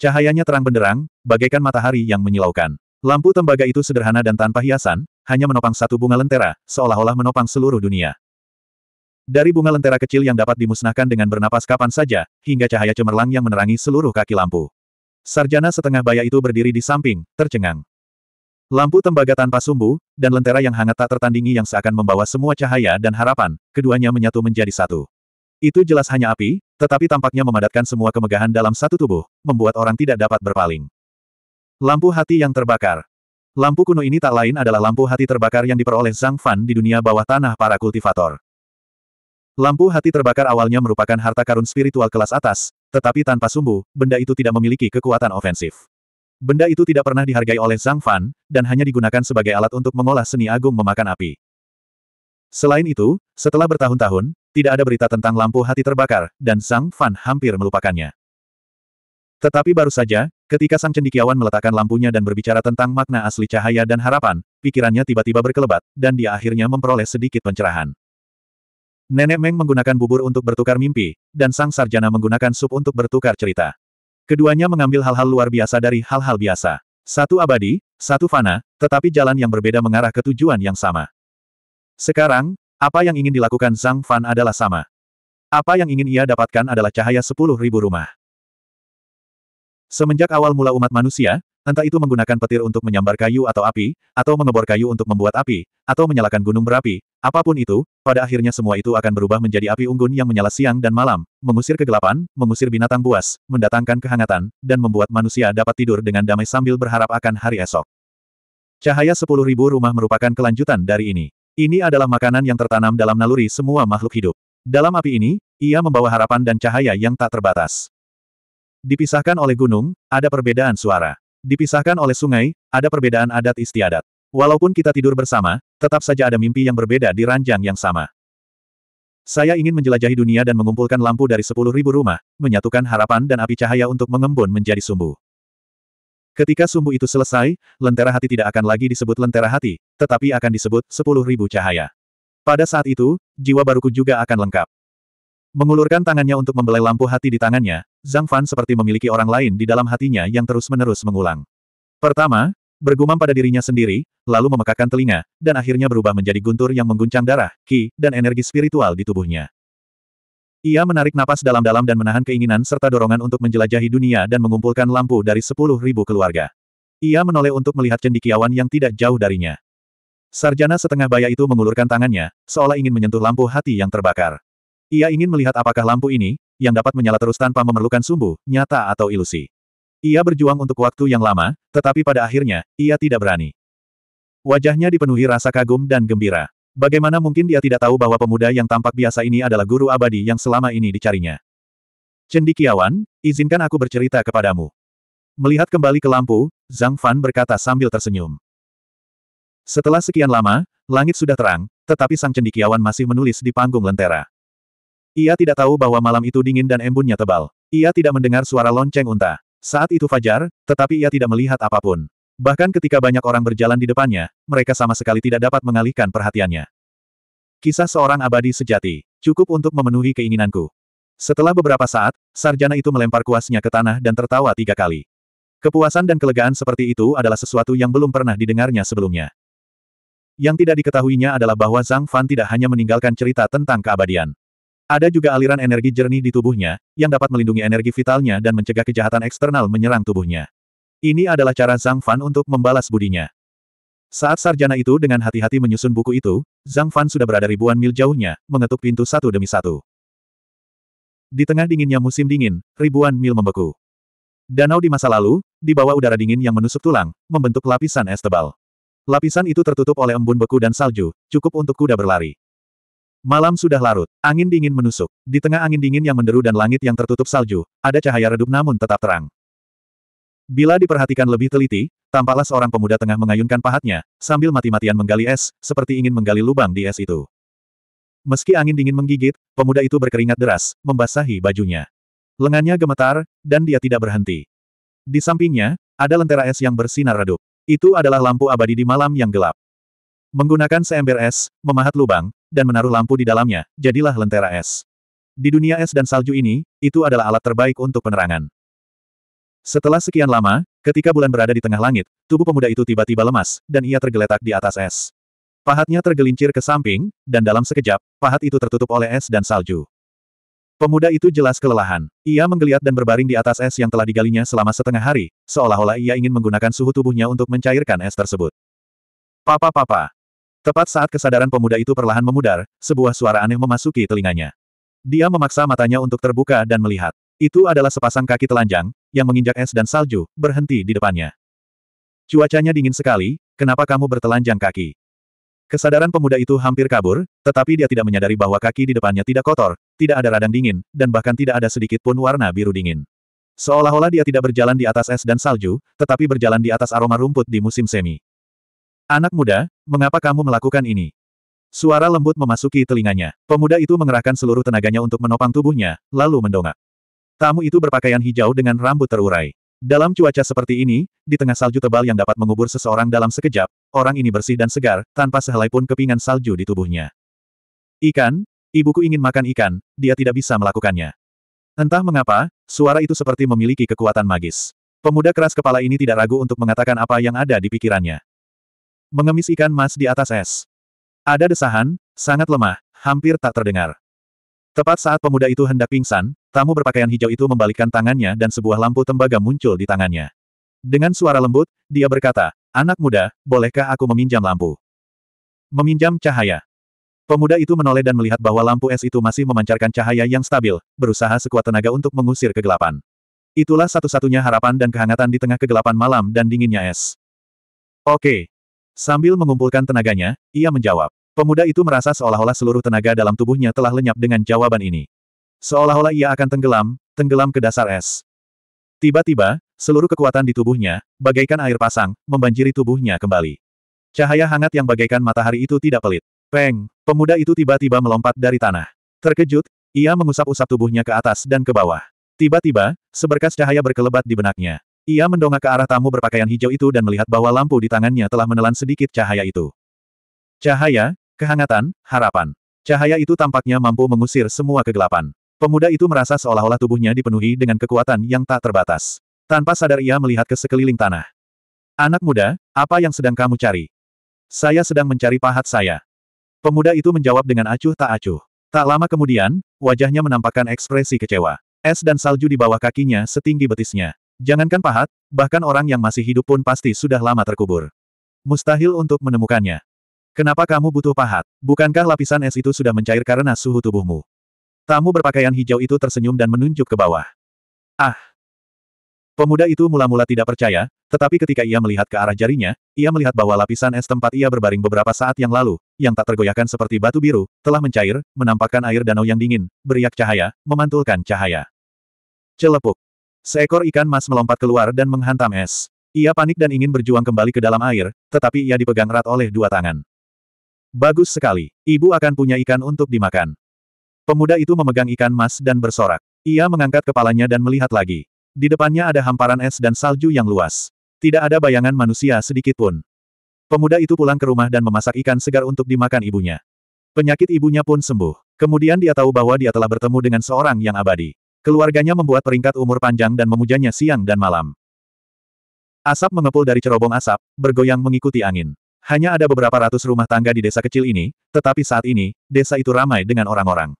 Cahayanya terang benderang, bagaikan matahari yang menyilaukan. Lampu tembaga itu sederhana dan tanpa hiasan, hanya menopang satu bunga lentera, seolah-olah menopang seluruh dunia. Dari bunga lentera kecil yang dapat dimusnahkan dengan bernapas kapan saja, hingga cahaya cemerlang yang menerangi seluruh kaki lampu. Sarjana setengah baya itu berdiri di samping, tercengang. Lampu tembaga tanpa sumbu, dan lentera yang hangat tak tertandingi yang seakan membawa semua cahaya dan harapan, keduanya menyatu menjadi satu. Itu jelas hanya api, tetapi tampaknya memadatkan semua kemegahan dalam satu tubuh, membuat orang tidak dapat berpaling. Lampu hati yang terbakar. Lampu kuno ini tak lain adalah lampu hati terbakar yang diperoleh Zhang Fan di dunia bawah tanah para kultivator. Lampu hati terbakar awalnya merupakan harta karun spiritual kelas atas, tetapi tanpa sumbu, benda itu tidak memiliki kekuatan ofensif. Benda itu tidak pernah dihargai oleh Zhang Fan, dan hanya digunakan sebagai alat untuk mengolah seni agung memakan api. Selain itu, setelah bertahun-tahun, tidak ada berita tentang lampu hati terbakar, dan Zhang Fan hampir melupakannya. Tetapi baru saja, ketika sang cendikiawan meletakkan lampunya dan berbicara tentang makna asli cahaya dan harapan, pikirannya tiba-tiba berkelebat, dan dia akhirnya memperoleh sedikit pencerahan. Nenek Meng menggunakan bubur untuk bertukar mimpi, dan sang sarjana menggunakan sup untuk bertukar cerita. Keduanya mengambil hal-hal luar biasa dari hal-hal biasa. Satu abadi, satu fana, tetapi jalan yang berbeda mengarah ke tujuan yang sama. Sekarang, apa yang ingin dilakukan Zhang Fan adalah sama. Apa yang ingin ia dapatkan adalah cahaya sepuluh ribu rumah. Semenjak awal mula umat manusia, entah itu menggunakan petir untuk menyambar kayu atau api, atau mengebor kayu untuk membuat api, atau menyalakan gunung berapi, apa pun itu, pada akhirnya semua itu akan berubah menjadi api unggun yang menyala siang dan malam, mengusir kegelapan, mengusir binatang buas, mendatangkan kehangatan, dan membuat manusia dapat tidur dengan damai sambil berharap akan hari esok. Cahaya sepuluh ribu rumah merupakan kelanjutan dari ini. Ini adalah makanan yang tertanam dalam naluri semua makhluk hidup. Dalam api ini, ia membawa harapan dan cahaya yang tak terbatas. Dipisahkan oleh gunung, ada perbedaan suara. Dipisahkan oleh sungai, ada perbedaan adat istiadat. Walaupun kita tidur bersama, tetap saja ada mimpi yang berbeda di ranjang yang sama. Saya ingin menjelajahi dunia dan mengumpulkan lampu dari sepuluh ribu rumah, menyatukan harapan dan api cahaya untuk mengembun menjadi sumbu. Ketika sumbu itu selesai, lentera hati tidak akan lagi disebut lentera hati, tetapi akan disebut sepuluh ribu cahaya. Pada saat itu, jiwa baruku juga akan lengkap. Mengulurkan tangannya untuk membelai lampu hati di tangannya, Zhang Fan seperti memiliki orang lain di dalam hatinya yang terus-menerus mengulang. Pertama, bergumam pada dirinya sendiri, lalu memekakkan telinga, dan akhirnya berubah menjadi guntur yang mengguncang darah, ki, dan energi spiritual di tubuhnya. Ia menarik napas dalam-dalam dan menahan keinginan serta dorongan untuk menjelajahi dunia dan mengumpulkan lampu dari sepuluh ribu keluarga. Ia menoleh untuk melihat cendikiawan yang tidak jauh darinya. Sarjana setengah baya itu mengulurkan tangannya, seolah ingin menyentuh lampu hati yang terbakar. Ia ingin melihat apakah lampu ini, yang dapat menyala terus tanpa memerlukan sumbu, nyata atau ilusi. Ia berjuang untuk waktu yang lama, tetapi pada akhirnya, ia tidak berani. Wajahnya dipenuhi rasa kagum dan gembira. Bagaimana mungkin dia tidak tahu bahwa pemuda yang tampak biasa ini adalah guru abadi yang selama ini dicarinya. Cendikiawan, izinkan aku bercerita kepadamu. Melihat kembali ke lampu, Zhang Fan berkata sambil tersenyum. Setelah sekian lama, langit sudah terang, tetapi sang cendikiawan masih menulis di panggung lentera. Ia tidak tahu bahwa malam itu dingin dan embunnya tebal. Ia tidak mendengar suara lonceng unta. Saat itu fajar, tetapi ia tidak melihat apa pun. Bahkan ketika banyak orang berjalan di depannya, mereka sama sekali tidak dapat mengalihkan perhatiannya. Kisah seorang abadi sejati, cukup untuk memenuhi keinginanku. Setelah beberapa saat, sarjana itu melempar kuasnya ke tanah dan tertawa tiga kali. Kepuasan dan kelegaan seperti itu adalah sesuatu yang belum pernah didengarnya sebelumnya. Yang tidak diketahuinya adalah bahwa Zhang Fan tidak hanya meninggalkan cerita tentang keabadian. Ada juga aliran energi jernih di tubuhnya, yang dapat melindungi energi vitalnya dan mencegah kejahatan eksternal menyerang tubuhnya. Ini adalah cara Zhang Fan untuk membalas budinya. Saat sarjana itu dengan hati-hati menyusun buku itu, Zhang Fan sudah berada ribuan mil jauhnya, mengetuk pintu satu demi satu. Di tengah dinginnya musim dingin, ribuan mil membeku. Danau di masa lalu, di bawah udara dingin yang menusuk tulang, membentuk lapisan es tebal. Lapisan itu tertutup oleh embun beku dan salju, cukup untuk kuda berlari. Malam sudah larut. Angin dingin menusuk. Di tengah angin dingin yang menderu dan langit yang tertutup salju, ada cahaya redup namun tetap terang. Bila diperhatikan lebih teliti, tampaklah seorang pemuda tengah mengayunkan pahatnya, sambil mati-matian menggali es, seperti ingin menggali lubang di es itu. Meski angin dingin menggigit, pemuda itu berkeringat deras, membasahi bajunya. Lengannya gemetar, dan dia tidak berhenti. Di sampingnya, ada lentera es yang bersinar redup. Itu adalah lampu abadi di malam yang gelap. Menggunakan seember es, memahat lubang, dan menaruh lampu di dalamnya, jadilah lentera es. Di dunia es dan salju ini, itu adalah alat terbaik untuk penerangan. Setelah sekian lama, ketika bulan berada di tengah langit, tubuh pemuda itu tiba-tiba lemas, dan ia tergeletak di atas es. Pahatnya tergelincir ke samping, dan dalam sekejap, pahat itu tertutup oleh es dan salju. Pemuda itu jelas kelelahan. Ia menggeliat dan berbaring di atas es yang telah digalinya selama setengah hari, seolah-olah ia ingin menggunakan suhu tubuhnya untuk mencairkan es tersebut. Papa-papa. Tepat saat kesadaran pemuda itu perlahan memudar, sebuah suara aneh memasuki telinganya. Dia memaksa matanya untuk terbuka dan melihat. Itu adalah sepasang kaki telanjang, yang menginjak es dan salju, berhenti di depannya. Cuacanya dingin sekali, kenapa kamu bertelanjang kaki? Kesadaran pemuda itu hampir kabur, tetapi dia tidak menyadari bahwa kaki di depannya tidak kotor, tidak ada radang dingin, dan bahkan tidak ada sedikit pun warna biru dingin. Seolah-olah dia tidak berjalan di atas es dan salju, tetapi berjalan di atas aroma rumput di musim semi. Anak muda, mengapa kamu melakukan ini? Suara lembut memasuki telinganya. Pemuda itu mengerahkan seluruh tenaganya untuk menopang tubuhnya, lalu mendongak. Tamu itu berpakaian hijau dengan rambut terurai. Dalam cuaca seperti ini, di tengah salju tebal yang dapat mengubur seseorang dalam sekejap, orang ini bersih dan segar, tanpa sehelai pun kepingan salju di tubuhnya. Ikan, ibuku ingin makan ikan, dia tidak bisa melakukannya. Entah mengapa, suara itu seperti memiliki kekuatan magis. Pemuda keras kepala ini tidak ragu untuk mengatakan apa yang ada di pikirannya. Mengemis ikan mas di atas es. Ada desahan, sangat lemah, hampir tak terdengar. Tepat saat pemuda itu hendak pingsan, Tamu berpakaian hijau itu membalikkan tangannya dan sebuah lampu tembaga muncul di tangannya. Dengan suara lembut, dia berkata, Anak muda, bolehkah aku meminjam lampu? Meminjam cahaya. Pemuda itu menoleh dan melihat bahwa lampu es itu masih memancarkan cahaya yang stabil, berusaha sekuat tenaga untuk mengusir kegelapan. Itulah satu-satunya harapan dan kehangatan di tengah kegelapan malam dan dinginnya es. Oke. Sambil mengumpulkan tenaganya, ia menjawab. Pemuda itu merasa seolah-olah seluruh tenaga dalam tubuhnya telah lenyap dengan jawaban ini. Seolah-olah ia akan tenggelam, tenggelam ke dasar es. Tiba-tiba, seluruh kekuatan di tubuhnya, bagaikan air pasang, membanjiri tubuhnya kembali. Cahaya hangat yang bagaikan matahari itu tidak pelit. Peng, pemuda itu tiba-tiba melompat dari tanah. Terkejut, ia mengusap-usap tubuhnya ke atas dan ke bawah. Tiba-tiba, seberkas cahaya berkelebat di benaknya. Ia mendongak ke arah tamu berpakaian hijau itu dan melihat bahwa lampu di tangannya telah menelan sedikit cahaya itu. Cahaya, kehangatan, harapan. Cahaya itu tampaknya mampu mengusir semua kegelapan. Pemuda itu merasa seolah-olah tubuhnya dipenuhi dengan kekuatan yang tak terbatas. Tanpa sadar ia melihat ke sekeliling tanah. Anak muda, apa yang sedang kamu cari? Saya sedang mencari pahat saya. Pemuda itu menjawab dengan acuh tak acuh. Tak lama kemudian, wajahnya menampakkan ekspresi kecewa. Es dan salju di bawah kakinya setinggi betisnya. Jangankan pahat, bahkan orang yang masih hidup pun pasti sudah lama terkubur. Mustahil untuk menemukannya. Kenapa kamu butuh pahat? Bukankah lapisan es itu sudah mencair karena suhu tubuhmu? Tamu berpakaian hijau itu tersenyum dan menunjuk ke bawah. Ah! Pemuda itu mula-mula tidak percaya, tetapi ketika ia melihat ke arah jarinya, ia melihat bahwa lapisan es tempat ia berbaring beberapa saat yang lalu, yang tak tergoyahkan seperti batu biru, telah mencair, menampakkan air danau yang dingin, beriak cahaya, memantulkan cahaya. Celepuk. Seekor ikan mas melompat keluar dan menghantam es. Ia panik dan ingin berjuang kembali ke dalam air, tetapi ia dipegang erat oleh dua tangan. Bagus sekali. Ibu akan punya ikan untuk dimakan. Pemuda itu memegang ikan mas dan bersorak. Ia mengangkat kepalanya dan melihat lagi. Di depannya ada hamparan es dan salju yang luas. Tidak ada bayangan manusia sedikit pun. Pemuda itu pulang ke rumah dan memasak ikan segar untuk dimakan ibunya. Penyakit ibunya pun sembuh. Kemudian dia tahu bahwa dia telah bertemu dengan seorang yang abadi. Keluarganya membuat peringkat umur panjang dan memujanya siang dan malam. Asap mengepul dari cerobong asap, bergoyang mengikuti angin. Hanya ada beberapa ratus rumah tangga di desa kecil ini, tetapi saat ini, desa itu ramai dengan orang-orang.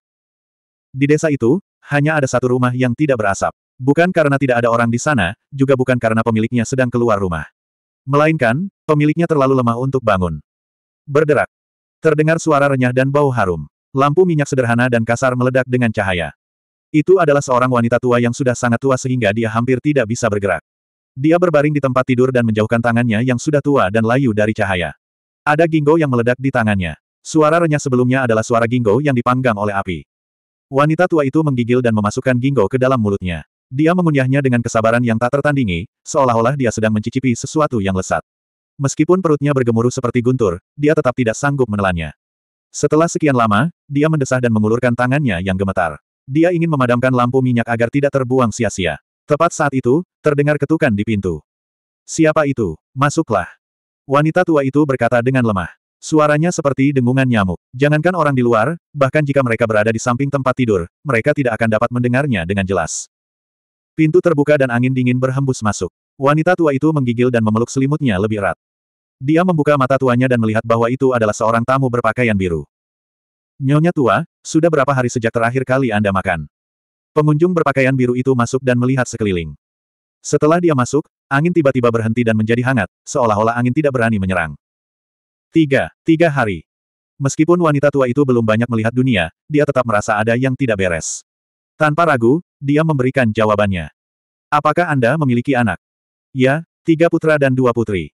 Di desa itu, hanya ada satu rumah yang tidak berasap. Bukan karena tidak ada orang di sana, juga bukan karena pemiliknya sedang keluar rumah. Melainkan, pemiliknya terlalu lemah untuk bangun. Berderak. Terdengar suara renyah dan bau harum. Lampu minyak sederhana dan kasar meledak dengan cahaya. Itu adalah seorang wanita tua yang sudah sangat tua sehingga dia hampir tidak bisa bergerak. Dia berbaring di tempat tidur dan menjauhkan tangannya yang sudah tua dan layu dari cahaya. Ada ginggo yang meledak di tangannya. Suara renyah sebelumnya adalah suara ginggo yang dipanggang oleh api. Wanita tua itu menggigil dan memasukkan ginggo ke dalam mulutnya. Dia mengunyahnya dengan kesabaran yang tak tertandingi, seolah-olah dia sedang mencicipi sesuatu yang lesat. Meskipun perutnya bergemuruh seperti guntur, dia tetap tidak sanggup menelannya. Setelah sekian lama, dia mendesah dan mengulurkan tangannya yang gemetar. Dia ingin memadamkan lampu minyak agar tidak terbuang sia-sia. Tepat saat itu, terdengar ketukan di pintu. Siapa itu? Masuklah. Wanita tua itu berkata dengan lemah. Suaranya seperti dengungan nyamuk. Jangankan orang di luar, bahkan jika mereka berada di samping tempat tidur, mereka tidak akan dapat mendengarnya dengan jelas. Pintu terbuka dan angin dingin berhembus masuk. Wanita tua itu menggigil dan memeluk selimutnya lebih erat. Dia membuka mata tuanya dan melihat bahwa itu adalah seorang tamu berpakaian biru. Nyonya tua, sudah berapa hari sejak terakhir kali Anda makan? Pengunjung berpakaian biru itu masuk dan melihat sekeliling. Setelah dia masuk, angin tiba-tiba berhenti dan menjadi hangat, seolah-olah angin tidak berani menyerang. Tiga, tiga hari. Meskipun wanita tua itu belum banyak melihat dunia, dia tetap merasa ada yang tidak beres. Tanpa ragu, dia memberikan jawabannya. Apakah Anda memiliki anak? Ya, tiga putra dan dua putri.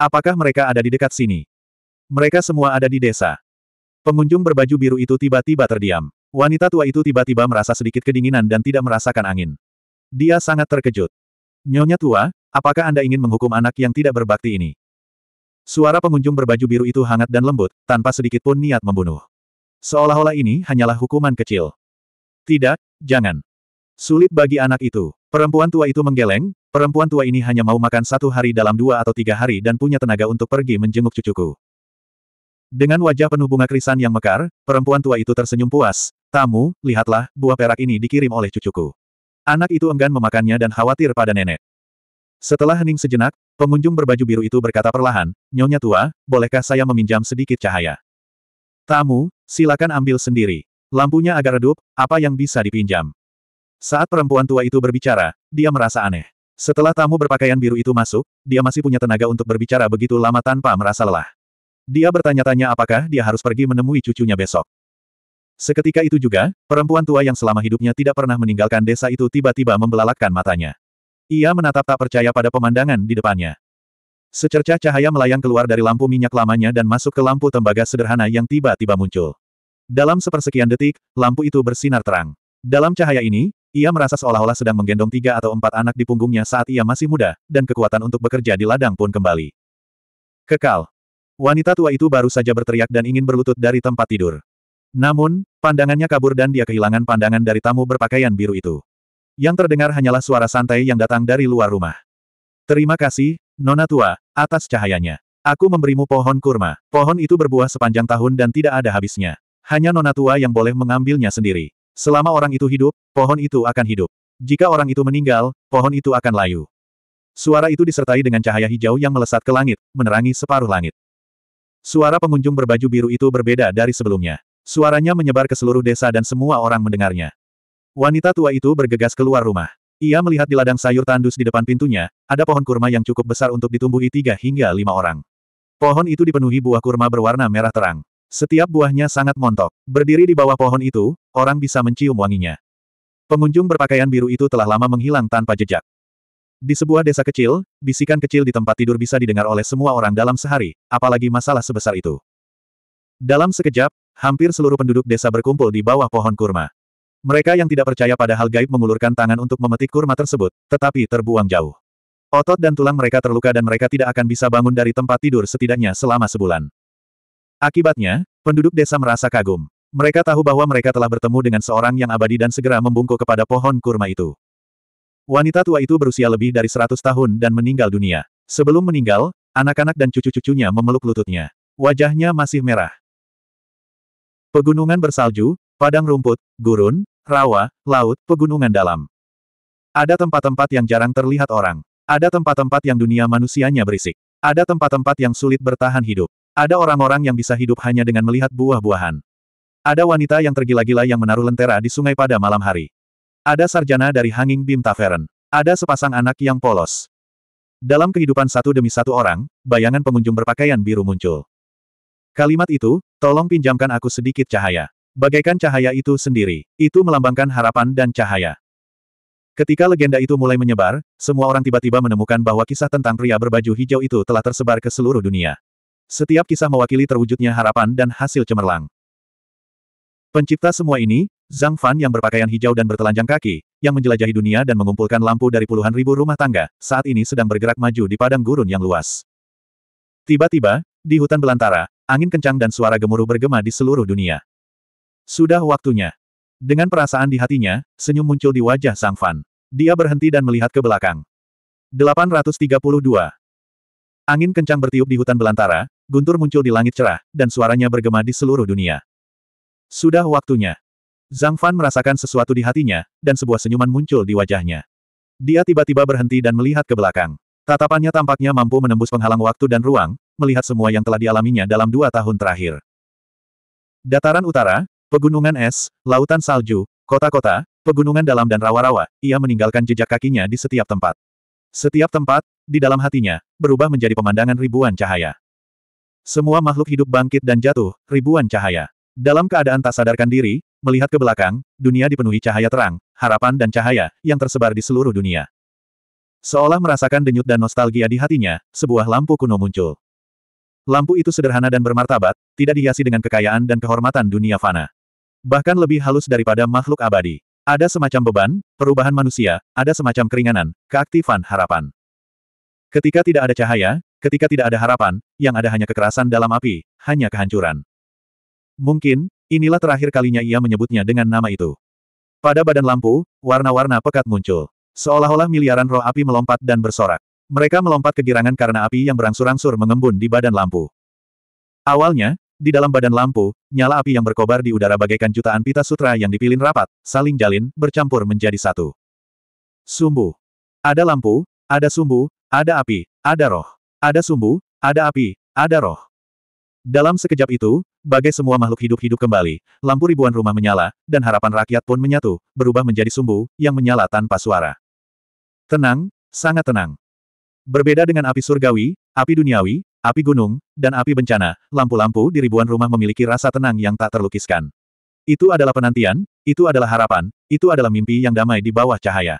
Apakah mereka ada di dekat sini? Mereka semua ada di desa. Pengunjung berbaju biru itu tiba-tiba terdiam. Wanita tua itu tiba-tiba merasa sedikit kedinginan dan tidak merasakan angin. Dia sangat terkejut. Nyonya tua, apakah Anda ingin menghukum anak yang tidak berbakti ini? Suara pengunjung berbaju biru itu hangat dan lembut, tanpa sedikit pun niat membunuh. Seolah-olah ini hanyalah hukuman kecil. Tidak, jangan. Sulit bagi anak itu. Perempuan tua itu menggeleng, perempuan tua ini hanya mau makan satu hari dalam dua atau tiga hari dan punya tenaga untuk pergi menjenguk cucuku. Dengan wajah penuh bunga krisan yang mekar, perempuan tua itu tersenyum puas. Tamu, lihatlah, buah perak ini dikirim oleh cucuku. Anak itu enggan memakannya dan khawatir pada nenek. Setelah hening sejenak, pengunjung berbaju biru itu berkata perlahan, Nyonya tua, bolehkah saya meminjam sedikit cahaya? Tamu, silakan ambil sendiri. Lampunya agak redup, apa yang bisa dipinjam? Saat perempuan tua itu berbicara, dia merasa aneh. Setelah tamu berpakaian biru itu masuk, dia masih punya tenaga untuk berbicara begitu lama tanpa merasa lelah. Dia bertanya-tanya apakah dia harus pergi menemui cucunya besok. Seketika itu juga, perempuan tua yang selama hidupnya tidak pernah meninggalkan desa itu tiba-tiba membelalakkan matanya. Ia menatap tak percaya pada pemandangan di depannya. Secercah cahaya melayang keluar dari lampu minyak lamanya dan masuk ke lampu tembaga sederhana yang tiba-tiba muncul. Dalam sepersekian detik, lampu itu bersinar terang. Dalam cahaya ini, ia merasa seolah-olah sedang menggendong tiga atau empat anak di punggungnya saat ia masih muda, dan kekuatan untuk bekerja di ladang pun kembali. Kekal. Wanita tua itu baru saja berteriak dan ingin berlutut dari tempat tidur. Namun, pandangannya kabur dan dia kehilangan pandangan dari tamu berpakaian biru itu. Yang terdengar hanyalah suara santai yang datang dari luar rumah. Terima kasih, Nona Tua, atas cahayanya. Aku memberimu pohon kurma. Pohon itu berbuah sepanjang tahun dan tidak ada habisnya. Hanya Nona Tua yang boleh mengambilnya sendiri. Selama orang itu hidup, pohon itu akan hidup. Jika orang itu meninggal, pohon itu akan layu. Suara itu disertai dengan cahaya hijau yang melesat ke langit, menerangi separuh langit. Suara pengunjung berbaju biru itu berbeda dari sebelumnya. Suaranya menyebar ke seluruh desa dan semua orang mendengarnya. Wanita tua itu bergegas keluar rumah. Ia melihat di ladang sayur tandus di depan pintunya, ada pohon kurma yang cukup besar untuk ditumbuhi tiga hingga lima orang. Pohon itu dipenuhi buah kurma berwarna merah terang. Setiap buahnya sangat montok. Berdiri di bawah pohon itu, orang bisa mencium wanginya. Pengunjung berpakaian biru itu telah lama menghilang tanpa jejak. Di sebuah desa kecil, bisikan kecil di tempat tidur bisa didengar oleh semua orang dalam sehari, apalagi masalah sebesar itu. Dalam sekejap, hampir seluruh penduduk desa berkumpul di bawah pohon kurma. Mereka yang tidak percaya pada hal gaib mengulurkan tangan untuk memetik kurma tersebut, tetapi terbuang jauh. Otot dan tulang mereka terluka dan mereka tidak akan bisa bangun dari tempat tidur setidaknya selama sebulan. Akibatnya, penduduk desa merasa kagum. Mereka tahu bahwa mereka telah bertemu dengan seorang yang abadi dan segera membungkuk kepada pohon kurma itu. Wanita tua itu berusia lebih dari 100 tahun dan meninggal dunia. Sebelum meninggal, anak-anak dan cucu-cucunya memeluk lututnya. Wajahnya masih merah. Pegunungan bersalju, padang rumput, gurun, rawa, laut, pegunungan dalam. Ada tempat-tempat yang jarang terlihat orang. Ada tempat-tempat yang dunia manusianya berisik. Ada tempat-tempat yang sulit bertahan hidup. Ada orang-orang yang bisa hidup hanya dengan melihat buah-buahan. Ada wanita yang tergila-gila yang menaruh lentera di sungai pada malam hari. Ada sarjana dari Hanging Beam Tavern. Ada sepasang anak yang polos. Dalam kehidupan satu demi satu orang, bayangan pengunjung berpakaian biru muncul. Kalimat itu, tolong pinjamkan aku sedikit cahaya. Bagaikan cahaya itu sendiri. Itu melambangkan harapan dan cahaya. Ketika legenda itu mulai menyebar, semua orang tiba-tiba menemukan bahwa kisah tentang pria berbaju hijau itu telah tersebar ke seluruh dunia. Setiap kisah mewakili terwujudnya harapan dan hasil cemerlang. Pencipta semua ini, Zhang Fan yang berpakaian hijau dan bertelanjang kaki, yang menjelajahi dunia dan mengumpulkan lampu dari puluhan ribu rumah tangga, saat ini sedang bergerak maju di padang gurun yang luas. Tiba-tiba, di hutan belantara, angin kencang dan suara gemuruh bergema di seluruh dunia. Sudah waktunya. Dengan perasaan di hatinya, senyum muncul di wajah Sang Fan. Dia berhenti dan melihat ke belakang. 832. Angin kencang bertiup di hutan belantara, guntur muncul di langit cerah, dan suaranya bergema di seluruh dunia. Sudah waktunya. Zhang Fan merasakan sesuatu di hatinya, dan sebuah senyuman muncul di wajahnya. Dia tiba-tiba berhenti dan melihat ke belakang. Tatapannya tampaknya mampu menembus penghalang waktu dan ruang, melihat semua yang telah dialaminya dalam dua tahun terakhir. Dataran utara, pegunungan es, lautan salju, kota-kota, pegunungan dalam dan rawa-rawa, ia meninggalkan jejak kakinya di setiap tempat. Setiap tempat, di dalam hatinya, berubah menjadi pemandangan ribuan cahaya. Semua makhluk hidup bangkit dan jatuh, ribuan cahaya. Dalam keadaan tak sadarkan diri, melihat ke belakang, dunia dipenuhi cahaya terang, harapan dan cahaya, yang tersebar di seluruh dunia. Seolah merasakan denyut dan nostalgia di hatinya, sebuah lampu kuno muncul. Lampu itu sederhana dan bermartabat, tidak dihiasi dengan kekayaan dan kehormatan dunia fana. Bahkan lebih halus daripada makhluk abadi. Ada semacam beban, perubahan manusia, ada semacam keringanan, keaktifan harapan. Ketika tidak ada cahaya, ketika tidak ada harapan, yang ada hanya kekerasan dalam api, hanya kehancuran. Mungkin, inilah terakhir kalinya ia menyebutnya dengan nama itu. Pada badan lampu, warna-warna pekat muncul. Seolah-olah miliaran roh api melompat dan bersorak. Mereka melompat kegirangan karena api yang berangsur-angsur mengembun di badan lampu. Awalnya, di dalam badan lampu, nyala api yang berkobar di udara bagaikan jutaan pita sutra yang dipilin rapat, saling jalin, bercampur menjadi satu. Sumbu. Ada lampu, ada sumbu, ada api, ada roh. Ada sumbu, ada api, ada roh. Dalam sekejap itu, bagai semua makhluk hidup hidup kembali, lampu ribuan rumah menyala, dan harapan rakyat pun menyatu, berubah menjadi sumbu, yang menyala tanpa suara. Tenang, sangat tenang. Berbeda dengan api surgawi, api duniawi, api gunung, dan api bencana, lampu-lampu di ribuan rumah memiliki rasa tenang yang tak terlukiskan. Itu adalah penantian, itu adalah harapan, itu adalah mimpi yang damai di bawah cahaya.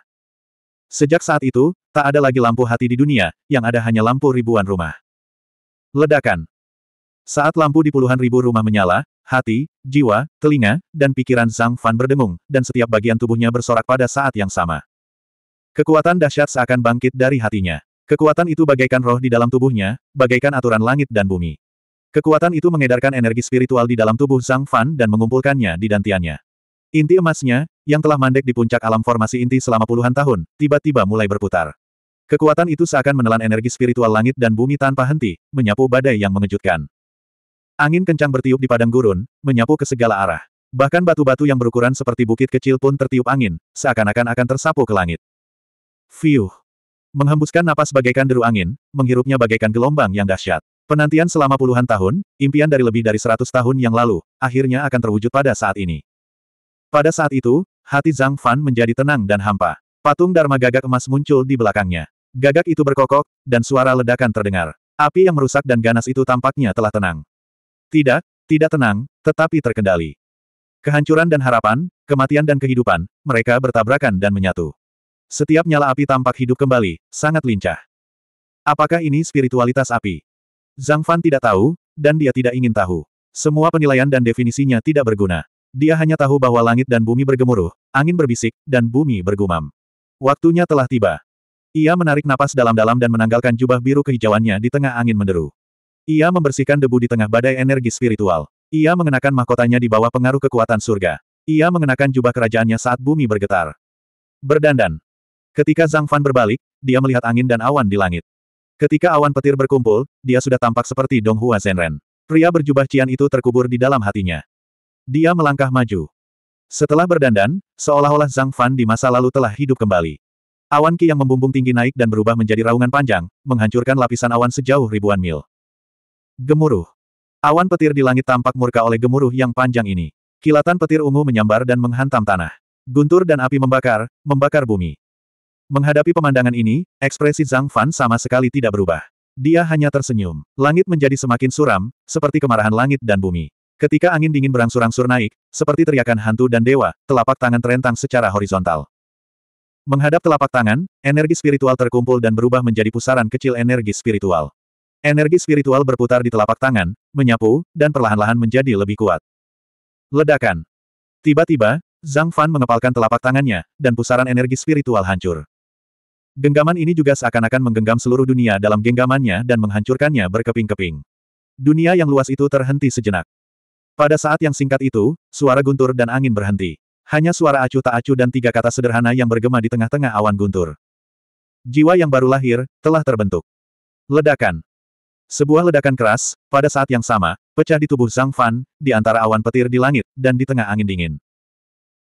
Sejak saat itu, tak ada lagi lampu hati di dunia, yang ada hanya lampu ribuan rumah. Ledakan. Saat lampu di puluhan ribu rumah menyala, hati, jiwa, telinga, dan pikiran Zhang Fan berdengung, dan setiap bagian tubuhnya bersorak pada saat yang sama. Kekuatan dahsyat seakan bangkit dari hatinya. Kekuatan itu bagaikan roh di dalam tubuhnya, bagaikan aturan langit dan bumi. Kekuatan itu mengedarkan energi spiritual di dalam tubuh Zhang Fan dan mengumpulkannya di dantiannya. Inti emasnya, yang telah mandek di puncak alam formasi inti selama puluhan tahun, tiba-tiba mulai berputar. Kekuatan itu seakan menelan energi spiritual langit dan bumi tanpa henti, menyapu badai yang mengejutkan. Angin kencang bertiup di padang gurun, menyapu ke segala arah. Bahkan batu-batu yang berukuran seperti bukit kecil pun tertiup angin, seakan-akan akan tersapu ke langit. Fiuh. Menghembuskan napas bagaikan deru angin, menghirupnya bagaikan gelombang yang dahsyat. Penantian selama puluhan tahun, impian dari lebih dari seratus tahun yang lalu, akhirnya akan terwujud pada saat ini. Pada saat itu, hati Zhang Fan menjadi tenang dan hampa. Patung Dharma gagak emas muncul di belakangnya. Gagak itu berkokok, dan suara ledakan terdengar. Api yang merusak dan ganas itu tampaknya telah tenang. Tidak, tidak tenang, tetapi terkendali. Kehancuran dan harapan, kematian dan kehidupan, mereka bertabrakan dan menyatu. Setiap nyala api tampak hidup kembali, sangat lincah. Apakah ini spiritualitas api? Zhang Fan tidak tahu, dan dia tidak ingin tahu. Semua penilaian dan definisinya tidak berguna. Dia hanya tahu bahwa langit dan bumi bergemuruh, angin berbisik, dan bumi bergumam. Waktunya telah tiba. Ia menarik napas dalam-dalam dan menanggalkan jubah biru kehijauannya di tengah angin menderu. Ia membersihkan debu di tengah badai energi spiritual. Ia mengenakan mahkotanya di bawah pengaruh kekuatan surga. Ia mengenakan jubah kerajaannya saat bumi bergetar. Berdandan. Ketika Zhang Fan berbalik, dia melihat angin dan awan di langit. Ketika awan petir berkumpul, dia sudah tampak seperti Dong Hua Zhenren. Pria berjubah cian itu terkubur di dalam hatinya. Dia melangkah maju. Setelah berdandan, seolah-olah Zhang Fan di masa lalu telah hidup kembali. Awan ki yang membumbung tinggi naik dan berubah menjadi raungan panjang, menghancurkan lapisan awan sejauh ribuan mil. Gemuruh. Awan petir di langit tampak murka oleh gemuruh yang panjang ini. Kilatan petir ungu menyambar dan menghantam tanah. Guntur dan api membakar, membakar bumi. Menghadapi pemandangan ini, ekspresi Zhang Fan sama sekali tidak berubah. Dia hanya tersenyum. Langit menjadi semakin suram, seperti kemarahan langit dan bumi. Ketika angin dingin berangsur-angsur naik, seperti teriakan hantu dan dewa, telapak tangan terentang secara horizontal. Menghadap telapak tangan, energi spiritual terkumpul dan berubah menjadi pusaran kecil energi spiritual. Energi spiritual berputar di telapak tangan, menyapu, dan perlahan-lahan menjadi lebih kuat. Ledakan. Tiba-tiba, Zhang Fan mengepalkan telapak tangannya, dan pusaran energi spiritual hancur. Genggaman ini juga seakan-akan menggenggam seluruh dunia dalam genggamannya dan menghancurkannya berkeping-keping. Dunia yang luas itu terhenti sejenak. Pada saat yang singkat itu, suara guntur dan angin berhenti. Hanya suara acuh tak acuh dan tiga kata sederhana yang bergema di tengah-tengah awan guntur. Jiwa yang baru lahir, telah terbentuk. Ledakan. Sebuah ledakan keras, pada saat yang sama, pecah di tubuh Zhang Fan, di antara awan petir di langit, dan di tengah angin dingin.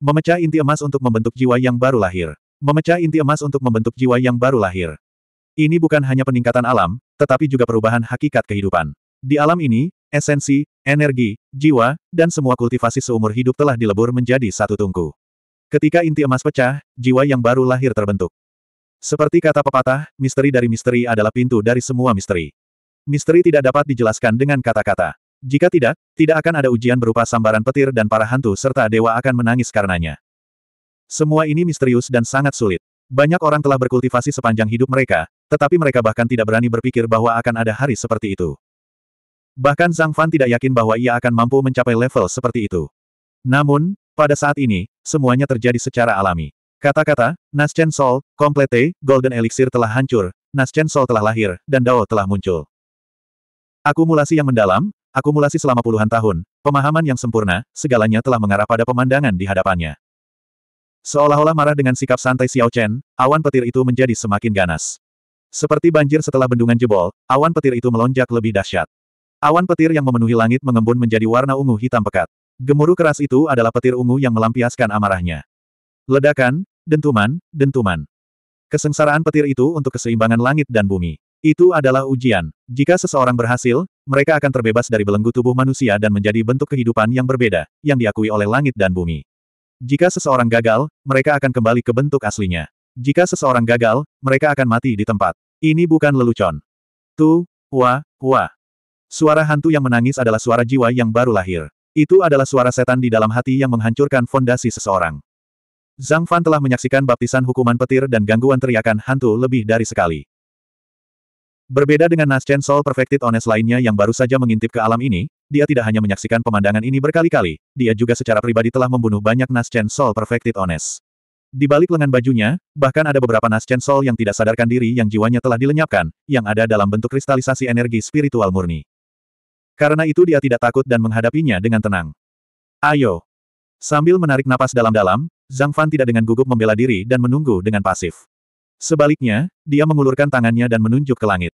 Memecah inti emas untuk membentuk jiwa yang baru lahir. Memecah inti emas untuk membentuk jiwa yang baru lahir. Ini bukan hanya peningkatan alam, tetapi juga perubahan hakikat kehidupan. Di alam ini, esensi, energi, jiwa, dan semua kultivasi seumur hidup telah dilebur menjadi satu tungku. Ketika inti emas pecah, jiwa yang baru lahir terbentuk. Seperti kata pepatah, misteri dari misteri adalah pintu dari semua misteri. Misteri tidak dapat dijelaskan dengan kata-kata. Jika tidak, tidak akan ada ujian berupa sambaran petir dan para hantu serta dewa akan menangis karenanya. Semua ini misterius dan sangat sulit. Banyak orang telah berkultivasi sepanjang hidup mereka, tetapi mereka bahkan tidak berani berpikir bahwa akan ada hari seperti itu. Bahkan Zhang Fan tidak yakin bahwa ia akan mampu mencapai level seperti itu. Namun, pada saat ini, semuanya terjadi secara alami. Kata-kata, Naschen Sol, Komplete, Golden Elixir telah hancur, Naschen Sol telah lahir, dan Dao telah muncul. Akumulasi yang mendalam, akumulasi selama puluhan tahun, pemahaman yang sempurna, segalanya telah mengarah pada pemandangan di hadapannya. Seolah-olah marah dengan sikap santai Xiao Chen, awan petir itu menjadi semakin ganas. Seperti banjir setelah bendungan jebol, awan petir itu melonjak lebih dahsyat. Awan petir yang memenuhi langit mengembun menjadi warna ungu hitam pekat. Gemuruh keras itu adalah petir ungu yang melampiaskan amarahnya. Ledakan, dentuman, dentuman. Kesengsaraan petir itu untuk keseimbangan langit dan bumi. Itu adalah ujian. Jika seseorang berhasil, mereka akan terbebas dari belenggu tubuh manusia dan menjadi bentuk kehidupan yang berbeda, yang diakui oleh langit dan bumi. Jika seseorang gagal, mereka akan kembali ke bentuk aslinya. Jika seseorang gagal, mereka akan mati di tempat. Ini bukan lelucon. Tu, wah, wah. Suara hantu yang menangis adalah suara jiwa yang baru lahir. Itu adalah suara setan di dalam hati yang menghancurkan fondasi seseorang. Zhang Fan telah menyaksikan baptisan hukuman petir dan gangguan teriakan hantu lebih dari sekali. Berbeda dengan Naschen Soul Perfected Honest lainnya yang baru saja mengintip ke alam ini, dia tidak hanya menyaksikan pemandangan ini berkali-kali, dia juga secara pribadi telah membunuh banyak Naschen Soul Perfected Honest. Di balik lengan bajunya, bahkan ada beberapa Naschen Soul yang tidak sadarkan diri yang jiwanya telah dilenyapkan, yang ada dalam bentuk kristalisasi energi spiritual murni. Karena itu dia tidak takut dan menghadapinya dengan tenang. Ayo. Sambil menarik napas dalam-dalam, Zhang Fan tidak dengan gugup membela diri dan menunggu dengan pasif. Sebaliknya, dia mengulurkan tangannya dan menunjuk ke langit.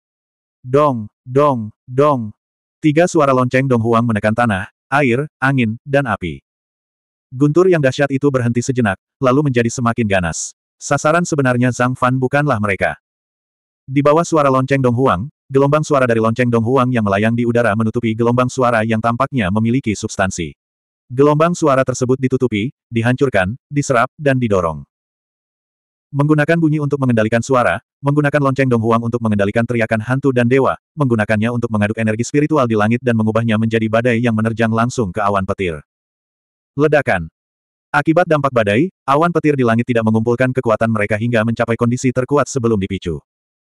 Dong, dong, dong. Tiga suara lonceng Dong Huang menekan tanah, air, angin, dan api. Guntur yang dahsyat itu berhenti sejenak, lalu menjadi semakin ganas. Sasaran sebenarnya Zhang Fan bukanlah mereka. Di bawah suara lonceng Dong Huang, Gelombang suara dari lonceng Dong Huang yang melayang di udara menutupi gelombang suara yang tampaknya memiliki substansi. Gelombang suara tersebut ditutupi, dihancurkan, diserap, dan didorong. Menggunakan bunyi untuk mengendalikan suara, menggunakan lonceng Dong Huang untuk mengendalikan teriakan hantu dan dewa, menggunakannya untuk mengaduk energi spiritual di langit dan mengubahnya menjadi badai yang menerjang langsung ke awan petir. Ledakan. Akibat dampak badai, awan petir di langit tidak mengumpulkan kekuatan mereka hingga mencapai kondisi terkuat sebelum dipicu.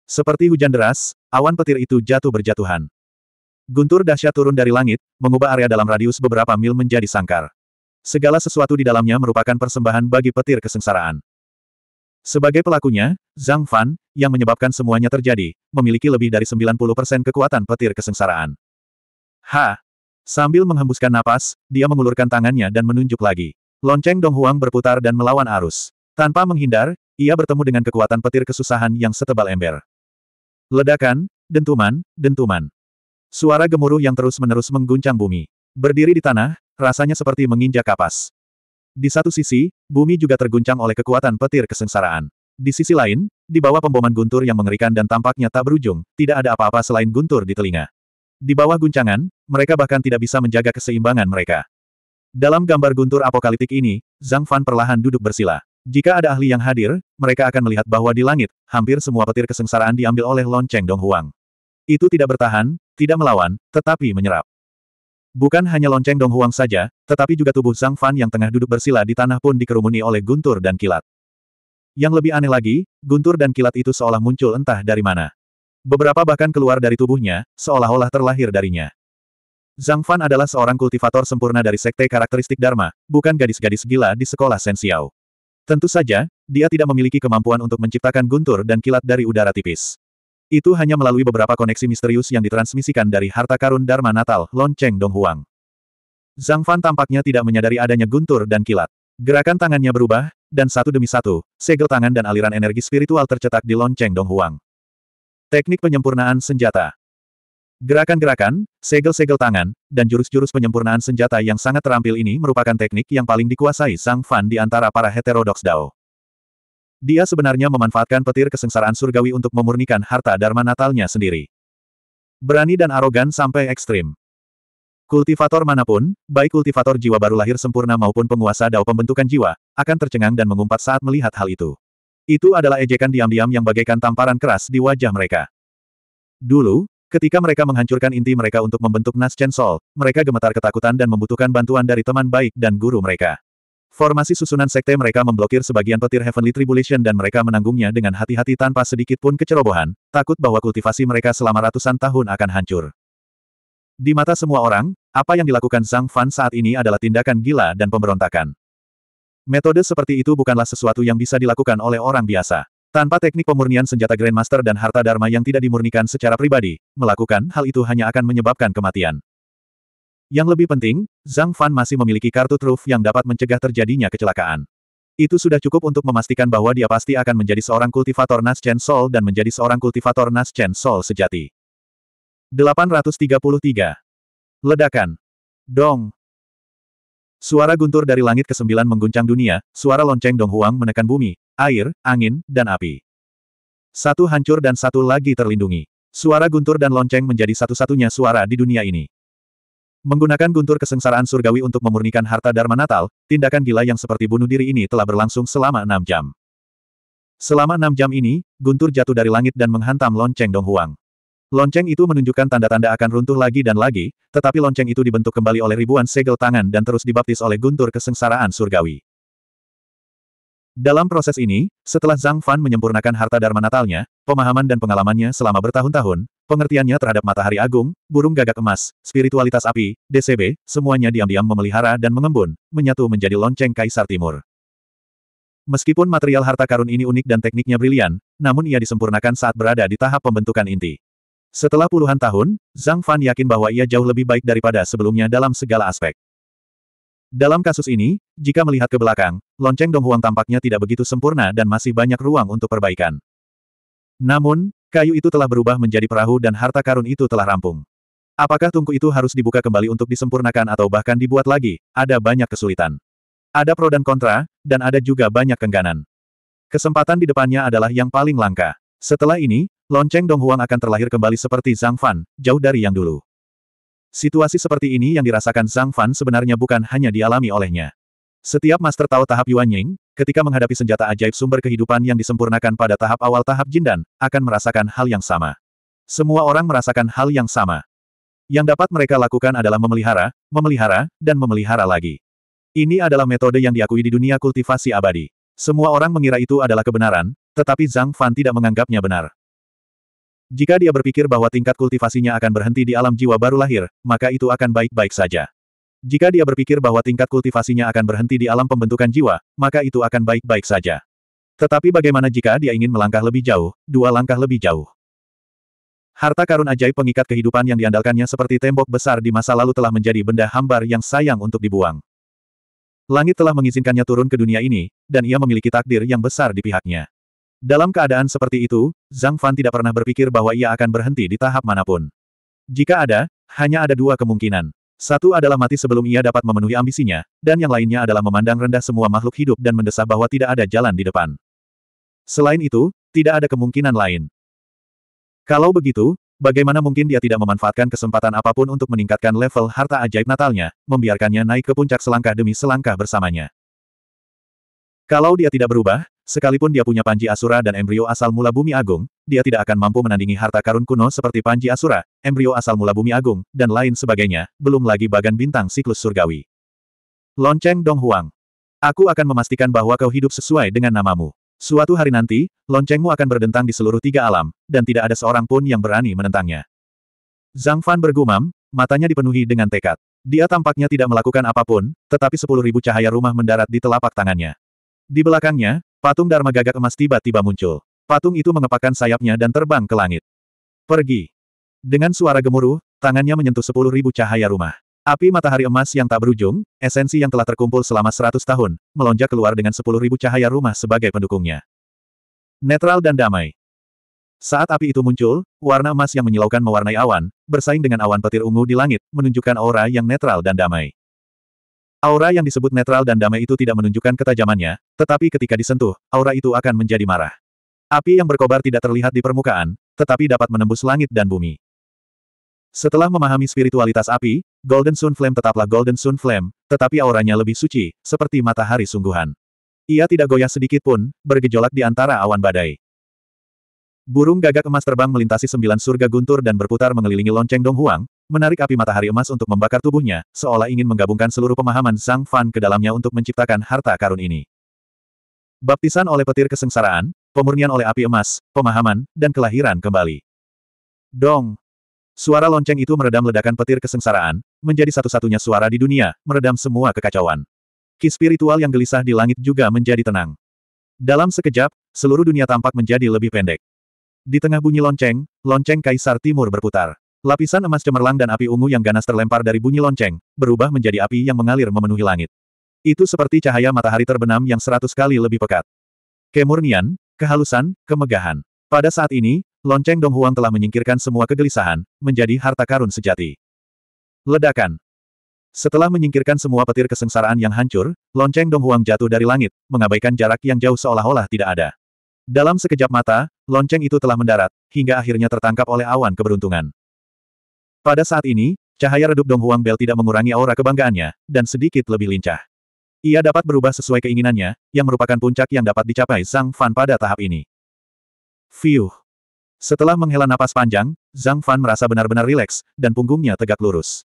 Seperti hujan deras, awan petir itu jatuh berjatuhan. Guntur dahsyat turun dari langit, mengubah area dalam radius beberapa mil menjadi sangkar. Segala sesuatu di dalamnya merupakan persembahan bagi petir kesengsaraan. Sebagai pelakunya, Zhang Fan, yang menyebabkan semuanya terjadi, memiliki lebih dari 90% kekuatan petir kesengsaraan. Ha! Sambil menghembuskan napas, dia mengulurkan tangannya dan menunjuk lagi. Lonceng Dong Huang berputar dan melawan arus. Tanpa menghindar, ia bertemu dengan kekuatan petir kesusahan yang setebal ember. Ledakan, dentuman, dentuman. Suara gemuruh yang terus-menerus mengguncang bumi. Berdiri di tanah, rasanya seperti menginjak kapas. Di satu sisi, bumi juga terguncang oleh kekuatan petir kesengsaraan. Di sisi lain, di bawah pemboman guntur yang mengerikan dan tampaknya tak berujung, tidak ada apa-apa selain guntur di telinga. Di bawah guncangan, mereka bahkan tidak bisa menjaga keseimbangan mereka. Dalam gambar guntur apokaliptik ini, Zhang Fan perlahan duduk bersila. Jika ada ahli yang hadir, mereka akan melihat bahwa di langit, hampir semua petir kesengsaraan diambil oleh lonceng Dong Huang. Itu tidak bertahan, tidak melawan, tetapi menyerap. Bukan hanya lonceng Dong Huang saja, tetapi juga tubuh Zhang Fan yang tengah duduk bersila di tanah pun dikerumuni oleh guntur dan kilat. Yang lebih aneh lagi, guntur dan kilat itu seolah muncul entah dari mana. Beberapa bahkan keluar dari tubuhnya, seolah-olah terlahir darinya. Zhang Fan adalah seorang kultivator sempurna dari sekte karakteristik Dharma, bukan gadis-gadis gila di sekolah Sensiao. Tentu saja, dia tidak memiliki kemampuan untuk menciptakan guntur dan kilat dari udara tipis. Itu hanya melalui beberapa koneksi misterius yang ditransmisikan dari harta karun Dharma Natal, Lonceng Dong Huang. Zhang Fan tampaknya tidak menyadari adanya guntur dan kilat. Gerakan tangannya berubah, dan satu demi satu, segel tangan dan aliran energi spiritual tercetak di Lonceng Dong Huang. Teknik penyempurnaan senjata Gerakan-gerakan, segel-segel tangan, dan jurus-jurus penyempurnaan senjata yang sangat terampil ini merupakan teknik yang paling dikuasai Sang Fan di antara para heterodoks Dao. Dia sebenarnya memanfaatkan petir kesengsaraan surgawi untuk memurnikan harta dharma natalnya sendiri. Berani dan arogan sampai ekstrim. Kultivator mana pun, baik kultivator jiwa baru lahir sempurna maupun penguasa dao pembentukan jiwa, akan tercengang dan mengumpat saat melihat hal itu. Itu adalah ejekan diam-diam yang bagaikan tamparan keras di wajah mereka. Dulu, ketika mereka menghancurkan inti mereka untuk membentuk Nas Chen Sol, mereka gemetar ketakutan dan membutuhkan bantuan dari teman baik dan guru mereka. Formasi susunan sekte mereka memblokir sebagian petir Heavenly Tribulation dan mereka menanggungnya dengan hati-hati tanpa sedikit pun kecerobohan, takut bahwa kultivasi mereka selama ratusan tahun akan hancur. Di mata semua orang, apa yang dilakukan Zhang Fan saat ini adalah tindakan gila dan pemberontakan. Metode seperti itu bukanlah sesuatu yang bisa dilakukan oleh orang biasa. Tanpa teknik pemurnian senjata Grandmaster dan harta Dharma yang tidak dimurnikan secara pribadi, melakukan hal itu hanya akan menyebabkan kematian. Yang lebih penting, Zhang Fan masih memiliki kartu truf yang dapat mencegah terjadinya kecelakaan. Itu sudah cukup untuk memastikan bahwa dia pasti akan menjadi seorang kultivator Nas Chen Sol dan menjadi seorang kultivator Nas Chen Sol sejati. 833. Ledakan. Dong. Suara guntur dari langit kesembilan mengguncang dunia, suara lonceng Dong Huang menekan bumi, air, angin, dan api. Satu hancur dan satu lagi terlindungi. Suara guntur dan lonceng menjadi satu-satunya suara di dunia ini. Menggunakan guntur kesengsaraan surgawi untuk memurnikan harta Dharma Natal, tindakan gila yang seperti bunuh diri ini telah berlangsung selama enam jam. Selama enam jam ini, guntur jatuh dari langit dan menghantam lonceng Dong Huang. Lonceng itu menunjukkan tanda-tanda akan runtuh lagi dan lagi, tetapi lonceng itu dibentuk kembali oleh ribuan segel tangan dan terus dibaptis oleh guntur kesengsaraan surgawi. Dalam proses ini, setelah Zhang Fan menyempurnakan harta dharma natalnya, pemahaman dan pengalamannya selama bertahun-tahun, pengertiannya terhadap matahari agung, burung gagak emas, spiritualitas api, DCB, semuanya diam-diam memelihara dan mengembun, menyatu menjadi lonceng Kaisar Timur. Meskipun material harta karun ini unik dan tekniknya brilian, namun ia disempurnakan saat berada di tahap pembentukan inti. Setelah puluhan tahun, Zhang Fan yakin bahwa ia jauh lebih baik daripada sebelumnya dalam segala aspek. Dalam kasus ini, jika melihat ke belakang, lonceng Dong Huang tampaknya tidak begitu sempurna dan masih banyak ruang untuk perbaikan. Namun, kayu itu telah berubah menjadi perahu dan harta karun itu telah rampung. Apakah tungku itu harus dibuka kembali untuk disempurnakan atau bahkan dibuat lagi, ada banyak kesulitan. Ada pro dan kontra, dan ada juga banyak kengganan. Kesempatan di depannya adalah yang paling langka. Setelah ini, lonceng Dong Huang akan terlahir kembali seperti Zhang Fan, jauh dari yang dulu. Situasi seperti ini yang dirasakan Zhang Fan sebenarnya bukan hanya dialami olehnya. Setiap Master Tao tahap Yuan Ying, ketika menghadapi senjata ajaib sumber kehidupan yang disempurnakan pada tahap awal tahap Jindan, akan merasakan hal yang sama. Semua orang merasakan hal yang sama. Yang dapat mereka lakukan adalah memelihara, memelihara, dan memelihara lagi. Ini adalah metode yang diakui di dunia kultivasi abadi. Semua orang mengira itu adalah kebenaran, tetapi Zhang Fan tidak menganggapnya benar. Jika dia berpikir bahwa tingkat kultivasinya akan berhenti di alam jiwa baru lahir, maka itu akan baik-baik saja. Jika dia berpikir bahwa tingkat kultivasinya akan berhenti di alam pembentukan jiwa, maka itu akan baik-baik saja. Tetapi bagaimana jika dia ingin melangkah lebih jauh, dua langkah lebih jauh? Harta karun ajaib pengikat kehidupan yang diandalkannya seperti tembok besar di masa lalu telah menjadi benda hambar yang sayang untuk dibuang. Langit telah mengizinkannya turun ke dunia ini, dan ia memiliki takdir yang besar di pihaknya. Dalam keadaan seperti itu, Zhang Fan tidak pernah berpikir bahwa ia akan berhenti di tahap mana pun. Jika ada, hanya ada dua kemungkinan. Satu adalah mati sebelum ia dapat memenuhi ambisinya, dan yang lainnya adalah memandang rendah semua makhluk hidup dan mendesah bahwa tidak ada jalan di depan. Selain itu, tidak ada kemungkinan lain. Kalau begitu, bagaimana mungkin dia tidak memanfaatkan kesempatan apa pun untuk meningkatkan level harta ajaib natalnya, membiarkannya naik ke puncak selangkah demi selangkah bersamanya. Kalau dia tidak berubah, Sekalipun dia punya Panji Asura dan embrio asal mula bumi agung, dia tidak akan mampu menandingi harta karun kuno seperti Panji Asura, embrio asal mula bumi agung, dan lain sebagainya, belum lagi bagan bintang siklus surgawi. Lonceng Dong Huang. Aku akan memastikan bahwa kau hidup sesuai dengan namamu. Suatu hari nanti, loncengmu akan berdentang di seluruh tiga alam, dan tidak ada seorang pun yang berani menentangnya. Zhang Fan bergumam, matanya dipenuhi dengan tekad. Dia tampaknya tidak melakukan apa pun, tetapi sepuluh ribu cahaya rumah mendarat di telapak tangannya. Di belakangnya, Patung Dharma gagak emas tiba-tiba muncul. Patung itu mengepakkan sayapnya dan terbang ke langit. Pergi. Dengan suara gemuruh, tangannya menyentuh sepuluh ribu cahaya rumah. Api matahari emas yang tak berujung, esensi yang telah terkumpul selama seratus tahun, melonjak keluar dengan sepuluh ribu cahaya rumah sebagai pendukungnya. Netral dan damai. Saat api itu muncul, warna emas yang menyilaukan mewarnai awan, bersaing dengan awan petir ungu di langit, menunjukkan aura yang netral dan damai. Aura yang disebut netral dan damai itu tidak menunjukkan ketajamannya, tetapi ketika disentuh, aura itu akan menjadi marah. Api yang berkobar tidak terlihat di permukaan, tetapi dapat menembus langit dan bumi. Setelah memahami spiritualitas api, Golden Sun Flame tetaplah Golden Sun Flame, tetapi auranya lebih suci, seperti matahari sungguhan. Ia tidak goyah sedikit pun, bergejolak di antara awan badai. Burung gagak emas terbang melintasi sembilan surga guntur dan berputar mengelilingi lonceng Dong Huang, menarik api matahari emas untuk membakar tubuhnya, seolah ingin menggabungkan seluruh pemahaman Zhang Fan ke dalamnya untuk menciptakan harta karun ini. Baptisan oleh petir kesengsaraan, pemurnian oleh api emas, pemahaman, dan kelahiran kembali. Dong! Suara lonceng itu meredam ledakan petir kesengsaraan, menjadi satu-satunya suara di dunia, meredam semua kekacauan. Ki spiritual yang gelisah di langit juga menjadi tenang. Dalam sekejap, seluruh dunia tampak menjadi lebih pendek. Di tengah bunyi lonceng, lonceng Kaisar Timur berputar. Lapisan emas cemerlang dan api ungu yang ganas terlempar dari bunyi lonceng, berubah menjadi api yang mengalir memenuhi langit. Itu seperti cahaya matahari terbenam yang seratus kali lebih pekat. Kemurnian, kehalusan, kemegahan. Pada saat ini, lonceng Dong Huang telah menyingkirkan semua kegelisahan, menjadi harta karun sejati. Ledakan. Setelah menyingkirkan semua petir kesengsaraan yang hancur, lonceng Dong Huang jatuh dari langit, mengabaikan jarak yang jauh seolah-olah tidak ada. Dalam sekejap mata, lonceng itu telah mendarat, hingga akhirnya tertangkap oleh awan keberuntungan. Pada saat ini, cahaya redup Dong Huang Bell tidak mengurangi aura kebanggaannya, dan sedikit lebih lincah. Ia dapat berubah sesuai keinginannya, yang merupakan puncak yang dapat dicapai Zhang Fan pada tahap ini. Fiuh. Setelah menghela napas panjang, Zhang Fan merasa benar-benar rileks, dan punggungnya tegak lurus.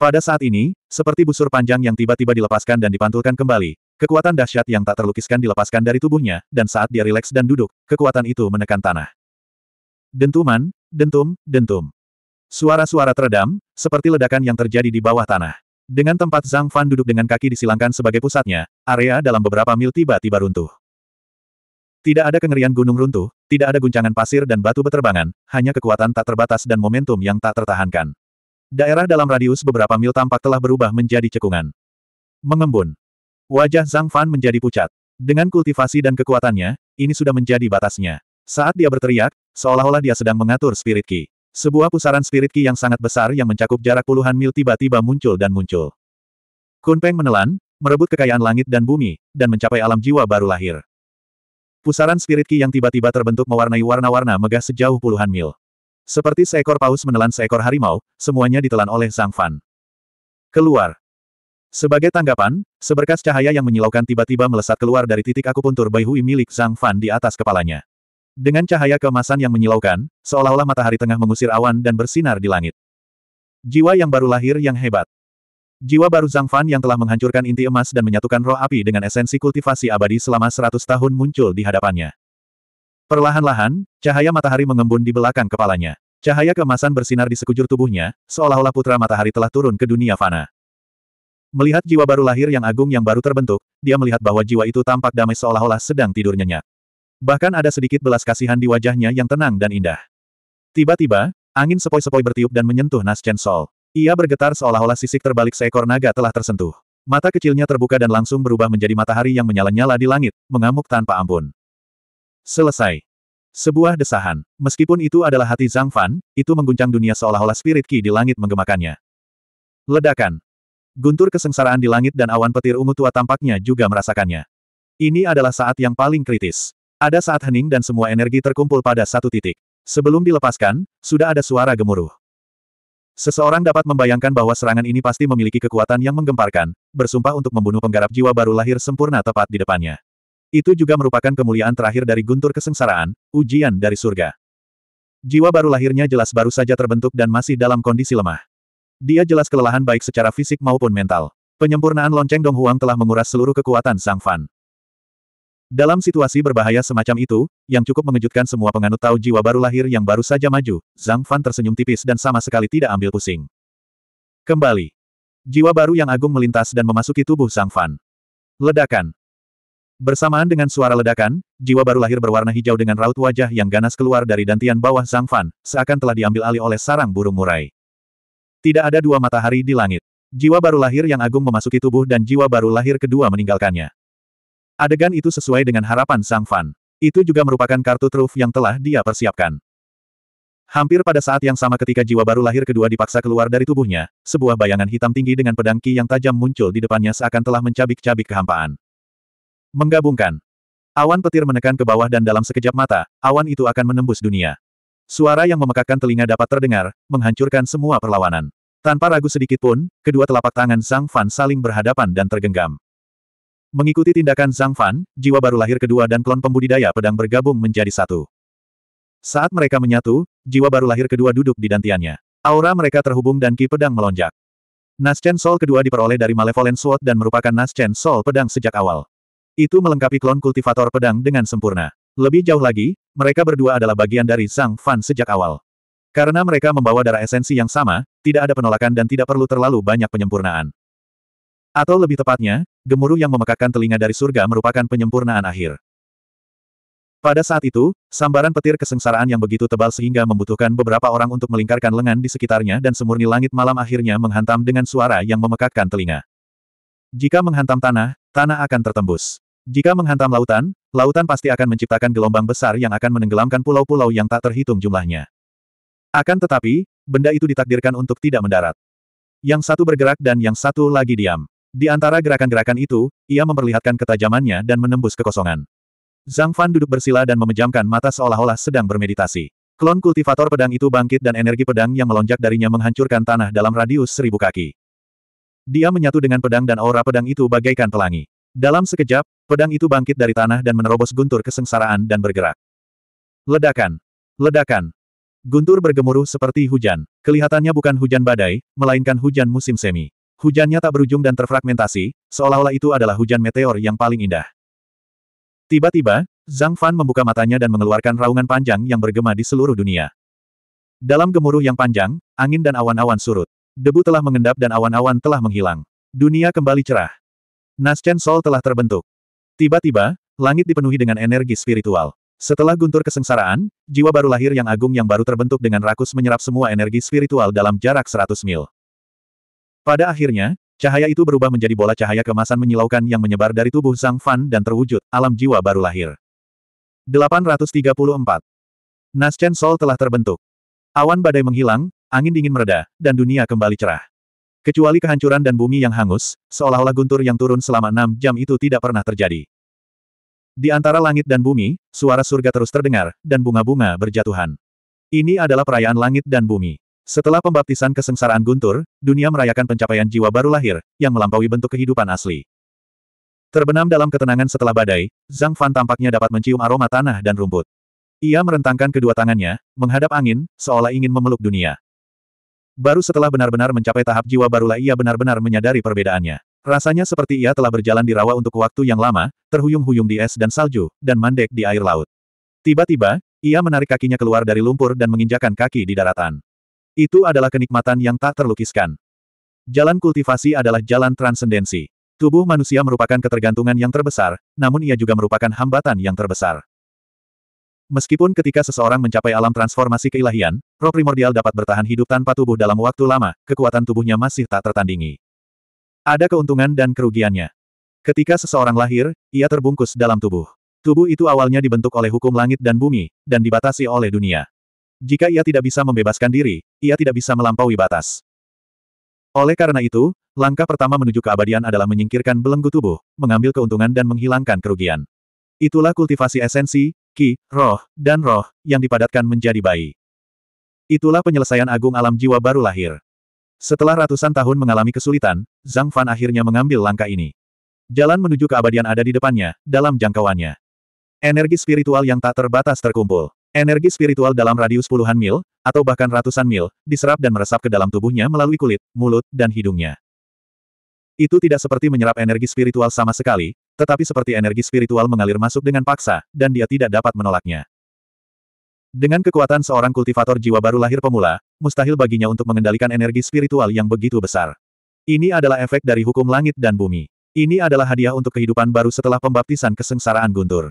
Pada saat ini, seperti busur panjang yang tiba-tiba dilepaskan dan dipantulkan kembali, kekuatan dahsyat yang tak terlukiskan dilepaskan dari tubuhnya, dan saat dia rileks dan duduk, kekuatan itu menekan tanah. Dentuman, dentum, dentum. Suara-suara teredam, seperti ledakan yang terjadi di bawah tanah. Dengan tempat Zhang Fan duduk dengan kaki disilangkan sebagai pusatnya, area dalam beberapa mil tiba-tiba runtuh. Tidak ada kengerian gunung runtuh, tidak ada guncangan pasir dan batu beterbangan, hanya kekuatan tak terbatas dan momentum yang tak tertahankan. Daerah dalam radius beberapa mil tampak telah berubah menjadi cekungan. Mengembun. Wajah Zhang Fan menjadi pucat. Dengan kultivasi dan kekuatannya, ini sudah menjadi batasnya. Saat dia berteriak, seolah-olah dia sedang mengatur spirit ki. Sebuah pusaran spirit ki yang sangat besar yang mencakup jarak puluhan mil tiba-tiba muncul dan muncul. Kunpeng menelan, merebut kekayaan langit dan bumi, dan mencapai alam jiwa baru lahir. Pusaran spirit ki yang tiba-tiba terbentuk mewarnai warna-warna megah sejauh puluhan mil. Seperti seekor paus menelan seekor harimau, semuanya ditelan oleh Zhang Fan. Keluar. Sebagai tanggapan, seberkas cahaya yang menyilaukan tiba-tiba melesat keluar dari titik akupuntur Baihui milik Zhang Fan di atas kepalanya. Dengan cahaya keemasan yang menyilaukan, seolah-olah matahari tengah mengusir awan dan bersinar di langit. Jiwa yang baru lahir yang hebat. Jiwa baru Zhang Fan yang telah menghancurkan inti emas dan menyatukan roh api dengan esensi kultivasi abadi selama seratus tahun muncul di hadapannya. Perlahan-lahan, cahaya matahari mengembun di belakang kepalanya. Cahaya keemasan bersinar di sekujur tubuhnya, seolah-olah putra matahari telah turun ke dunia fana. Melihat jiwa baru lahir yang agung yang baru terbentuk, dia melihat bahwa jiwa itu tampak damai seolah-olah sedang tidur nyenyak. Bahkan ada sedikit belas kasihan di wajahnya yang tenang dan indah. Tiba-tiba, angin sepoi-sepoi bertiup dan menyentuh Nas Chen Sol. Ia bergetar seolah-olah sisik terbalik seekor naga telah tersentuh. Mata kecilnya terbuka dan langsung berubah menjadi matahari yang menyala-nyala di langit, mengamuk tanpa ampun. Selesai. Sebuah desahan. Meskipun itu adalah hati Zhang Fan, itu mengguncang dunia seolah-olah spirit ki di langit menggemakannya. Ledakan. Guntur kesengsaraan di langit dan awan petir ungu tua tampaknya juga merasakannya. Ini adalah saat yang paling kritis. Ada saat hening dan semua energi terkumpul pada satu titik. Sebelum dilepaskan, sudah ada suara gemuruh. Seseorang dapat membayangkan bahwa serangan ini pasti memiliki kekuatan yang menggemparkan, bersumpah untuk membunuh penggarap jiwa baru lahir sempurna tepat di depannya. Itu juga merupakan kemuliaan terakhir dari guntur kesengsaraan, ujian dari surga. Jiwa baru lahirnya jelas baru saja terbentuk dan masih dalam kondisi lemah. Dia jelas kelelahan baik secara fisik maupun mental. Penyempurnaan lonceng Dong Huang telah menguras seluruh kekuatan Sang Fan. Dalam situasi berbahaya semacam itu, yang cukup mengejutkan semua penganut tahu jiwa baru lahir yang baru saja maju, Zhang Fan tersenyum tipis dan sama sekali tidak ambil pusing. Kembali. Jiwa baru yang agung melintas dan memasuki tubuh Zhang Fan. Ledakan. Bersamaan dengan suara ledakan, jiwa baru lahir berwarna hijau dengan raut wajah yang ganas keluar dari dantian bawah Zhang Fan, seakan telah diambil alih oleh sarang burung murai. Tidak ada dua matahari di langit. Jiwa baru lahir yang agung memasuki tubuh dan jiwa baru lahir kedua meninggalkannya. Adegan itu sesuai dengan harapan Sang Fan. Itu juga merupakan kartu truf yang telah dia persiapkan. Hampir pada saat yang sama ketika jiwa baru lahir kedua dipaksa keluar dari tubuhnya, sebuah bayangan hitam tinggi dengan pedang ki yang tajam muncul di depannya seakan telah mencabik-cabik kehampaan. Menggabungkan. Awan petir menekan ke bawah dan dalam sekejap mata, awan itu akan menembus dunia. Suara yang memekakkan telinga dapat terdengar, menghancurkan semua perlawanan. Tanpa ragu sedikit pun, kedua telapak tangan Zhang Fan saling berhadapan dan tergenggam. Mengikuti tindakan Zhang Fan, jiwa baru lahir kedua dan klon pembudidaya pedang bergabung menjadi satu. Saat mereka menyatu, jiwa baru lahir kedua duduk di dantiannya. Aura mereka terhubung dan ki pedang melonjak. Naschen Soul kedua diperoleh dari Malevolent Sword dan merupakan Naschen Soul pedang sejak awal. Itu melengkapi klon kultivator pedang dengan sempurna. Lebih jauh lagi, mereka berdua adalah bagian dari Zhang Fan sejak awal. Karena mereka membawa darah esensi yang sama, tidak ada penolakan dan tidak perlu terlalu banyak penyempurnaan. Atau lebih tepatnya, gemuruh yang memekakkan telinga dari surga merupakan penyempurnaan akhir. Pada saat itu, sambaran petir kesengsaraan yang begitu tebal sehingga membutuhkan beberapa orang untuk melingkarkan lengan di sekitarnya dan semurni langit malam akhirnya menghantam dengan suara yang memekakkan telinga. Jika menghantam tanah, tanah akan tertembus. Jika menghantam lautan, lautan pasti akan menciptakan gelombang besar yang akan menenggelamkan pulau-pulau yang tak terhitung jumlahnya. Akan tetapi, benda itu ditakdirkan untuk tidak mendarat. Yang satu bergerak dan yang satu lagi diam. Di antara gerakan-gerakan itu, ia memperlihatkan ketajamannya dan menembus kekosongan. Zhang Fan duduk bersila dan memejamkan mata seolah-olah sedang bermeditasi. Klon kultivator pedang itu bangkit dan energi pedang yang melonjak darinya menghancurkan tanah dalam radius seribu kaki. Dia menyatu dengan pedang dan aura pedang itu bagaikan pelangi. Dalam sekejap, pedang itu bangkit dari tanah dan menerobos guntur kesengsaraan dan bergerak. Ledakan! Ledakan! Guntur bergemuruh seperti hujan. Kelihatannya bukan hujan badai, melainkan hujan musim semi. Hujannya tak berujung dan terfragmentasi, seolah-olah itu adalah hujan meteor yang paling indah. Tiba-tiba, Zhang Fan membuka matanya dan mengeluarkan raungan panjang yang bergema di seluruh dunia. Dalam gemuruh yang panjang, angin dan awan-awan surut. Debu telah mengendap dan awan-awan telah menghilang. Dunia kembali cerah. Naschen Sol telah terbentuk. Tiba-tiba, langit dipenuhi dengan energi spiritual. Setelah guntur kesengsaraan, jiwa baru lahir yang agung yang baru terbentuk dengan rakus menyerap semua energi spiritual dalam jarak 100 mil. Pada akhirnya, Cahaya itu berubah menjadi bola cahaya kemasan menyilaukan yang menyebar dari tubuh Zhang Fan dan terwujud, alam jiwa baru lahir. 834. Naschen Sol telah terbentuk. Awan badai menghilang, angin dingin mereda, dan dunia kembali cerah. Kecuali kehancuran dan bumi yang hangus, seolah-olah guntur yang turun selama enam jam itu tidak pernah terjadi. Di antara langit dan bumi, suara surga terus terdengar, dan bunga-bunga berjatuhan. Ini adalah perayaan langit dan bumi. Setelah pembaptisan kesengsaraan Guntur, dunia merayakan pencapaian jiwa baru lahir, yang melampaui bentuk kehidupan asli. Terbenam dalam ketenangan setelah badai, Zhang Fan tampaknya dapat mencium aroma tanah dan rumput. Ia merentangkan kedua tangannya, menghadap angin, seolah ingin memeluk dunia. Baru setelah benar-benar mencapai tahap jiwa barulah ia benar-benar menyadari perbedaannya. Rasanya seperti ia telah berjalan di rawa untuk waktu yang lama, terhuyung-huyung di es dan salju, dan mandek di air laut. Tiba-tiba, ia menarik kakinya keluar dari lumpur dan menginjakan kaki di daratan. Itu adalah kenikmatan yang tak terlukiskan. Jalan kultivasi adalah jalan transendensi. Tubuh manusia merupakan ketergantungan yang terbesar, namun ia juga merupakan hambatan yang terbesar. Meskipun ketika seseorang mencapai alam transformasi keilahian, roh primordial dapat bertahan hidup tanpa tubuh dalam waktu lama, kekuatan tubuhnya masih tak tertandingi. Ada keuntungan dan kerugiannya. Ketika seseorang lahir, ia terbungkus dalam tubuh. Tubuh itu awalnya dibentuk oleh hukum langit dan bumi, dan dibatasi oleh dunia. Jika ia tidak bisa membebaskan diri, ia tidak bisa melampaui batas. Oleh karena itu, langkah pertama menuju keabadian adalah menyingkirkan belenggu tubuh, mengambil keuntungan dan menghilangkan kerugian. Itulah kultivasi esensi, ki, roh, dan roh, yang dipadatkan menjadi bayi. Itulah penyelesaian agung alam jiwa baru lahir. Setelah ratusan tahun mengalami kesulitan, Zhang Fan akhirnya mengambil langkah ini. Jalan menuju keabadian ada di depannya, dalam jangkauannya. Energi spiritual yang tak terbatas terkumpul. Energi spiritual dalam radius puluhan mil, atau bahkan ratusan mil, diserap dan meresap ke dalam tubuhnya melalui kulit, mulut, dan hidungnya. Itu tidak seperti menyerap energi spiritual sama sekali, tetapi seperti energi spiritual mengalir masuk dengan paksa, dan dia tidak dapat menolaknya. Dengan kekuatan seorang kultivator jiwa baru lahir pemula, mustahil baginya untuk mengendalikan energi spiritual yang begitu besar. Ini adalah efek dari hukum langit dan bumi. Ini adalah hadiah untuk kehidupan baru setelah pembaptisan kesengsaraan Guntur.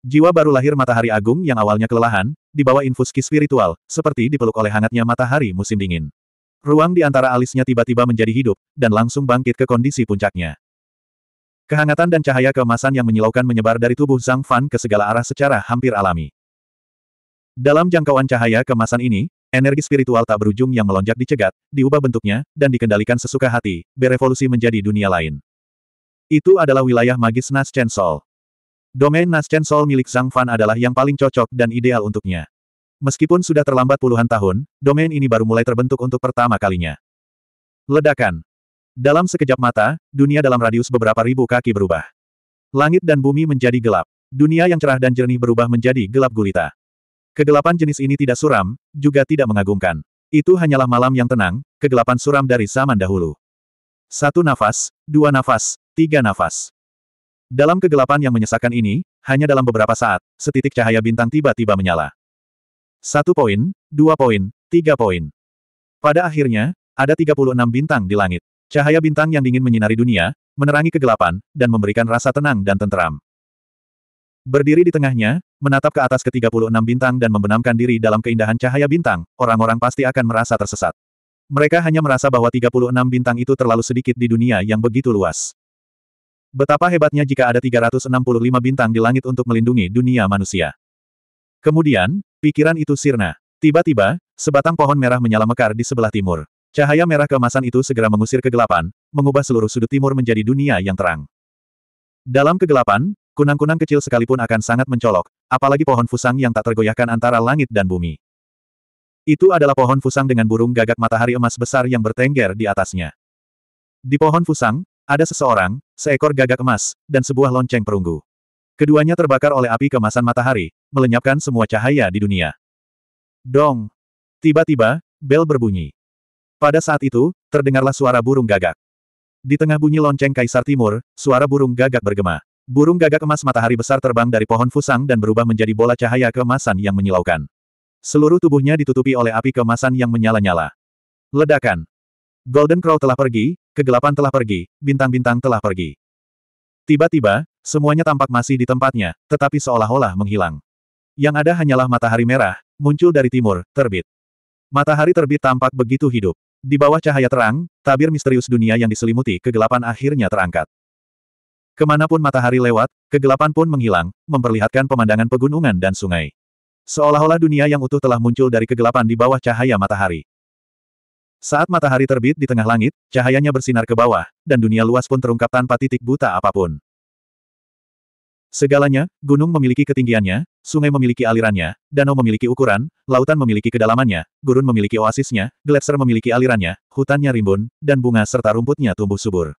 Jiwa baru lahir matahari agung yang awalnya kelelahan, dibawa infus ki spiritual, seperti dipeluk oleh hangatnya matahari musim dingin. Ruang di antara alisnya tiba-tiba menjadi hidup, dan langsung bangkit ke kondisi puncaknya. Kehangatan dan cahaya keemasan yang menyilaukan menyebar dari tubuh Zhang Fan ke segala arah secara hampir alami. Dalam jangkauan cahaya kemasan ini, energi spiritual tak berujung yang melonjak dicegat, diubah bentuknya, dan dikendalikan sesuka hati, berevolusi menjadi dunia lain. Itu adalah wilayah magis Naschen Sol. Domain Naschen Sol milik Zhang Fan adalah yang paling cocok dan ideal untuknya. Meskipun sudah terlambat puluhan tahun, domain ini baru mulai terbentuk untuk pertama kalinya. Ledakan. Dalam sekejap mata, dunia dalam radius beberapa ribu kaki berubah. Langit dan bumi menjadi gelap. Dunia yang cerah dan jernih berubah menjadi gelap gulita. Kegelapan jenis ini tidak suram, juga tidak mengagumkan. Itu hanyalah malam yang tenang, kegelapan suram dari zaman dahulu. Satu nafas, dua nafas, tiga nafas. Dalam kegelapan yang menyesakkan ini, hanya dalam beberapa saat, setitik cahaya bintang tiba-tiba menyala. Satu poin, dua poin, tiga poin. Pada akhirnya, ada 36 bintang di langit. Cahaya bintang yang dingin menyinari dunia, menerangi kegelapan, dan memberikan rasa tenang dan tentram. Berdiri di tengahnya, menatap ke atas ke-36 bintang dan membenamkan diri dalam keindahan cahaya bintang, orang-orang pasti akan merasa tersesat. Mereka hanya merasa bahwa 36 bintang itu terlalu sedikit di dunia yang begitu luas. Betapa hebatnya jika ada 365 bintang di langit untuk melindungi dunia manusia. Kemudian, pikiran itu sirna. Tiba-tiba, sebatang pohon merah menyala mekar di sebelah timur. Cahaya merah keemasan itu segera mengusir kegelapan, mengubah seluruh sudut timur menjadi dunia yang terang. Dalam kegelapan, Kunang-kunang kecil sekalipun akan sangat mencolok, apalagi pohon fusang yang tak tergoyahkan antara langit dan bumi. Itu adalah pohon fusang dengan burung gagak matahari emas besar yang bertengger di atasnya. Di pohon fusang, ada seseorang, seekor gagak emas, dan sebuah lonceng perunggu. Keduanya terbakar oleh api kemasan matahari, melenyapkan semua cahaya di dunia. Dong! Tiba-tiba, bel berbunyi. Pada saat itu, terdengarlah suara burung gagak. Di tengah bunyi lonceng Kaisar Timur, suara burung gagak bergema. Burung gagak emas matahari besar terbang dari pohon fusang dan berubah menjadi bola cahaya keemasan yang menyilaukan. Seluruh tubuhnya ditutupi oleh api keemasan yang menyala-nyala. Ledakan. Golden Crow telah pergi, kegelapan telah pergi, bintang-bintang telah pergi. Tiba-tiba, semuanya tampak masih di tempatnya, tetapi seolah-olah menghilang. Yang ada hanyalah matahari merah, muncul dari timur, terbit. Matahari terbit tampak begitu hidup. Di bawah cahaya terang, tabir misterius dunia yang diselimuti kegelapan akhirnya terangkat. Ke mana pun matahari lewat, kegelapan pun menghilang, memperlihatkan pemandangan pegunungan dan sungai. Seolah-olah dunia yang utuh telah muncul dari kegelapan di bawah cahaya matahari. Saat matahari terbit di tengah langit, cahayanya bersinar ke bawah, dan dunia luas pun terungkap tanpa titik buta apa pun. Segalanya, gunung memiliki ketinggiannya, sungai memiliki alirannya, danau memiliki ukuran, lautan memiliki kedalamannya, gurun memiliki oasisnya, gletser memiliki alirannya, hutannya rimbun, dan bunga serta rumputnya tumbuh subur.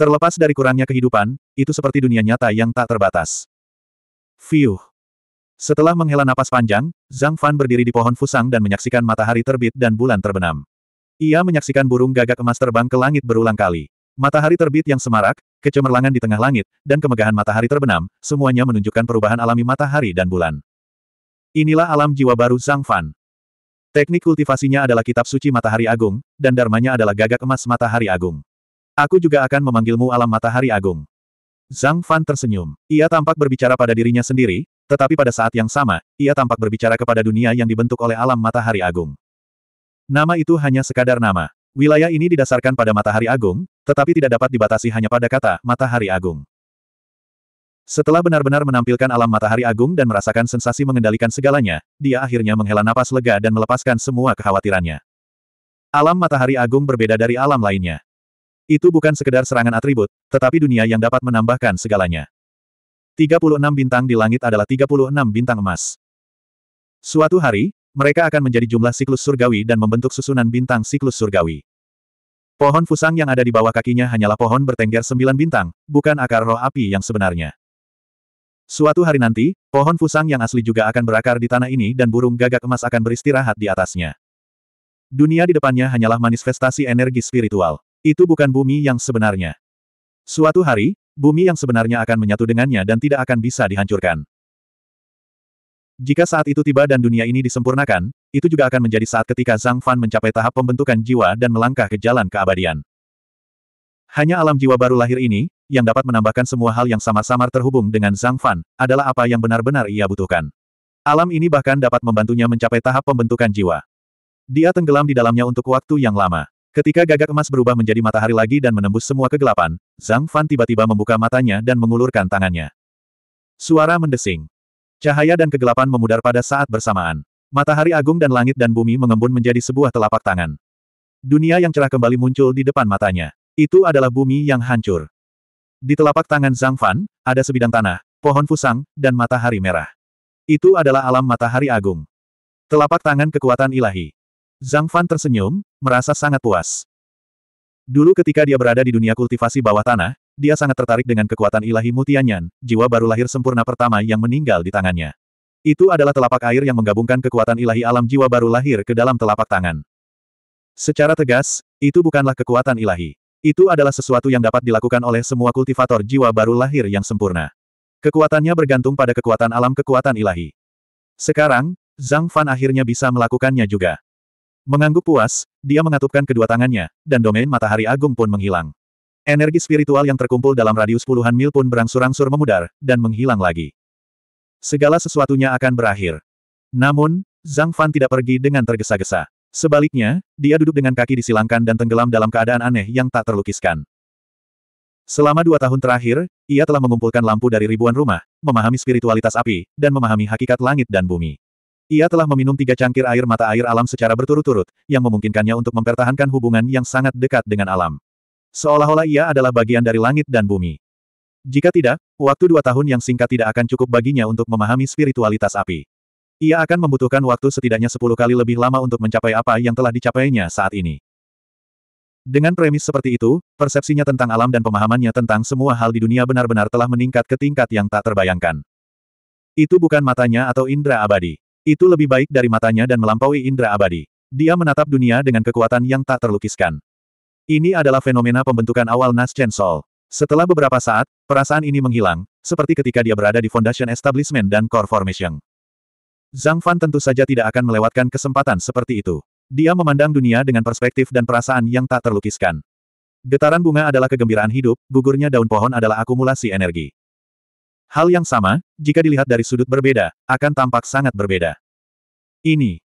Terlepas dari kurangnya kehidupan, itu seperti dunia nyata yang tak terbatas. Fiuh. Setelah menghela napas panjang, Zhang Fan berdiri di pohon fusang dan menyaksikan matahari terbit dan bulan terbenam. Ia menyaksikan burung gagak emas terbang ke langit berulang kali. Matahari terbit yang semarak, kecemerlangan di tengah langit, dan kemegahan matahari terbenam, semuanya menunjukkan perubahan alami matahari dan bulan. Inilah alam jiwa baru Zhang Fan. Teknik kultivasinya adalah kitab suci matahari agung, dan dharmanya adalah gagak emas matahari agung. Aku juga akan memanggilmu alam matahari agung. Zhang Fan tersenyum. Ia tampak berbicara pada dirinya sendiri, tetapi pada saat yang sama, ia tampak berbicara kepada dunia yang dibentuk oleh alam matahari agung. Nama itu hanya sekadar nama. Wilayah ini didasarkan pada matahari agung, tetapi tidak dapat dibatasi hanya pada kata matahari agung. Setelah benar-benar menampilkan alam matahari agung dan merasakan sensasi mengendalikan segalanya, dia akhirnya menghela napas lega dan melepaskan semua kekhawatirannya. Alam matahari agung berbeda dari alam lainnya. Itu bukan sekedar serangan atribut, tetapi dunia yang dapat menambahkan segalanya. 36 bintang di langit adalah 36 bintang emas. Suatu hari, mereka akan menjadi jumlah siklus surgawi dan membentuk susunan bintang siklus surgawi. Pohon fusang yang ada di bawah kakinya hanyalah pohon bertengger sembilan bintang, bukan akar roh api yang sebenarnya. Suatu hari nanti, pohon fusang yang asli juga akan berakar di tanah ini dan burung gagak emas akan beristirahat di atasnya. Dunia di depannya hanyalah manifestasi energi spiritual. Itu bukan bumi yang sebenarnya. Suatu hari, bumi yang sebenarnya akan menyatu dengannya dan tidak akan bisa dihancurkan. Jika saat itu tiba dan dunia ini disempurnakan, itu juga akan menjadi saat ketika Zhang Fan mencapai tahap pembentukan jiwa dan melangkah ke jalan keabadian. Hanya alam jiwa baru lahir ini, yang dapat menambahkan semua hal yang samar-samar terhubung dengan Zhang Fan, adalah apa yang benar-benar ia butuhkan. Alam ini bahkan dapat membantunya mencapai tahap pembentukan jiwa. Dia tenggelam di dalamnya untuk waktu yang lama. Ketika gagak emas berubah menjadi matahari lagi dan menembus semua kegelapan, Zhang Fan tiba-tiba membuka matanya dan mengulurkan tangannya. Suara mendesing. Cahaya dan kegelapan memudar pada saat bersamaan. Matahari agung dan langit dan bumi mengembun menjadi sebuah telapak tangan. Dunia yang cerah kembali muncul di depan matanya. Itu adalah bumi yang hancur. Di telapak tangan Zhang Fan, ada sebidang tanah, pohon fusang, dan matahari merah. Itu adalah alam matahari agung. Telapak tangan kekuatan ilahi. Zhang Fan tersenyum, merasa sangat puas. Dulu ketika dia berada di dunia kultivasi bawah tanah, dia sangat tertarik dengan kekuatan ilahi Mutianyan, jiwa baru lahir sempurna pertama yang meninggal di tangannya. Itu adalah telapak air yang menggabungkan kekuatan ilahi alam jiwa baru lahir ke dalam telapak tangan. Secara tegas, itu bukanlah kekuatan ilahi. Itu adalah sesuatu yang dapat dilakukan oleh semua kultivator jiwa baru lahir yang sempurna. Kekuatannya bergantung pada kekuatan alam kekuatan ilahi. Sekarang, Zhang Fan akhirnya bisa melakukannya juga. Mengangguk puas, dia mengatupkan kedua tangannya, dan domain matahari agung pun menghilang. Energi spiritual yang terkumpul dalam radius puluhan mil pun berangsur-angsur memudar, dan menghilang lagi. Segala sesuatunya akan berakhir. Namun, Zhang Fan tidak pergi dengan tergesa-gesa. Sebaliknya, dia duduk dengan kaki disilangkan dan tenggelam dalam keadaan aneh yang tak terlukiskan. Selama dua tahun terakhir, ia telah mengumpulkan lampu dari ribuan rumah, memahami spiritualitas api, dan memahami hakikat langit dan bumi. Ia telah meminum tiga cangkir air mata air alam secara berturut-turut, yang memungkinkannya untuk mempertahankan hubungan yang sangat dekat dengan alam. Seolah-olah ia adalah bagian dari langit dan bumi. Jika tidak, waktu dua tahun yang singkat tidak akan cukup baginya untuk memahami spiritualitas api. Ia akan membutuhkan waktu setidaknya sepuluh kali lebih lama untuk mencapai apa yang telah dicapainya saat ini. Dengan premis seperti itu, persepsinya tentang alam dan pemahamannya tentang semua hal di dunia benar-benar telah meningkat ke tingkat yang tak terbayangkan. Itu bukan matanya atau indera abadi. Itu lebih baik dari matanya dan melampaui indera abadi. Dia menatap dunia dengan kekuatan yang tak terlukiskan. Ini adalah fenomena pembentukan awal Nas Chen Sol. Setelah beberapa saat, perasaan ini menghilang, seperti ketika dia berada di Foundation Establishment dan Core Formation. Zhang Fan tentu saja tidak akan melewatkan kesempatan seperti itu. Dia memandang dunia dengan perspektif dan perasaan yang tak terlukiskan. Getaran bunga adalah kegembiraan hidup, gugurnya daun pohon adalah akumulasi energi. Hal yang sama, jika dilihat dari sudut berbeda, akan tampak sangat berbeda. Ini.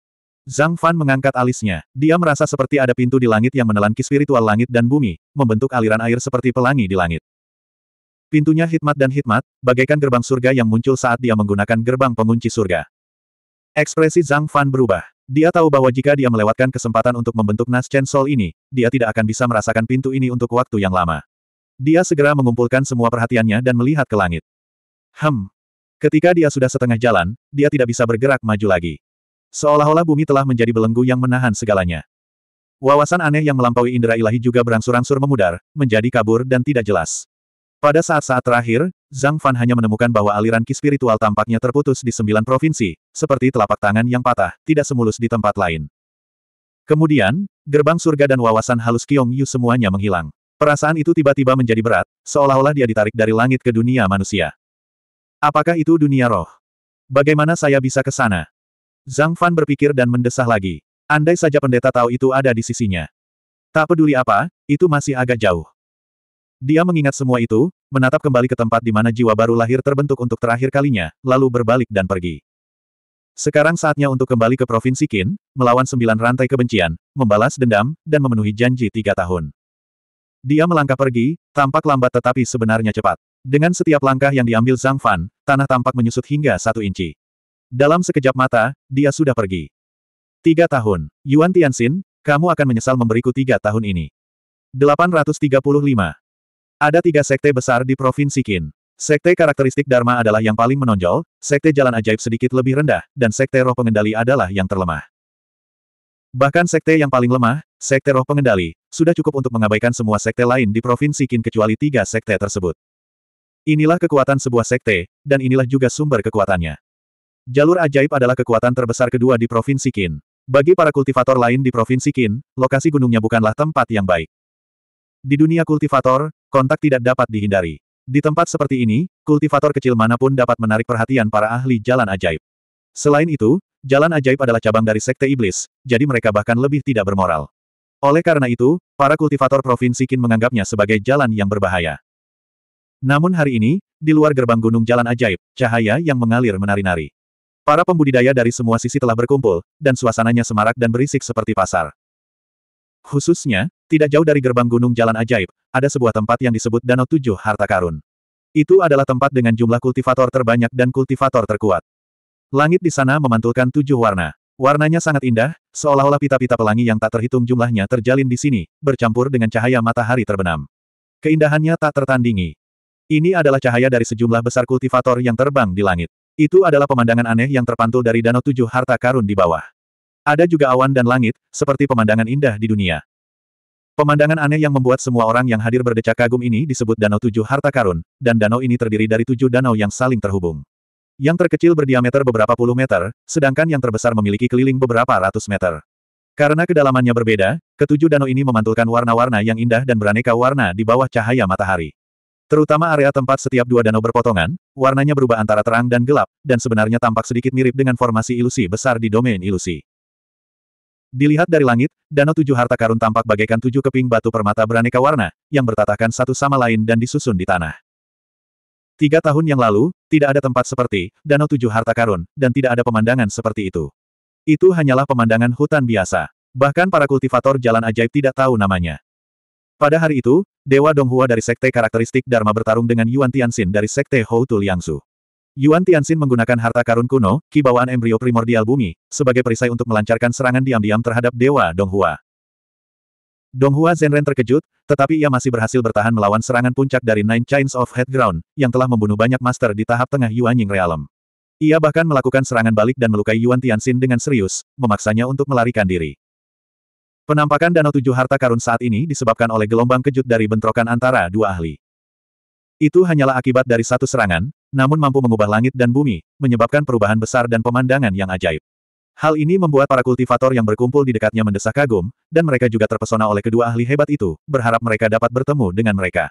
Zhang Fan mengangkat alisnya. Dia merasa seperti ada pintu di langit yang menelan ki spiritual langit dan bumi, membentuk aliran air seperti pelangi di langit. Pintunya hikmat dan hikmat, bagaikan gerbang surga yang muncul saat dia menggunakan gerbang pengunci surga. Ekspresi Zhang Fan berubah. Dia tahu bahwa jika dia melewatkan kesempatan untuk membentuk Nas Chen Sol ini, dia tidak akan bisa merasakan pintu ini untuk waktu yang lama. Dia segera mengumpulkan semua perhatiannya dan melihat ke langit. Hem. Ketika dia sudah setengah jalan, dia tidak bisa bergerak maju lagi. Seolah-olah bumi telah menjadi belenggu yang menahan segalanya. Wawasan aneh yang melampaui indera ilahi juga berangsur-angsur memudar, menjadi kabur dan tidak jelas. Pada saat-saat terakhir, Zhang Fan hanya menemukan bahwa aliran ki spiritual tampaknya terputus di sembilan provinsi, seperti telapak tangan yang patah, tidak semulus di tempat lain. Kemudian, gerbang surga dan wawasan halus Kiong Yu semuanya menghilang. Perasaan itu tiba-tiba menjadi berat, seolah-olah dia ditarik dari langit ke dunia manusia. Apakah itu dunia roh? Bagaimana saya bisa ke sana? Zhang Fan berpikir dan mendesah lagi. Andai saja pendeta tahu itu ada di sisinya. Tak peduli apa, itu masih agak jauh. Dia mengingat semua itu, menatap kembali ke tempat di mana jiwa baru lahir terbentuk untuk terakhir kalinya, lalu berbalik dan pergi. Sekarang saatnya untuk kembali ke Provinsi Qin, melawan sembilan rantai kebencian, membalas dendam, dan memenuhi janji tiga tahun. Dia melangkah pergi, tampak lambat tetapi sebenarnya cepat. Dengan setiap langkah yang diambil Zhang Fan, tanah tampak menyusut hingga satu inci. Dalam sekejap mata, dia sudah pergi. Tiga tahun. Yuan Tianxin, kamu akan menyesal memberiku tiga tahun ini. 835. Ada tiga sekte besar di Provinsi Qin. Sekte karakteristik Dharma adalah yang paling menonjol, sekte jalan ajaib sedikit lebih rendah, dan sekte roh pengendali adalah yang terlemah. Bahkan sekte yang paling lemah, sekte roh pengendali, sudah cukup untuk mengabaikan semua sekte lain di Provinsi Qin kecuali tiga sekte tersebut. Inilah kekuatan sebuah sekte, dan inilah juga sumber kekuatannya. Jalur ajaib adalah kekuatan terbesar kedua di Provinsi Qin. Bagi para kultivator lain di Provinsi Qin, lokasi gunungnya bukanlah tempat yang baik. Di dunia kultivator, kontak tidak dapat dihindari. Di tempat seperti ini, kultivator kecil mana pun dapat menarik perhatian para ahli jalan ajaib. Selain itu, jalan ajaib adalah cabang dari sekte iblis, jadi mereka bahkan lebih tidak bermoral. Oleh karena itu, para kultivator provinsi Qin menganggapnya sebagai jalan yang berbahaya. Namun hari ini, di luar gerbang gunung jalan ajaib, cahaya yang mengalir menari-nari. Para pembudidaya dari semua sisi telah berkumpul, dan suasananya semarak dan berisik seperti pasar. Khususnya, tidak jauh dari gerbang gunung jalan ajaib, ada sebuah tempat yang disebut Danau Tujuh Harta Karun. Itu adalah tempat dengan jumlah kultivator terbanyak dan kultivator terkuat. Langit di sana memantulkan tujuh warna. Warnanya sangat indah, seolah-olah pita-pita pelangi yang tak terhitung jumlahnya terjalin di sini, bercampur dengan cahaya matahari terbenam. Keindahannya tak tertandingi. Ini adalah cahaya dari sejumlah besar kultivator yang terbang di langit. Itu adalah pemandangan aneh yang terpantul dari danau tujuh harta karun di bawah. Ada juga awan dan langit, seperti pemandangan indah di dunia. Pemandangan aneh yang membuat semua orang yang hadir berdecak kagum ini disebut Danau Tujuh Harta Karun, dan danau ini terdiri dari tujuh danau yang saling terhubung. Yang terkecil berdiameter beberapa puluh meter, sedangkan yang terbesar memiliki keliling beberapa ratus meter. Karena kedalamannya berbeda, ketujuh danau ini memantulkan warna-warna yang indah dan beraneka warna di bawah cahaya matahari. Terutama area tempat setiap dua danau berpotongan, warnanya berubah antara terang dan gelap, dan sebenarnya tampak sedikit mirip dengan formasi ilusi besar di domain ilusi. Dilihat dari langit, danau tujuh harta karun tampak bagaikan tujuh keping batu permata beraneka warna, yang bertatahkan satu sama lain dan disusun di tanah. Tiga tahun yang lalu, tidak ada tempat seperti danau tujuh harta karun, dan tidak ada pemandangan seperti itu. Itu hanyalah pemandangan hutan biasa. Bahkan para kultivator jalan ajaib tidak tahu namanya. Pada hari itu, Dewa Donghua dari Sekte Karakteristik Dharma bertarung dengan Yuan Tianxin dari Sekte Houtu Liangsu. Yuan Tianxin menggunakan harta karun kuno, kibawaan embrio primordial bumi, sebagai perisai untuk melancarkan serangan diam-diam terhadap Dewa Donghua. Donghua Zenren terkejut, tetapi ia masih berhasil bertahan melawan serangan puncak dari Nine Chains of Head Ground, yang telah membunuh banyak master di tahap tengah Yuanying Realm. Ia bahkan melakukan serangan balik dan melukai Yuan Tianxin dengan serius, memaksanya untuk melarikan diri. Penampakan Danau Tujuh Harta Karun saat ini disebabkan oleh gelombang kejut dari bentrokan antara dua ahli. Itu hanyalah akibat dari satu serangan, namun mampu mengubah langit dan bumi, menyebabkan perubahan besar dan pemandangan yang ajaib. Hal ini membuat para kultivator yang berkumpul di dekatnya mendesak kagum, dan mereka juga terpesona oleh kedua ahli hebat itu, berharap mereka dapat bertemu dengan mereka.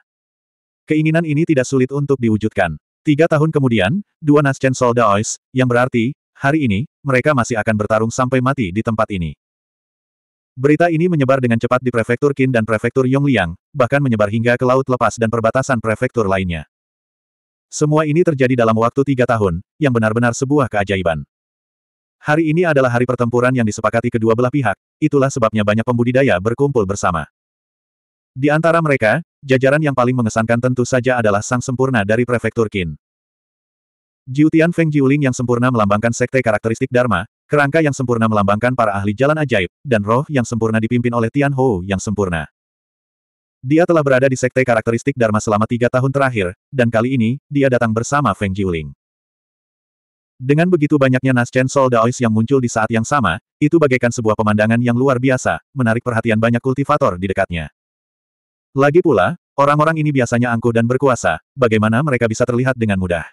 Keinginan ini tidak sulit untuk diwujudkan. Tiga tahun kemudian, dua Naschen Soldaois, yang berarti, hari ini, mereka masih akan bertarung sampai mati di tempat ini. Berita ini menyebar dengan cepat di prefektur Qin dan prefektur Yongliang, bahkan menyebar hingga ke laut lepas dan perbatasan prefektur lainnya. Semua ini terjadi dalam waktu tiga tahun, yang benar-benar sebuah keajaiban. Hari ini adalah hari pertempuran yang disepakati kedua belah pihak, itulah sebabnya banyak pembudidaya berkumpul bersama. Di antara mereka, jajaran yang paling mengesankan tentu saja adalah sang sempurna dari prefektur Qin. Jiutian Feng Jiuling yang sempurna melambangkan sekte karakteristik Dharma, Kerangka yang sempurna melambangkan para ahli jalan ajaib, dan roh yang sempurna dipimpin oleh Tian Hou yang sempurna. Dia telah berada di sekte karakteristik Dharma selama tiga tahun terakhir, dan kali ini, dia datang bersama Feng Jiuling. Dengan begitu banyaknya Naschen Sol Daois yang muncul di saat yang sama, itu bagaikan sebuah pemandangan yang luar biasa, menarik perhatian banyak kultivator di dekatnya. Lagi pula, orang-orang ini biasanya angkuh dan berkuasa, bagaimana mereka bisa terlihat dengan mudah.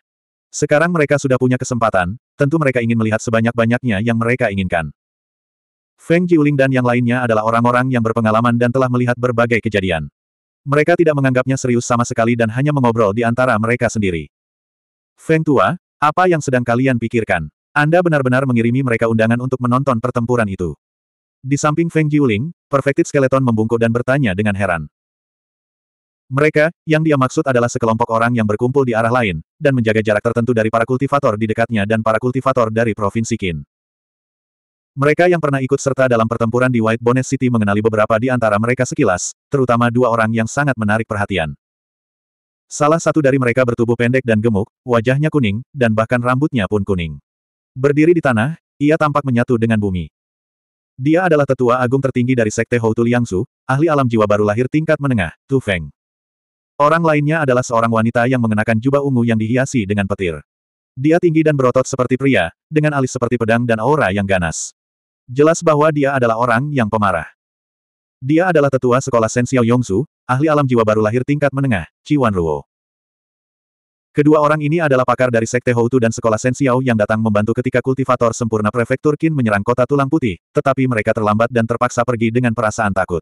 Sekarang mereka sudah punya kesempatan, tentu mereka ingin melihat sebanyak-banyaknya yang mereka inginkan. Feng Jiuling dan yang lainnya adalah orang-orang yang berpengalaman dan telah melihat berbagai kejadian. Mereka tidak menganggapnya serius sama sekali dan hanya mengobrol di antara mereka sendiri. Feng Tua, apa yang sedang kalian pikirkan? Anda benar-benar mengirimi mereka undangan untuk menonton pertempuran itu. Di samping Feng Jiuling, Perfected Skeleton membungkuk dan bertanya dengan heran. Mereka, yang dia maksud adalah sekelompok orang yang berkumpul di arah lain, dan menjaga jarak tertentu dari para kultivator di dekatnya dan para kultivator dari Provinsi Qin. Mereka yang pernah ikut serta dalam pertempuran di White Bonnet City mengenali beberapa di antara mereka sekilas, terutama dua orang yang sangat menarik perhatian. Salah satu dari mereka bertubuh pendek dan gemuk, wajahnya kuning, dan bahkan rambutnya pun kuning. Berdiri di tanah, ia tampak menyatu dengan bumi. Dia adalah tetua agung tertinggi dari Sekte Houtu Liangsu, ahli alam jiwa baru lahir tingkat menengah, Tu Feng. Orang lainnya adalah seorang wanita yang mengenakan jubah ungu yang dihiasi dengan petir. Dia tinggi dan berotot seperti pria, dengan alis seperti pedang dan aura yang ganas. Jelas bahwa dia adalah orang yang pemarah. Dia adalah tetua sekolah Sensiao Yongsu, ahli alam jiwa baru lahir tingkat menengah, Wan Ruo. Kedua orang ini adalah pakar dari Sekte Houtu dan sekolah Sensiao yang datang membantu ketika kultivator sempurna prefektur Qin menyerang kota tulang putih, tetapi mereka terlambat dan terpaksa pergi dengan perasaan takut.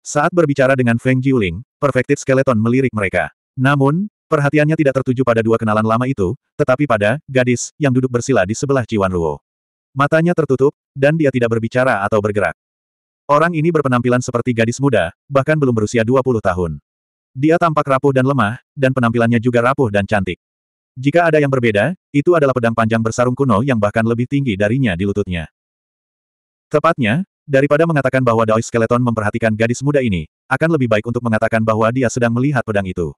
Saat berbicara dengan Feng Jiuling, Perfected Skeleton melirik mereka. Namun, perhatiannya tidak tertuju pada dua kenalan lama itu, tetapi pada gadis yang duduk bersila di sebelah Ciwan Ruo. Matanya tertutup, dan dia tidak berbicara atau bergerak. Orang ini berpenampilan seperti gadis muda, bahkan belum berusia 20 tahun. Dia tampak rapuh dan lemah, dan penampilannya juga rapuh dan cantik. Jika ada yang berbeda, itu adalah pedang panjang bersarung kuno yang bahkan lebih tinggi darinya di lututnya. Tepatnya, Daripada mengatakan bahwa Daoi Skeleton memperhatikan gadis muda ini, akan lebih baik untuk mengatakan bahwa dia sedang melihat pedang itu.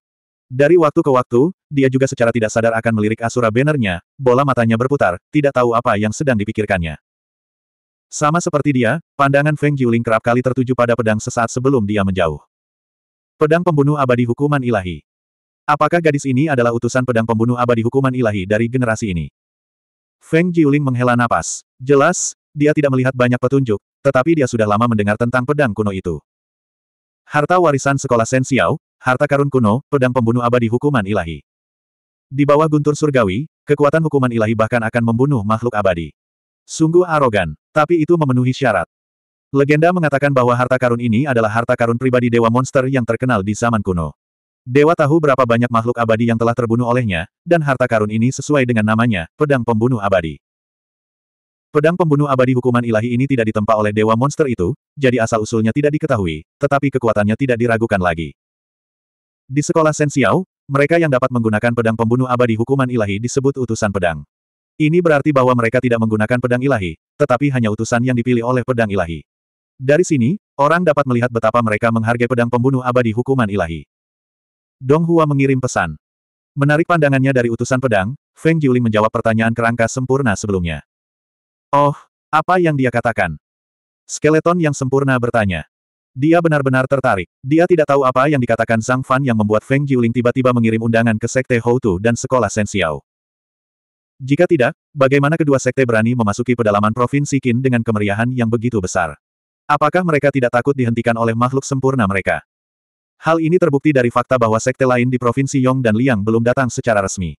Dari waktu ke waktu, dia juga secara tidak sadar akan melirik Asura bannernya, bola matanya berputar, tidak tahu apa yang sedang dipikirkannya. Sama seperti dia, pandangan Feng Jiuling kerap kali tertuju pada pedang sesaat sebelum dia menjauh. Pedang pembunuh abadi hukuman ilahi. Apakah gadis ini adalah utusan pedang pembunuh abadi hukuman ilahi dari generasi ini? Feng Jiuling menghela napas. Jelas, dia tidak melihat banyak petunjuk, tetapi dia sudah lama mendengar tentang pedang kuno itu. Harta warisan sekolah Sen Xiao, harta karun kuno, pedang pembunuh abadi hukuman ilahi. Di bawah guntur surgawi, kekuatan hukuman ilahi bahkan akan membunuh makhluk abadi. Sungguh arogan, tapi itu memenuhi syarat. Legenda mengatakan bahwa harta karun ini adalah harta karun pribadi dewa monster yang terkenal di zaman kuno. Dewa tahu berapa banyak makhluk abadi yang telah terbunuh olehnya, dan harta karun ini sesuai dengan namanya, pedang pembunuh abadi. Pedang pembunuh abadi hukuman ilahi ini tidak ditempa oleh dewa monster itu, jadi asal-usulnya tidak diketahui, tetapi kekuatannya tidak diragukan lagi. Di sekolah Sen Xiao, mereka yang dapat menggunakan pedang pembunuh abadi hukuman ilahi disebut utusan pedang. Ini berarti bahwa mereka tidak menggunakan pedang ilahi, tetapi hanya utusan yang dipilih oleh pedang ilahi. Dari sini, orang dapat melihat betapa mereka menghargai pedang pembunuh abadi hukuman ilahi. Dong Hua mengirim pesan. Menarik pandangannya dari utusan pedang, Feng Jiuling menjawab pertanyaan kerangka sempurna sebelumnya. Oh, apa yang dia katakan? Skeleton yang sempurna bertanya. Dia benar-benar tertarik. Dia tidak tahu apa yang dikatakan Zhang Fan yang membuat Feng Jiuling tiba-tiba mengirim undangan ke Sekte Houtu dan Sekolah Sen Xiao. Jika tidak, bagaimana kedua sekte berani memasuki pedalaman Provinsi Qin dengan kemeriahan yang begitu besar? Apakah mereka tidak takut dihentikan oleh makhluk sempurna mereka? Hal ini terbukti dari fakta bahwa sekte lain di Provinsi Yong dan Liang belum datang secara resmi.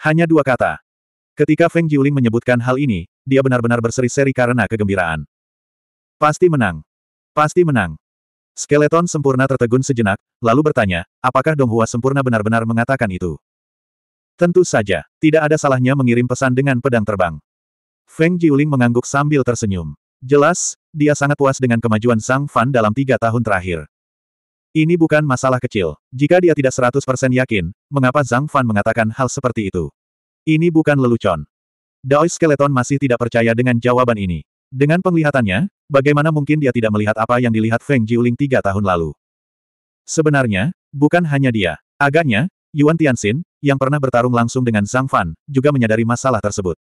Hanya dua kata. Ketika Feng Jiuling menyebutkan hal ini, dia benar-benar berseri-seri karena kegembiraan. Pasti menang. Pasti menang. Skeleton sempurna tertegun sejenak, lalu bertanya, apakah Dong Hua sempurna benar-benar mengatakan itu? Tentu saja, tidak ada salahnya mengirim pesan dengan pedang terbang. Feng Jiuling mengangguk sambil tersenyum. Jelas, dia sangat puas dengan kemajuan Zhang Fan dalam tiga tahun terakhir. Ini bukan masalah kecil. Jika dia tidak 100% yakin, mengapa Zhang Fan mengatakan hal seperti itu? Ini bukan lelucon. Daoi Skeleton masih tidak percaya dengan jawaban ini. Dengan penglihatannya, bagaimana mungkin dia tidak melihat apa yang dilihat Feng Jiuling tiga tahun lalu? Sebenarnya, bukan hanya dia. Agaknya, Yuan Tianxin, yang pernah bertarung langsung dengan Zhang Fan, juga menyadari masalah tersebut.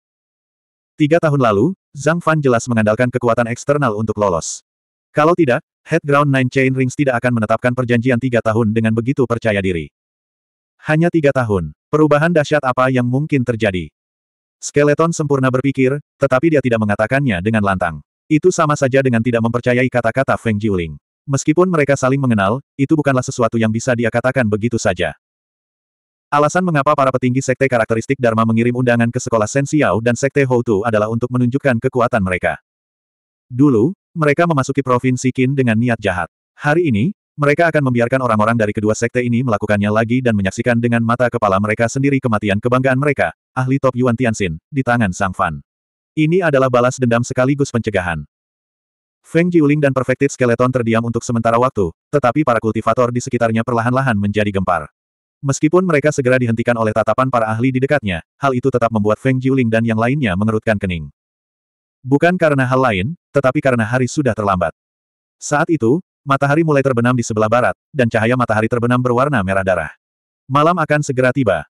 Tiga tahun lalu, Zhang Fan jelas mengandalkan kekuatan eksternal untuk lolos. Kalau tidak, Head Ground Nine Chain Rings tidak akan menetapkan perjanjian tiga tahun dengan begitu percaya diri. Hanya tiga tahun, perubahan dahsyat apa yang mungkin terjadi? Skeleton sempurna berpikir, tetapi dia tidak mengatakannya dengan lantang. Itu sama saja dengan tidak mempercayai kata-kata Feng Jiuling. Meskipun mereka saling mengenal, itu bukanlah sesuatu yang bisa dia katakan begitu saja. Alasan mengapa para petinggi sekte karakteristik Dharma mengirim undangan ke sekolah Sen Xiao dan sekte Houtu adalah untuk menunjukkan kekuatan mereka. Dulu, mereka memasuki provinsi Qin dengan niat jahat. Hari ini, mereka akan membiarkan orang-orang dari kedua sekte ini melakukannya lagi dan menyaksikan dengan mata kepala mereka sendiri kematian kebanggaan mereka, ahli top Yuan Tianxin, di tangan Sang Fan. Ini adalah balas dendam sekaligus pencegahan. Feng Jiuling dan Perfected Skeleton terdiam untuk sementara waktu, tetapi para kultivator di sekitarnya perlahan-lahan menjadi gempar. Meskipun mereka segera dihentikan oleh tatapan para ahli di dekatnya, hal itu tetap membuat Feng Jiuling dan yang lainnya mengerutkan kening. Bukan karena hal lain, tetapi karena hari sudah terlambat. Saat itu, matahari mulai terbenam di sebelah barat, dan cahaya matahari terbenam berwarna merah darah. Malam akan segera tiba.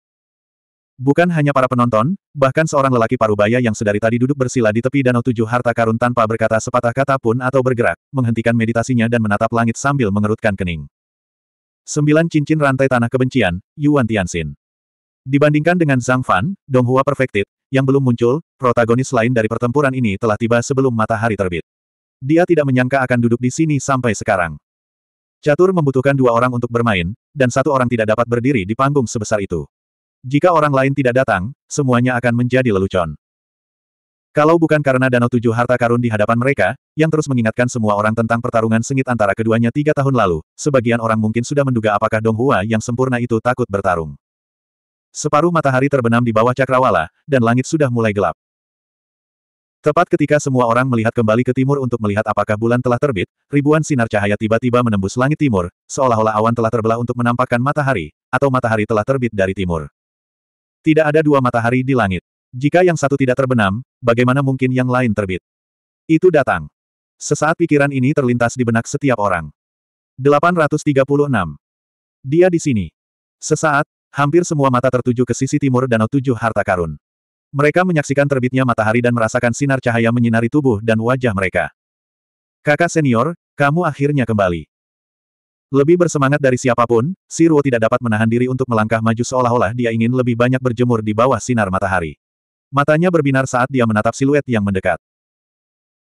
Bukan hanya para penonton, bahkan seorang lelaki parubaya yang sedari tadi duduk bersila di tepi danau tujuh harta karun tanpa berkata sepatah kata pun atau bergerak, menghentikan meditasinya dan menatap langit sambil mengerutkan kening. Sembilan cincin rantai tanah kebencian, Yuan Tianxin. Dibandingkan dengan Zhang Fan, Dong Hua Perfected, yang belum muncul, protagonis lain dari pertempuran ini telah tiba sebelum matahari terbit. Dia tidak menyangka akan duduk di sini sampai sekarang. Catur membutuhkan dua orang untuk bermain, dan satu orang tidak dapat berdiri di panggung sebesar itu. Jika orang lain tidak datang, semuanya akan menjadi lelucon. Kalau bukan karena danau tujuh harta karun di hadapan mereka, yang terus mengingatkan semua orang tentang pertarungan sengit antara keduanya tiga tahun lalu, sebagian orang mungkin sudah menduga apakah Dong Hua yang sempurna itu takut bertarung. Separuh matahari terbenam di bawah cakrawala, dan langit sudah mulai gelap. Tepat ketika semua orang melihat kembali ke timur untuk melihat apakah bulan telah terbit, ribuan sinar cahaya tiba-tiba menembus langit timur, seolah-olah awan telah terbelah untuk menampakkan matahari, atau matahari telah terbit dari timur. Tidak ada dua matahari di langit. Jika yang satu tidak terbenam, bagaimana mungkin yang lain terbit? Itu datang. Sesaat pikiran ini terlintas di benak setiap orang. 836. Dia di sini. Sesaat, hampir semua mata tertuju ke sisi timur danau tujuh harta karun. Mereka menyaksikan terbitnya matahari dan merasakan sinar cahaya menyinari tubuh dan wajah mereka. Kakak senior, kamu akhirnya kembali. Lebih bersemangat dari siapa pun, si Ruo tidak dapat menahan diri untuk melangkah maju seolah-olah dia ingin lebih banyak berjemur di bawah sinar matahari. Matanya berbinar saat dia menatap siluet yang mendekat.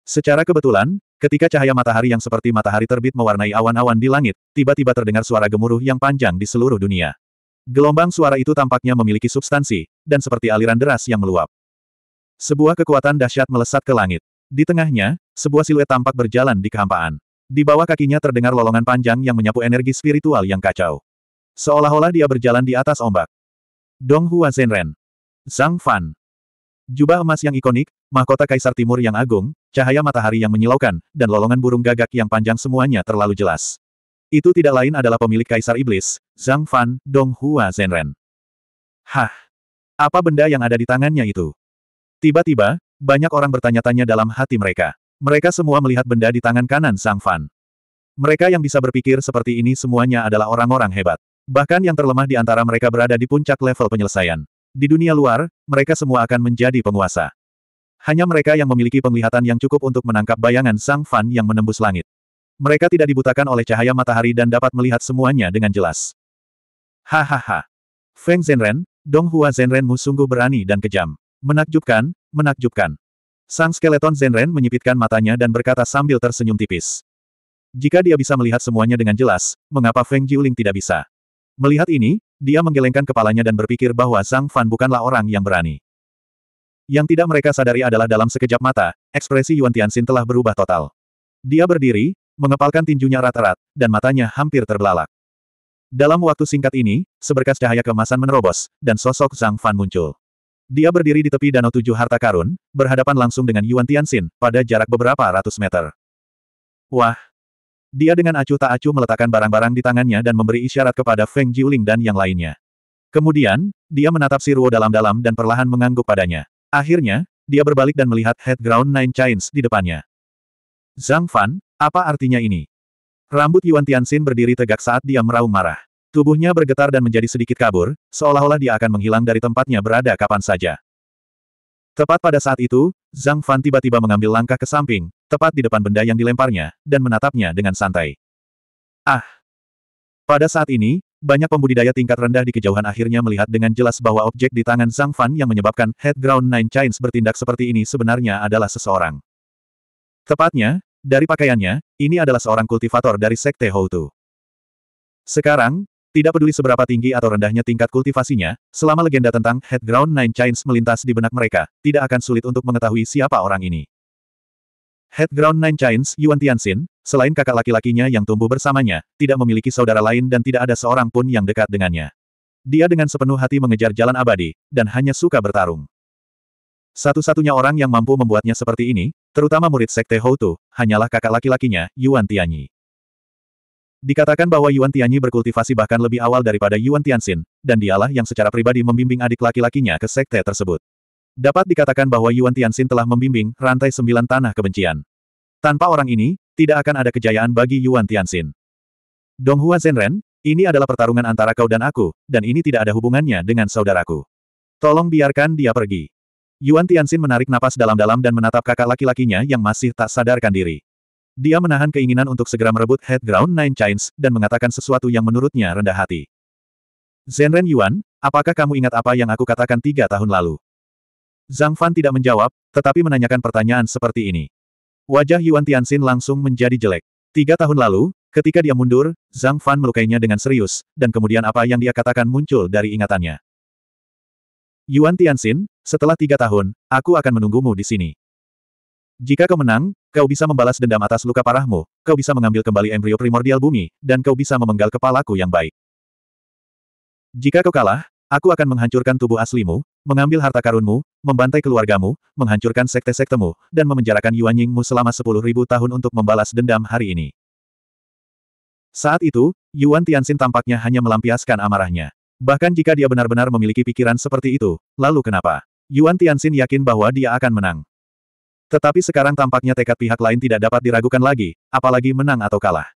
Secara kebetulan, ketika cahaya matahari yang seperti matahari terbit mewarnai awan-awan di langit, tiba-tiba terdengar suara gemuruh yang panjang di seluruh dunia. Gelombang suara itu tampaknya memiliki substansi, dan seperti aliran deras yang meluap. Sebuah kekuatan dahsyat melesat ke langit. Di tengahnya, sebuah siluet tampak berjalan di kehampaan. Di bawah kakinya terdengar lolongan panjang yang menyapu energi spiritual yang kacau. Seolah-olah dia berjalan di atas ombak. Dong Hua Zenren. Zhang Fan. Jubah emas yang ikonik, mahkota Kaisar Timur yang agung, cahaya matahari yang menyilaukan, dan lolongan burung gagak yang panjang semuanya terlalu jelas. Itu tidak lain adalah pemilik Kaisar Iblis, Zhang Fan, Dong Hua Zenren. Hah? Apa benda yang ada di tangannya itu? Tiba-tiba, banyak orang bertanya-tanya dalam hati mereka. Mereka semua melihat benda di tangan kanan Zhang Fan. Mereka yang bisa berpikir seperti ini semuanya adalah orang-orang hebat. Bahkan yang terlemah di antara mereka berada di puncak level penyelesaian. Di dunia luar, mereka semua akan menjadi penguasa. Hanya mereka yang memiliki penglihatan yang cukup untuk menangkap bayangan Zhang Fan yang menembus langit. Mereka tidak dibutakan oleh cahaya matahari dan dapat melihat semuanya dengan jelas. Hahaha. Feng Zhenren, Dong Hua Zhenrenmu sungguh berani dan kejam. Menakjubkan, menakjubkan. Sang skeleton Zhenren menyipitkan matanya dan berkata sambil tersenyum tipis. Jika dia bisa melihat semuanya dengan jelas, mengapa Feng Jiuling tidak bisa? Melihat ini, dia menggelengkan kepalanya dan berpikir bahwa Zhang Fan bukanlah orang yang berani. Yang tidak mereka sadari adalah dalam sekejap mata, ekspresi Yuan Tianxin telah berubah total. Dia berdiri, mengepalkan tinjunya rata-rat, dan matanya hampir terbelalak. Dalam waktu singkat ini, seberkas cahaya kemasan menerobos, dan sosok Zhang Fan muncul. Dia berdiri di tepi danau tujuh harta karun, berhadapan langsung dengan Yuan Tianxin, pada jarak beberapa ratus meter. Wah! Dia dengan acuh tak acuh meletakkan barang-barang di tangannya dan memberi isyarat kepada Feng Jiuling dan yang lainnya. Kemudian, dia menatap si Ruo dalam-dalam dan perlahan mengangguk padanya. Akhirnya, dia berbalik dan melihat Head Ground Nine Chains di depannya. Zhang Fan, apa artinya ini? Rambut Yuan Tianxin berdiri tegak saat dia meraung marah. Tubuhnya bergetar dan menjadi sedikit kabur, seolah-olah dia akan menghilang dari tempatnya berada kapan saja. Tepat pada saat itu, Zhang Fan tiba-tiba mengambil langkah ke samping, tepat di depan benda yang dilemparnya, dan menatapnya dengan santai. Ah! Pada saat ini, banyak pembudidaya tingkat rendah di kejauhan akhirnya melihat dengan jelas bahwa objek di tangan Zhang Fan yang menyebabkan Head Ground Nine Chains bertindak seperti ini sebenarnya adalah seseorang. Tepatnya, dari pakaiannya, ini adalah seorang kultivator dari Sekte Houtu. Sekarang, tidak peduli seberapa tinggi atau rendahnya tingkat kultivasinya, selama legenda tentang Head Ground Nine Chains melintas di benak mereka, tidak akan sulit untuk mengetahui siapa orang ini. Head Ground Nine Chains, Yuan Tianxin, selain kakak laki-lakinya yang tumbuh bersamanya, tidak memiliki saudara lain dan tidak ada seorang pun yang dekat dengannya. Dia dengan sepenuh hati mengejar jalan abadi, dan hanya suka bertarung. Satu-satunya orang yang mampu membuatnya seperti ini, terutama murid Sekte Houtu, hanyalah kakak laki-lakinya, Yuan Tianyi. Dikatakan bahwa Yuan Tianyi berkultivasi bahkan lebih awal daripada Yuan Tianxin, dan dialah yang secara pribadi membimbing adik laki-lakinya ke sekte tersebut. Dapat dikatakan bahwa Yuan Tianxin telah membimbing rantai sembilan tanah kebencian. Tanpa orang ini, tidak akan ada kejayaan bagi Yuan Tianxin. Dong Hua Zhenren, ini adalah pertarungan antara kau dan aku, dan ini tidak ada hubungannya dengan saudaraku. Tolong biarkan dia pergi. Yuan Tianxin menarik napas dalam-dalam dan menatap kakak laki-lakinya yang masih tak sadarkan diri. Dia menahan keinginan untuk segera merebut Head Ground Nine Chains, dan mengatakan sesuatu yang menurutnya rendah hati. Zenren Yuan, apakah kamu ingat apa yang aku katakan tiga tahun lalu? Zhang Fan tidak menjawab, tetapi menanyakan pertanyaan seperti ini. Wajah Yuan Tianxin langsung menjadi jelek. Tiga tahun lalu, ketika dia mundur, Zhang Fan melukainya dengan serius, dan kemudian apa yang dia katakan muncul dari ingatannya. Yuan Tianxin, setelah tiga tahun, aku akan menunggumu di sini. Jika kau menang, kau bisa membalas dendam atas luka parahmu, kau bisa mengambil kembali embrio primordial bumi, dan kau bisa memenggal kepalaku yang baik. Jika kau kalah, aku akan menghancurkan tubuh aslimu, mengambil harta karunmu, membantai keluargamu, menghancurkan sekte-sektemu, dan memenjarakan Yuan Yingmu selama sepuluh ribu tahun untuk membalas dendam hari ini. Saat itu, Yuan Tianxin tampaknya hanya melampiaskan amarahnya. Bahkan jika dia benar-benar memiliki pikiran seperti itu, lalu kenapa? Yuan Tianxin yakin bahwa dia akan menang. Tetapi sekarang tampaknya tekad pihak lain tidak dapat diragukan lagi, apalagi menang atau kalah.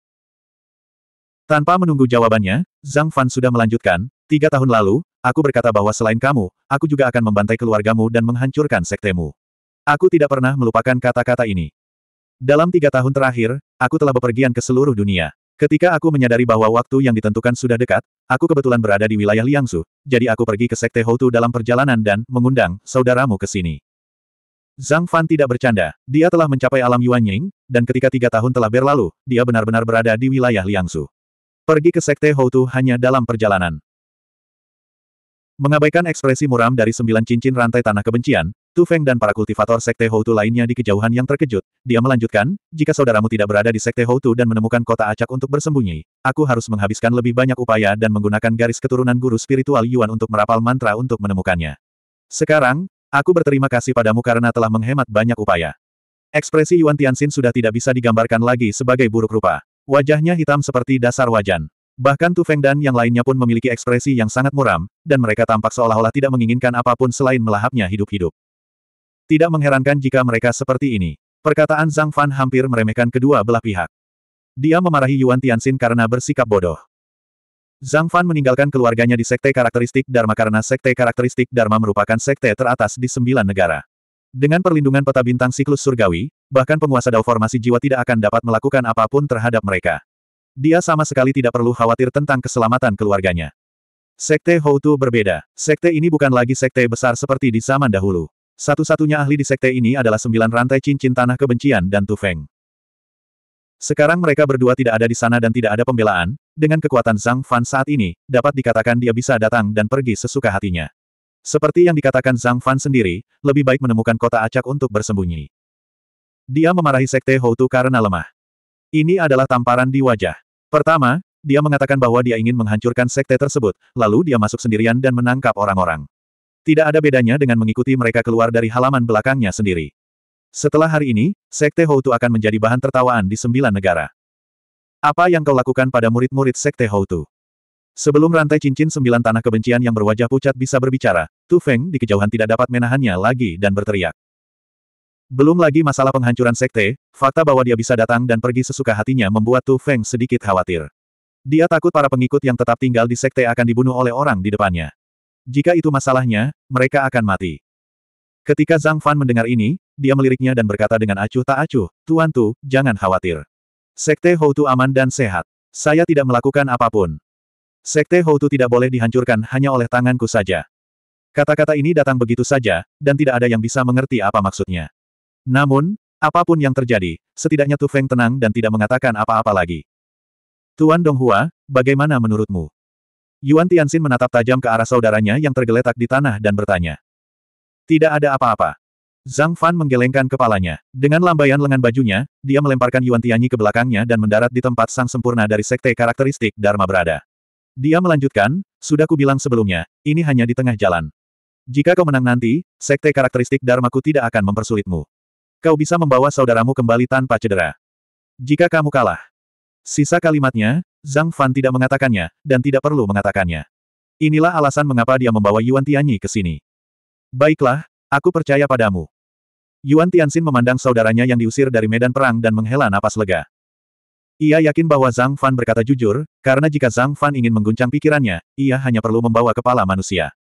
Tanpa menunggu jawabannya, Zhang Fan sudah melanjutkan, tiga tahun lalu, aku berkata bahwa selain kamu, aku juga akan membantai keluargamu dan menghancurkan sektemu. Aku tidak pernah melupakan kata-kata ini. Dalam tiga tahun terakhir, aku telah bepergian ke seluruh dunia. Ketika aku menyadari bahwa waktu yang ditentukan sudah dekat, aku kebetulan berada di wilayah Liangsu, jadi aku pergi ke Sekte Houtu dalam perjalanan dan mengundang saudaramu ke sini. Zhang Fan tidak bercanda, dia telah mencapai alam Yuan Ying, dan ketika tiga tahun telah berlalu, dia benar-benar berada di wilayah Liangsu. Pergi ke Sekte Houtu hanya dalam perjalanan. Mengabaikan ekspresi muram dari sembilan cincin rantai tanah kebencian, Tu Feng dan para kultivator Sekte Houtu lainnya di kejauhan yang terkejut, dia melanjutkan, jika saudaramu tidak berada di Sekte Houtu dan menemukan kota acak untuk bersembunyi, aku harus menghabiskan lebih banyak upaya dan menggunakan garis keturunan guru spiritual Yuan untuk merapal mantra untuk menemukannya. Sekarang, aku berterima kasih padamu karena telah menghemat banyak upaya. Ekspresi Yuan Tianxin sudah tidak bisa digambarkan lagi sebagai buruk rupa. Wajahnya hitam seperti dasar wajan. Bahkan Tu Feng dan yang lainnya pun memiliki ekspresi yang sangat muram, dan mereka tampak seolah-olah tidak menginginkan apa pun selain melahapnya hidup-hidup. Tidak mengherankan jika mereka seperti ini. Perkataan Zhang Fan hampir meremehkan kedua belah pihak. Dia memarahi Yuan Tianxin karena bersikap bodoh. Zhang Fan meninggalkan keluarganya di Sekte Karakteristik Dharma karena Sekte Karakteristik Dharma merupakan sekte teratas di sembilan negara. Dengan perlindungan peta bintang siklus surgawi, bahkan penguasa dao formasi jiwa tidak akan dapat melakukan apa pun terhadap mereka. Dia sama sekali tidak perlu khawatir tentang keselamatan keluarganya. Sekte Houtu berbeda. Sekte ini bukan lagi sekte besar seperti di zaman dahulu. Satu-satunya ahli di sekte ini adalah sembilan rantai cincin tanah kebencian dan Tufeng. Sekarang mereka berdua tidak ada di sana dan tidak ada pembelaan, dengan kekuatan Zhang Fan saat ini, dapat dikatakan dia bisa datang dan pergi sesuka hatinya. Seperti yang dikatakan Zhang Fan sendiri, lebih baik menemukan kota acak untuk bersembunyi. Dia memarahi Sekte Houtu karena lemah. Ini adalah tamparan di wajah. Pertama, dia mengatakan bahwa dia ingin menghancurkan sekte tersebut, lalu dia masuk sendirian dan menangkap orang-orang. Tidak ada bedanya dengan mengikuti mereka keluar dari halaman belakangnya sendiri. Setelah hari ini, Sekte Houtu akan menjadi bahan tertawaan di sembilan negara. Apa yang kau lakukan pada murid-murid Sekte Houtu? Sebelum rantai cincin sembilan tanah kebencian yang berwajah pucat bisa berbicara, Tu Feng di kejauhan tidak dapat menahannya lagi dan berteriak. Belum lagi masalah penghancuran sekte, fakta bahwa dia bisa datang dan pergi sesuka hatinya membuat Tu Feng sedikit khawatir. Dia takut para pengikut yang tetap tinggal di sekte akan dibunuh oleh orang di depannya. Jika itu masalahnya, mereka akan mati. Ketika Zhang Fan mendengar ini, dia meliriknya dan berkata dengan acuh tak acuh, Tuan Tu, jangan khawatir. Sekte Houtu aman dan sehat. Saya tidak melakukan apa pun. Sekte Houtu tidak boleh dihancurkan hanya oleh tanganku saja. Kata-kata ini datang begitu saja, dan tidak ada yang bisa mengerti apa maksudnya. Namun, apa pun yang terjadi, setidaknya Tu Feng tenang dan tidak mengatakan apa-apa lagi. Tuan Donghua, bagaimana menurutmu? Yuan Tianxin menatap tajam ke arah saudaranya yang tergeletak di tanah dan bertanya. Tidak ada apa-apa. Zhang Fan menggelengkan kepalanya. Dengan lambaian lengan bajunya, dia melemparkan Yuan Tianyi ke belakangnya dan mendarat di tempat sang sempurna dari sekte karakteristik Dharma berada. Dia melanjutkan, sudah kubilang sebelumnya, ini hanya di tengah jalan. Jika kau menang nanti, sekte karakteristik Dharmaku tidak akan mempersulitmu. Kau bisa membawa saudaramu kembali tanpa cedera. Jika kamu kalah. Sisa kalimatnya, Zhang Fan tidak mengatakannya, dan tidak perlu mengatakannya. Inilah alasan mengapa dia membawa Yuan Tianyi ke sini. Baiklah, aku percaya padamu. Yuan Tianxin memandang saudaranya yang diusir dari medan perang dan menghela napas lega. Ia yakin bahwa Zhang Fan berkata jujur, karena jika Zhang Fan ingin mengguncang pikirannya, ia hanya perlu membawa kepala manusia.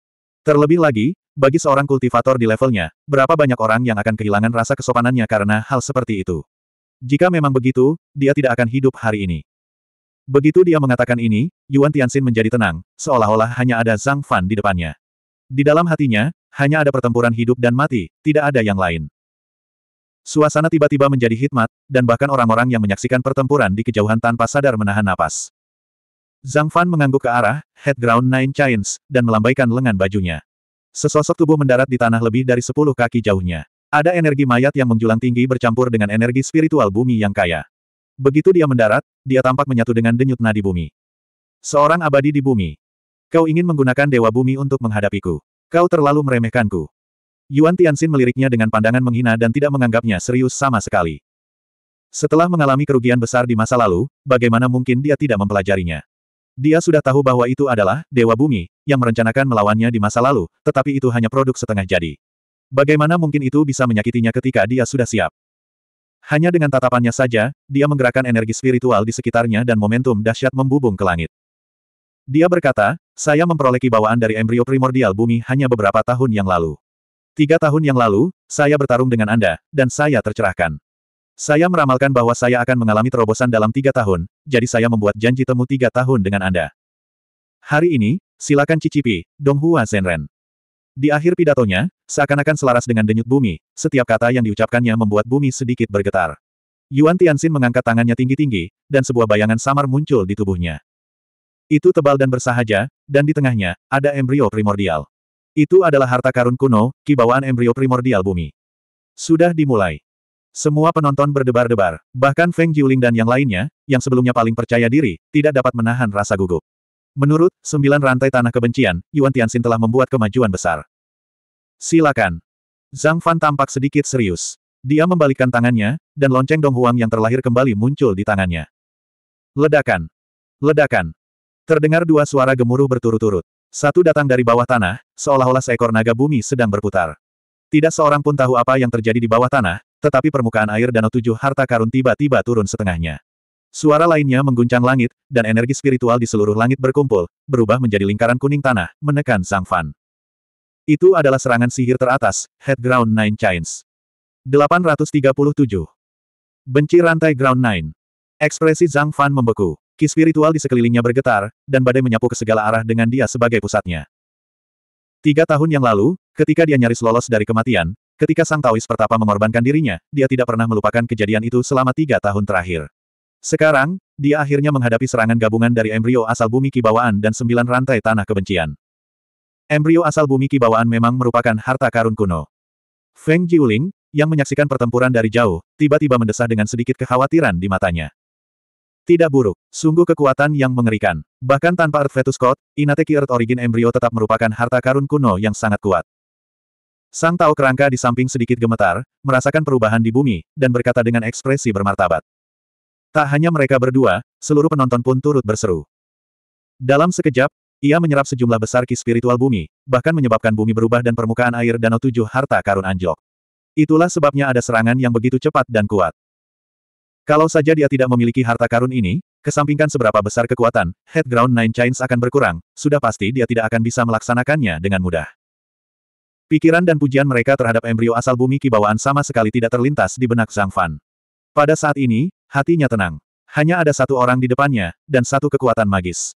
Terlebih lagi, bagi seorang kultivator di levelnya, berapa banyak orang yang akan kehilangan rasa kesopanannya karena hal seperti itu. Jika memang begitu, dia tidak akan hidup hari ini. Begitu dia mengatakan ini, Yuan Tianxin menjadi tenang, seolah-olah hanya ada Zhang Fan di depannya. Di dalam hatinya, hanya ada pertempuran hidup dan mati, tidak ada yang lain. Suasana tiba-tiba menjadi hikmat, dan bahkan orang-orang yang menyaksikan pertempuran di kejauhan tanpa sadar menahan napas. Zhang Fan mengangguk ke arah Head Ground Nine Giants, dan melambaikan lengan bajunya. Sesosok tubuh mendarat di tanah lebih dari sepuluh kaki jauhnya. Ada energi mayat yang menjulang tinggi bercampur dengan energi spiritual bumi yang kaya. Begitu dia mendarat, dia tampak menyatu dengan denyut nadi bumi. Seorang abadi di bumi. Kau ingin menggunakan dewa bumi untuk menghadapiku. Kau terlalu meremehkanku. Yuan Tianxin meliriknya dengan pandangan menghina dan tidak menganggapnya serius sama sekali. Setelah mengalami kerugian besar di masa lalu, bagaimana mungkin dia tidak mempelajarinya? Dia sudah tahu bahwa itu adalah Dewa Bumi, yang merencanakan melawannya di masa lalu, tetapi itu hanya produk setengah jadi. Bagaimana mungkin itu bisa menyakitinya ketika dia sudah siap? Hanya dengan tatapannya saja, dia menggerakkan energi spiritual di sekitarnya dan momentum dahsyat membubung ke langit. Dia berkata, saya memperoleh kibawaan dari embrio primordial bumi hanya beberapa tahun yang lalu. Tiga tahun yang lalu, saya bertarung dengan Anda, dan saya tercerahkan. Saya meramalkan bahwa saya akan mengalami terobosan dalam tiga tahun, jadi saya membuat janji temu tiga tahun dengan Anda. Hari ini, silakan cicipi, Donghua Zenren. Di akhir pidatonya, seakan-akan selaras dengan denyut bumi, setiap kata yang diucapkannya membuat bumi sedikit bergetar. Yuan Tianxin mengangkat tangannya tinggi-tinggi, dan sebuah bayangan samar muncul di tubuhnya. Itu tebal dan bersahaja, dan di tengahnya, ada embrio primordial. Itu adalah harta karun kuno, kibawaan embrio primordial bumi. Sudah dimulai. Semua penonton berdebar-debar, bahkan Feng Jiuling dan yang lainnya, yang sebelumnya paling percaya diri, tidak dapat menahan rasa gugup. Menurut sembilan rantai tanah kebencian, Yuan Tianxin telah membuat kemajuan besar. Silakan. Zhang Fan tampak sedikit serius. Dia membalikkan tangannya, dan lonceng Dong Huang yang terlahir kembali muncul di tangannya. Ledakan. Ledakan. Terdengar dua suara gemuruh berturut-turut. Satu datang dari bawah tanah, seolah-olah seekor naga bumi sedang berputar. Tidak seorang pun tahu apa yang terjadi di bawah tanah, tetapi permukaan air danau tujuh harta karun tiba-tiba turun setengahnya. Suara lainnya mengguncang langit, dan energi spiritual di seluruh langit berkumpul, berubah menjadi lingkaran kuning tanah, menekan Zhang Fan. Itu adalah serangan sihir teratas, Head Ground Nine Chains. 837. Benci rantai Ground Nine. Ekspresi Zhang Fan membeku. Ki spiritual di sekelilingnya bergetar, dan badai menyapu ke segala arah dengan dia sebagai pusatnya. Tiga tahun yang lalu, ketika dia nyaris lolos dari kematian, ketika Sang Taois pertapa mengorbankan dirinya, dia tidak pernah melupakan kejadian itu selama tiga tahun terakhir. Sekarang, dia akhirnya menghadapi serangan gabungan dari embrio asal bumi kibawaan dan sembilan rantai tanah kebencian. Embrio asal bumi kibawaan memang merupakan harta karun kuno. Feng Jiuling, yang menyaksikan pertempuran dari jauh, tiba-tiba mendesah dengan sedikit kekhawatiran di matanya. Tidak buruk. Sungguh kekuatan yang mengerikan. Bahkan tanpa Earth Fetus Code, Inateki Earth Origin Embryo tetap merupakan harta karun kuno yang sangat kuat. Sang Tao Kerangka di samping sedikit gemetar, merasakan perubahan di bumi, dan berkata dengan ekspresi bermartabat. Tak hanya mereka berdua, seluruh penonton pun turut berseru. Dalam sekejap, ia menyerap sejumlah besar ki spiritual bumi, bahkan menyebabkan bumi berubah dan permukaan air danau tujuh harta karun anjlok. Itulah sebabnya ada serangan yang begitu cepat dan kuat. Kalau saja dia tidak memiliki harta karun ini, kesampingkan seberapa besar kekuatan, Head Ground Nine Chains akan berkurang, sudah pasti dia tidak akan bisa melaksanakannya dengan mudah. Pikiran dan pujian mereka terhadap embrio asal bumi kibawaan sama sekali tidak terlintas di benak Zhang Fan. Pada saat ini, hatinya tenang. Hanya ada satu orang di depannya, dan satu kekuatan magis.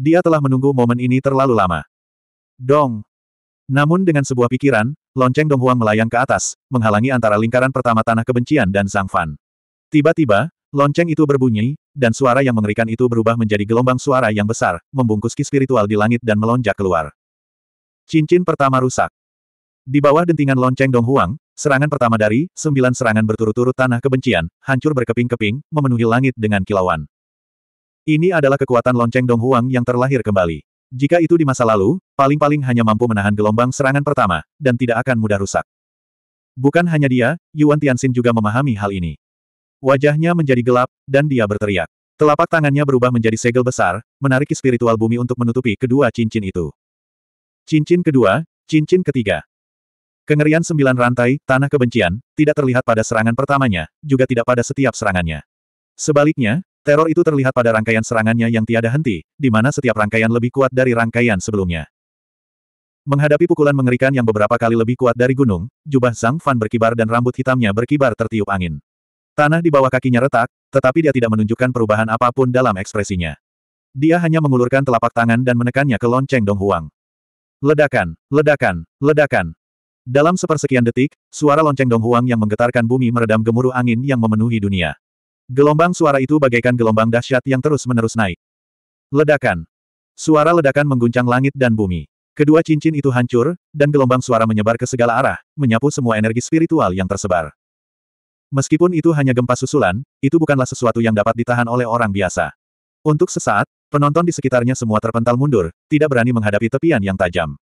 Dia telah menunggu momen ini terlalu lama. Dong. Namun dengan sebuah pikiran, lonceng Dong Huang melayang ke atas, menghalangi antara lingkaran pertama tanah kebencian dan Zhang Fan. Tiba-tiba, lonceng itu berbunyi, dan suara yang mengerikan itu berubah menjadi gelombang suara yang besar, membungkus ki spiritual di langit dan melonjak keluar. Cincin pertama rusak. Di bawah dentingan lonceng Dong Huang, serangan pertama dari sembilan serangan berturut-turut tanah kebencian, hancur berkeping-keping, memenuhi langit dengan kilauan. Ini adalah kekuatan lonceng Dong Huang yang terlahir kembali. Jika itu di masa lalu, paling-paling hanya mampu menahan gelombang serangan pertama, dan tidak akan mudah rusak. Bukan hanya dia, Yuan Tianxin juga memahami hal ini. Wajahnya menjadi gelap, dan dia berteriak. Telapak tangannya berubah menjadi segel besar, menarik spiritual bumi untuk menutupi kedua cincin itu. Cincin kedua, cincin ketiga. Kengerian sembilan rantai, tanah kebencian, tidak terlihat pada serangan pertamanya, juga tidak pada setiap serangannya. Sebaliknya, teror itu terlihat pada rangkaian serangannya yang tiada henti, di mana setiap rangkaian lebih kuat dari rangkaian sebelumnya. Menghadapi pukulan mengerikan yang beberapa kali lebih kuat dari gunung, jubah Zhang Fan berkibar dan rambut hitamnya berkibar tertiup angin. Tanah di bawah kakinya retak, tetapi dia tidak menunjukkan perubahan apa pun dalam ekspresinya. Dia hanya mengulurkan telapak tangan dan menekannya ke lonceng Dong Huang. Ledakan, ledakan, ledakan. Dalam sepersekian detik, suara lonceng Dong Huang yang menggetarkan bumi meredam gemuruh angin yang memenuhi dunia. Gelombang suara itu bagaikan gelombang dahsyat yang terus-menerus naik. Ledakan. Suara ledakan mengguncang langit dan bumi. Kedua cincin itu hancur, dan gelombang suara menyebar ke segala arah, menyapu semua energi spiritual yang tersebar. Meskipun itu hanya gempa susulan, itu bukanlah sesuatu yang dapat ditahan oleh orang biasa. Untuk sesaat, penonton di sekitarnya semua terpental mundur, tidak berani menghadapi tepian yang tajam.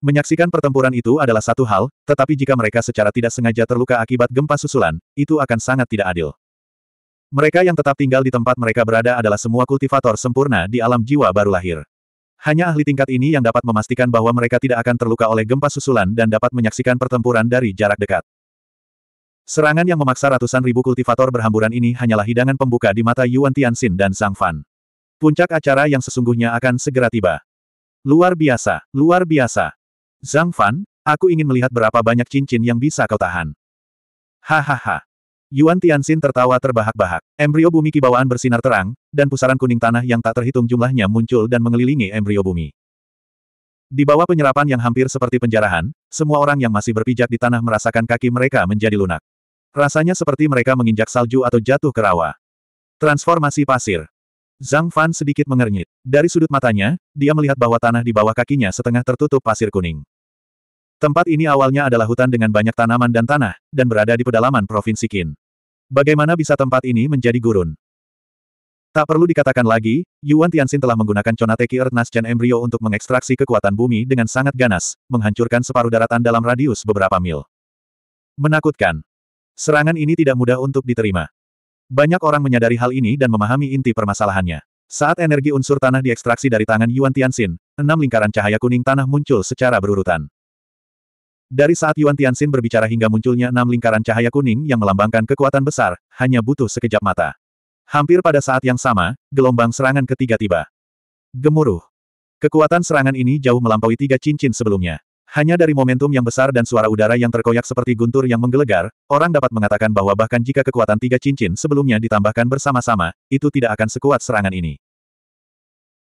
Menyaksikan pertempuran itu adalah satu hal, tetapi jika mereka secara tidak sengaja terluka akibat gempa susulan, itu akan sangat tidak adil. Mereka yang tetap tinggal di tempat mereka berada adalah semua kultivator sempurna di alam jiwa baru lahir. Hanya ahli tingkat ini yang dapat memastikan bahwa mereka tidak akan terluka oleh gempa susulan dan dapat menyaksikan pertempuran dari jarak dekat. Serangan yang memaksa ratusan ribu kultivator berhamburan ini hanyalah hidangan pembuka di mata Yuan Tianxin dan Zhang Fan. Puncak acara yang sesungguhnya akan segera tiba. Luar biasa, luar biasa. Zhang Fan, aku ingin melihat berapa banyak cincin yang bisa kau tahan. Hahaha. Yuan Tianxin tertawa terbahak-bahak. Embrio bumi kibawaan bersinar terang, dan pusaran kuning tanah yang tak terhitung jumlahnya muncul dan mengelilingi embrio bumi. Di bawah penyerapan yang hampir seperti penjarahan, semua orang yang masih berpijak di tanah merasakan kaki mereka menjadi lunak. Rasanya seperti mereka menginjak salju atau jatuh ke rawa. Transformasi pasir. Zhang Fan sedikit mengernyit. Dari sudut matanya, dia melihat bahwa tanah di bawah kakinya setengah tertutup pasir kuning. Tempat ini awalnya adalah hutan dengan banyak tanaman dan tanah, dan berada di pedalaman Provinsi Qin. Bagaimana bisa tempat ini menjadi gurun? Tak perlu dikatakan lagi, Yuan Tianxin telah menggunakan Conateki Earth Chen Embryo untuk mengekstraksi kekuatan bumi dengan sangat ganas, menghancurkan separuh daratan dalam radius beberapa mil. Menakutkan. Serangan ini tidak mudah untuk diterima. Banyak orang menyadari hal ini dan memahami inti permasalahannya. Saat energi unsur tanah diekstraksi dari tangan Yuan Tianxin, enam lingkaran cahaya kuning tanah muncul secara berurutan. Dari saat Yuan Tianxin berbicara hingga munculnya enam lingkaran cahaya kuning yang melambangkan kekuatan besar, hanya butuh sekejap mata. Hampir pada saat yang sama, gelombang serangan ketiga tiba. Gemuruh. Kekuatan serangan ini jauh melampaui tiga cincin sebelumnya. Hanya dari momentum yang besar dan suara udara yang terkoyak seperti guntur yang menggelegar, orang dapat mengatakan bahwa bahkan jika kekuatan tiga cincin sebelumnya ditambahkan bersama-sama, itu tidak akan sekuat serangan ini.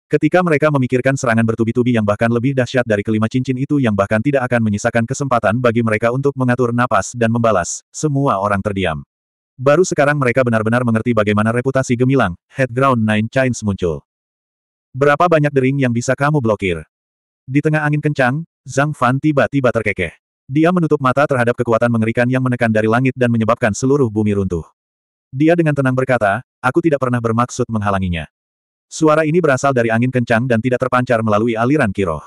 Ketika mereka memikirkan serangan bertubi-tubi yang bahkan lebih dahsyat dari kelima cincin itu yang bahkan tidak akan menyisakan kesempatan bagi mereka untuk mengatur napas dan membalas, semua orang terdiam. Baru sekarang mereka benar-benar mengerti bagaimana reputasi gemilang, Head Ground Nine Chains muncul. Berapa banyak dering yang bisa kamu blokir? Di tengah angin kencang, Zhang Fan tiba-tiba terkekeh. Dia menutup mata terhadap kekuatan mengerikan yang menekan dari langit dan menyebabkan seluruh bumi runtuh. Dia dengan tenang berkata, aku tidak pernah bermaksud menghalanginya. Suara ini berasal dari angin kencang dan tidak terpancar melalui aliran kiroh.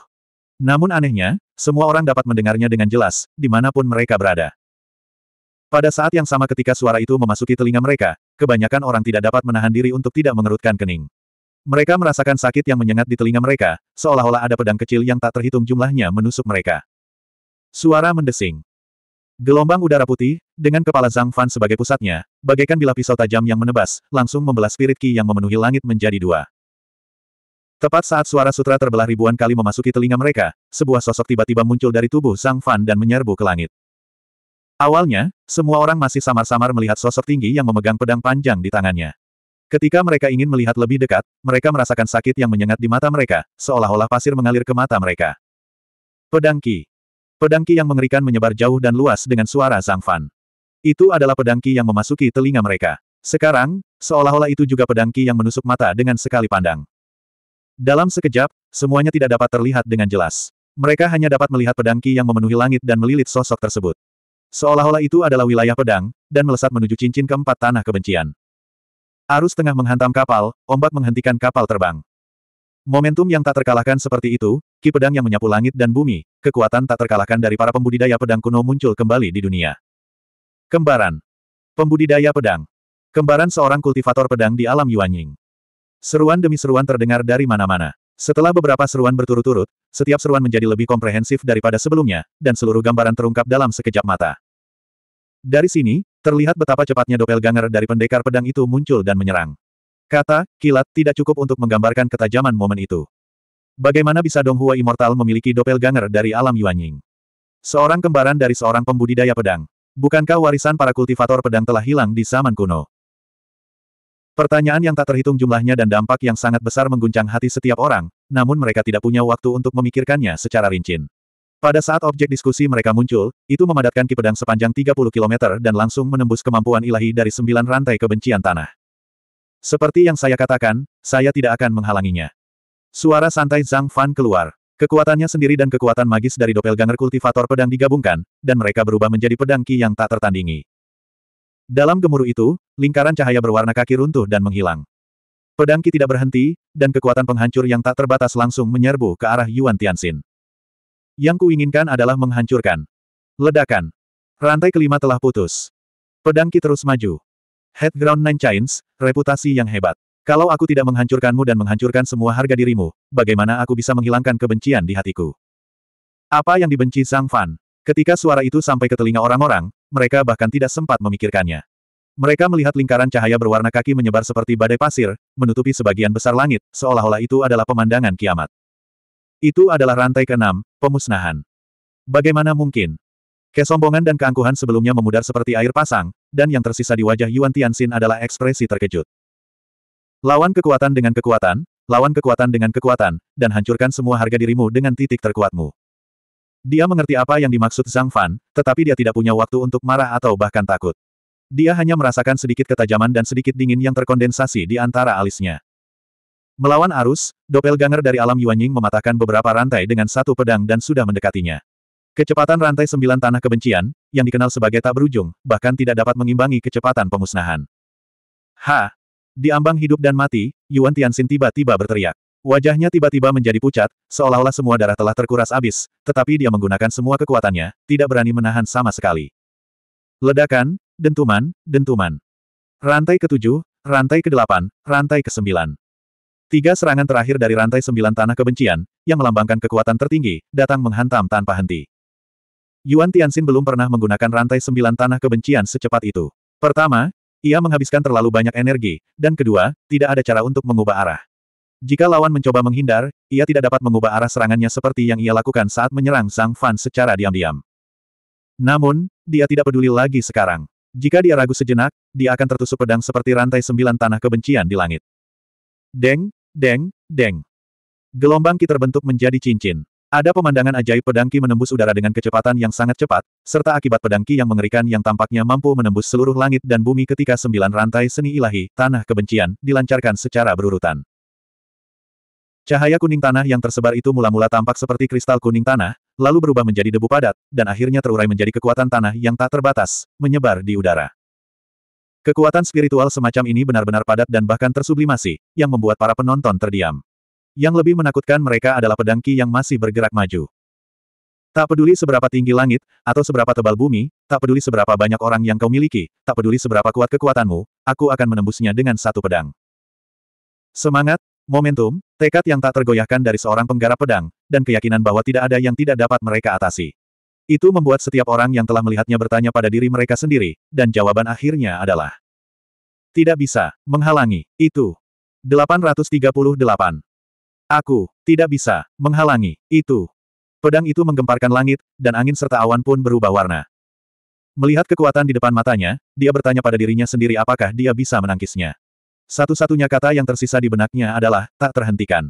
Namun anehnya, semua orang dapat mendengarnya dengan jelas, di mana pun mereka berada. Pada saat yang sama ketika suara itu memasuki telinga mereka, kebanyakan orang tidak dapat menahan diri untuk tidak mengerutkan kening. Mereka merasakan sakit yang menyengat di telinga mereka, seolah-olah ada pedang kecil yang tak terhitung jumlahnya menusuk mereka. Suara mendesing. Gelombang udara putih, dengan kepala Zhang Fan sebagai pusatnya, bagaikan bilah pisau tajam yang menebas, langsung membelah spirit ki yang memenuhi langit menjadi dua. Tepat saat suara sutra terbelah ribuan kali memasuki telinga mereka, sebuah sosok tiba-tiba muncul dari tubuh Zhang Fan dan menyerbu ke langit. Awalnya, semua orang masih samar-samar melihat sosok tinggi yang memegang pedang panjang di tangannya. Ketika mereka ingin melihat lebih dekat, mereka merasakan sakit yang menyengat di mata mereka, seolah-olah pasir mengalir ke mata mereka. Pedang Ki. Pedang Ki yang mengerikan menyebar jauh dan luas dengan suara Zhang Fan. Itu adalah pedang Ki yang memasuki telinga mereka. Sekarang, seolah-olah itu juga pedang Ki yang menusuk mata dengan sekali pandang. Dalam sekejap, semuanya tidak dapat terlihat dengan jelas. Mereka hanya dapat melihat pedang Ki yang memenuhi langit dan melilit sosok tersebut. Seolah-olah itu adalah wilayah pedang, dan melesat menuju cincin keempat tanah kebencian. Arus tengah menghantam kapal, ombak menghentikan kapal terbang. Momentum yang tak terkalahkan seperti itu, ki pedang yang menyapu langit dan bumi, kekuatan tak terkalahkan dari para pembudidaya pedang kuno muncul kembali di dunia. Kembaran. Pembudidaya pedang. Kembaran seorang kultivator pedang di alam Yuanying. Seruan demi seruan terdengar dari mana-mana. Setelah beberapa seruan berturut-turut, setiap seruan menjadi lebih komprehensif daripada sebelumnya, dan seluruh gambaran terungkap dalam sekejap mata. Dari sini, terlihat betapa cepatnya doppelganger dari pendekar pedang itu muncul dan menyerang. Kata, kilat tidak cukup untuk menggambarkan ketajaman momen itu. Bagaimana bisa Dong Hua Immortal memiliki doppelganger dari alam Yuanying? Seorang kembaran dari seorang pembudidaya pedang. Bukankah warisan para kultivator pedang telah hilang di zaman kuno? Pertanyaan yang tak terhitung jumlahnya dan dampak yang sangat besar mengguncang hati setiap orang, namun mereka tidak punya waktu untuk memikirkannya secara rinci. Pada saat objek diskusi mereka muncul, itu memadatkan ki pedang sepanjang 30 km dan langsung menembus kemampuan ilahi dari sembilan rantai kebencian tanah. Seperti yang saya katakan, saya tidak akan menghalanginya. Suara santai Zhang Fan keluar. Kekuatannya sendiri dan kekuatan magis dari doppelganger kultivator pedang digabungkan, dan mereka berubah menjadi pedang ki yang tak tertandingi. Dalam gemuruh itu, lingkaran cahaya berwarna kaki runtuh dan menghilang. Pedang ki tidak berhenti, dan kekuatan penghancur yang tak terbatas langsung menyerbu ke arah Yuan Tianxin. Yang kuinginkan adalah menghancurkan. Ledakan. Rantai kelima telah putus. Pedang Ki terus maju. Head Ground Nine Chains, reputasi yang hebat. Kalau aku tidak menghancurkanmu dan menghancurkan semua harga dirimu, bagaimana aku bisa menghilangkan kebencian di hatiku? Apa yang dibenci Zhang Fan? Ketika suara itu sampai ke telinga orang-orang, mereka bahkan tidak sempat memikirkannya. Mereka melihat lingkaran cahaya berwarna kaki menyebar seperti badai pasir, menutupi sebagian besar langit, seolah-olah itu adalah pemandangan kiamat. Itu adalah rantai keenam, pemusnahan. Bagaimana mungkin? Kesombongan dan keangkuhan sebelumnya memudar seperti air pasang, dan yang tersisa di wajah Yuan Tianxin adalah ekspresi terkejut. Lawan kekuatan dengan kekuatan, lawan kekuatan dengan kekuatan, dan hancurkan semua harga dirimu dengan titik terkuatmu. Dia mengerti apa yang dimaksud Zhang Fan, tetapi dia tidak punya waktu untuk marah atau bahkan takut. Dia hanya merasakan sedikit ketajaman dan sedikit dingin yang terkondensasi di antara alisnya. Melawan arus, doppelganger dari alam Yuanying mematahkan beberapa rantai dengan satu pedang dan sudah mendekatinya. Kecepatan rantai sembilan tanah kebencian, yang dikenal sebagai tak berujung, bahkan tidak dapat mengimbangi kecepatan pemusnahan. Ha! Di ambang hidup dan mati, Yuan Tianxin tiba-tiba berteriak. Wajahnya tiba-tiba menjadi pucat, seolah-olah semua darah telah terkuras habis, tetapi dia menggunakan semua kekuatannya, tidak berani menahan sama sekali. Ledakan, dentuman, dentuman. Rantai ketujuh, rantai kedelapan, rantai kesembilan. Tiga serangan terakhir dari rantai sembilan tanah kebencian, yang melambangkan kekuatan tertinggi, datang menghantam tanpa henti. Yuan Tianxin belum pernah menggunakan rantai sembilan tanah kebencian secepat itu. Pertama, ia menghabiskan terlalu banyak energi, dan kedua, tidak ada cara untuk mengubah arah. Jika lawan mencoba menghindar, ia tidak dapat mengubah arah serangannya seperti yang ia lakukan saat menyerang Zhang Fan secara diam-diam. Namun, dia tidak peduli lagi sekarang. Jika dia ragu sejenak, dia akan tertusuk pedang seperti rantai sembilan tanah kebencian di langit. Deng, deng, deng. Gelombang ki terbentuk menjadi cincin. Ada pemandangan ajaib pedang ki menembus udara dengan kecepatan yang sangat cepat, serta akibat pedang ki yang mengerikan yang tampaknya mampu menembus seluruh langit dan bumi ketika sembilan rantai seni ilahi, tanah kebencian, dilancarkan secara berurutan. Cahaya kuning tanah yang tersebar itu mula-mula tampak seperti kristal kuning tanah, lalu berubah menjadi debu padat, dan akhirnya terurai menjadi kekuatan tanah yang tak terbatas, menyebar di udara. Kekuatan spiritual semacam ini benar-benar padat dan bahkan tersublimasi, yang membuat para penonton terdiam. Yang lebih menakutkan mereka adalah pedang Ki yang masih bergerak maju. Tak peduli seberapa tinggi langit, atau seberapa tebal bumi, tak peduli seberapa banyak orang yang kau miliki, tak peduli seberapa kuat kekuatanmu, aku akan menembusnya dengan satu pedang. Semangat, Momentum, tekad yang tak tergoyahkan dari seorang penggarap pedang, dan keyakinan bahwa tidak ada yang tidak dapat mereka atasi. Itu membuat setiap orang yang telah melihatnya bertanya pada diri mereka sendiri, dan jawaban akhirnya adalah Tidak bisa, menghalangi, itu. 838. Aku, tidak bisa, menghalangi, itu. Pedang itu menggemparkan langit, dan angin serta awan pun berubah warna. Melihat kekuatan di depan matanya, dia bertanya pada dirinya sendiri apakah dia bisa menangkisnya. Satu-satunya kata yang tersisa di benaknya adalah, tak terhentikan.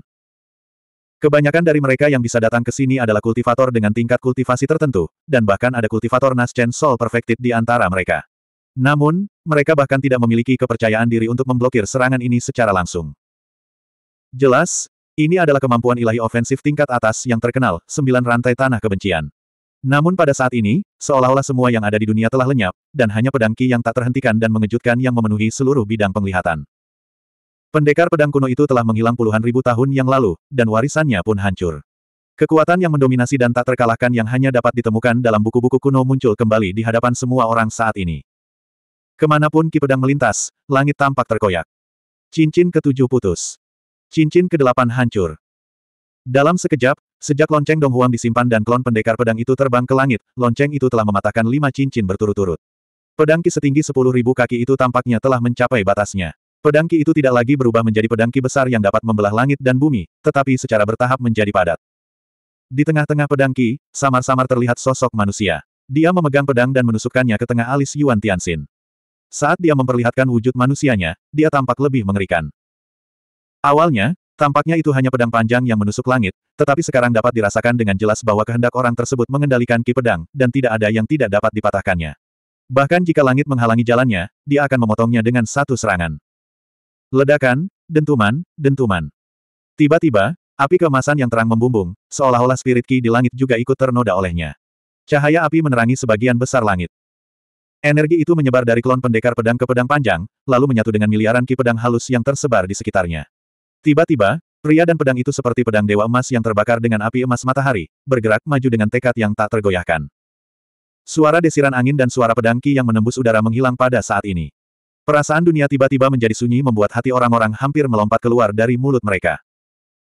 Kebanyakan dari mereka yang bisa datang ke sini adalah kultivator dengan tingkat kultivasi tertentu, dan bahkan ada kultivator Naschen Soul Perfected di antara mereka. Namun, mereka bahkan tidak memiliki kepercayaan diri untuk memblokir serangan ini secara langsung. Jelas, ini adalah kemampuan ilahi ofensif tingkat atas yang terkenal, sembilan rantai tanah kebencian. Namun pada saat ini, seolah-olah semua yang ada di dunia telah lenyap, dan hanya pedang Ki yang tak terhentikan dan mengejutkan yang memenuhi seluruh bidang penglihatan. Pendekar pedang kuno itu telah menghilang puluhan ribu tahun yang lalu, dan warisannya pun hancur. Kekuatan yang mendominasi dan tak terkalahkan yang hanya dapat ditemukan dalam buku-buku kuno muncul kembali di hadapan semua orang saat ini. Ke mana pun ki pedang melintas, langit tampak terkoyak. Cincin ketujuh putus. Cincin kedelapan hancur. Dalam sekejap, sejak lonceng Dong Huang disimpan dan klon pendekar pedang itu terbang ke langit, lonceng itu telah mematahkan lima cincin berturut-turut. Pedang ki setinggi sepuluh ribu kaki itu tampaknya telah mencapai batasnya. Pedang Ki itu tidak lagi berubah menjadi pedang Ki besar yang dapat membelah langit dan bumi, tetapi secara bertahap menjadi padat. Di tengah-tengah pedang Ki, samar-samar terlihat sosok manusia. Dia memegang pedang dan menusukkannya ke tengah alis Yuan Tianxin. Saat dia memperlihatkan wujud manusianya, dia tampak lebih mengerikan. Awalnya, tampaknya itu hanya pedang panjang yang menusuk langit, tetapi sekarang dapat dirasakan dengan jelas bahwa kehendak orang tersebut mengendalikan ki pedang, dan tidak ada yang tidak dapat dipatahkannya. Bahkan jika langit menghalangi jalannya, dia akan memotongnya dengan satu serangan. Ledakan, dentuman, dentuman. Tiba-tiba, api kemasan yang terang membumbung, seolah-olah spirit ki di langit juga ikut ternoda olehnya. Cahaya api menerangi sebagian besar langit. Energi itu menyebar dari klon pendekar pedang ke pedang panjang, lalu menyatu dengan miliaran ki pedang halus yang tersebar di sekitarnya. Tiba-tiba, pria dan pedang itu seperti pedang dewa emas yang terbakar dengan api emas matahari, bergerak maju dengan tekad yang tak tergoyahkan. Suara desiran angin dan suara pedang ki yang menembus udara menghilang pada saat ini. Perasaan dunia tiba-tiba menjadi sunyi membuat hati orang-orang hampir melompat keluar dari mulut mereka.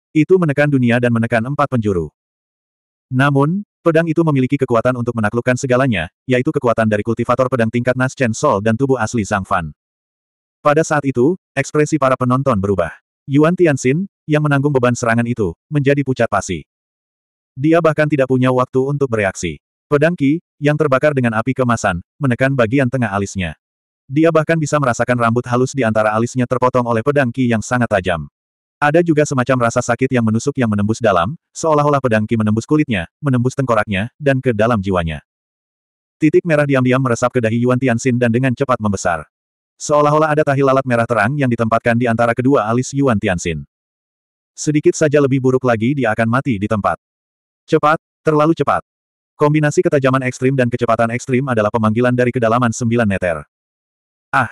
Itu menekan dunia dan menekan empat penjuru. Namun, Pedang itu memiliki kekuatan untuk menaklukkan segalanya, yaitu kekuatan dari kultivator pedang tingkat Nas Chen Sol dan tubuh asli Zhang Fan. Pada saat itu, ekspresi para penonton berubah. Yuan Tianxin, yang menanggung beban serangan itu, menjadi pucat pasi. Dia bahkan tidak punya waktu untuk bereaksi. Pedang Qi, yang terbakar dengan api kemasan, menekan bagian tengah alisnya. Dia bahkan bisa merasakan rambut halus di antara alisnya terpotong oleh pedang Qi yang sangat tajam. Ada juga semacam rasa sakit yang menusuk yang menembus dalam, seolah-olah pedang Qi menembus kulitnya, menembus tengkoraknya, dan ke dalam jiwanya. Titik merah diam-diam meresap ke dahi Yuan Tianxin dan dengan cepat membesar. Seolah-olah ada tahi lalat merah terang yang ditempatkan di antara kedua alis Yuan Tianxin. Sedikit saja lebih buruk lagi dia akan mati di tempat. Cepat, terlalu cepat. Kombinasi ketajaman ekstrim dan kecepatan ekstrim adalah pemanggilan dari kedalaman 9 meter. Ah!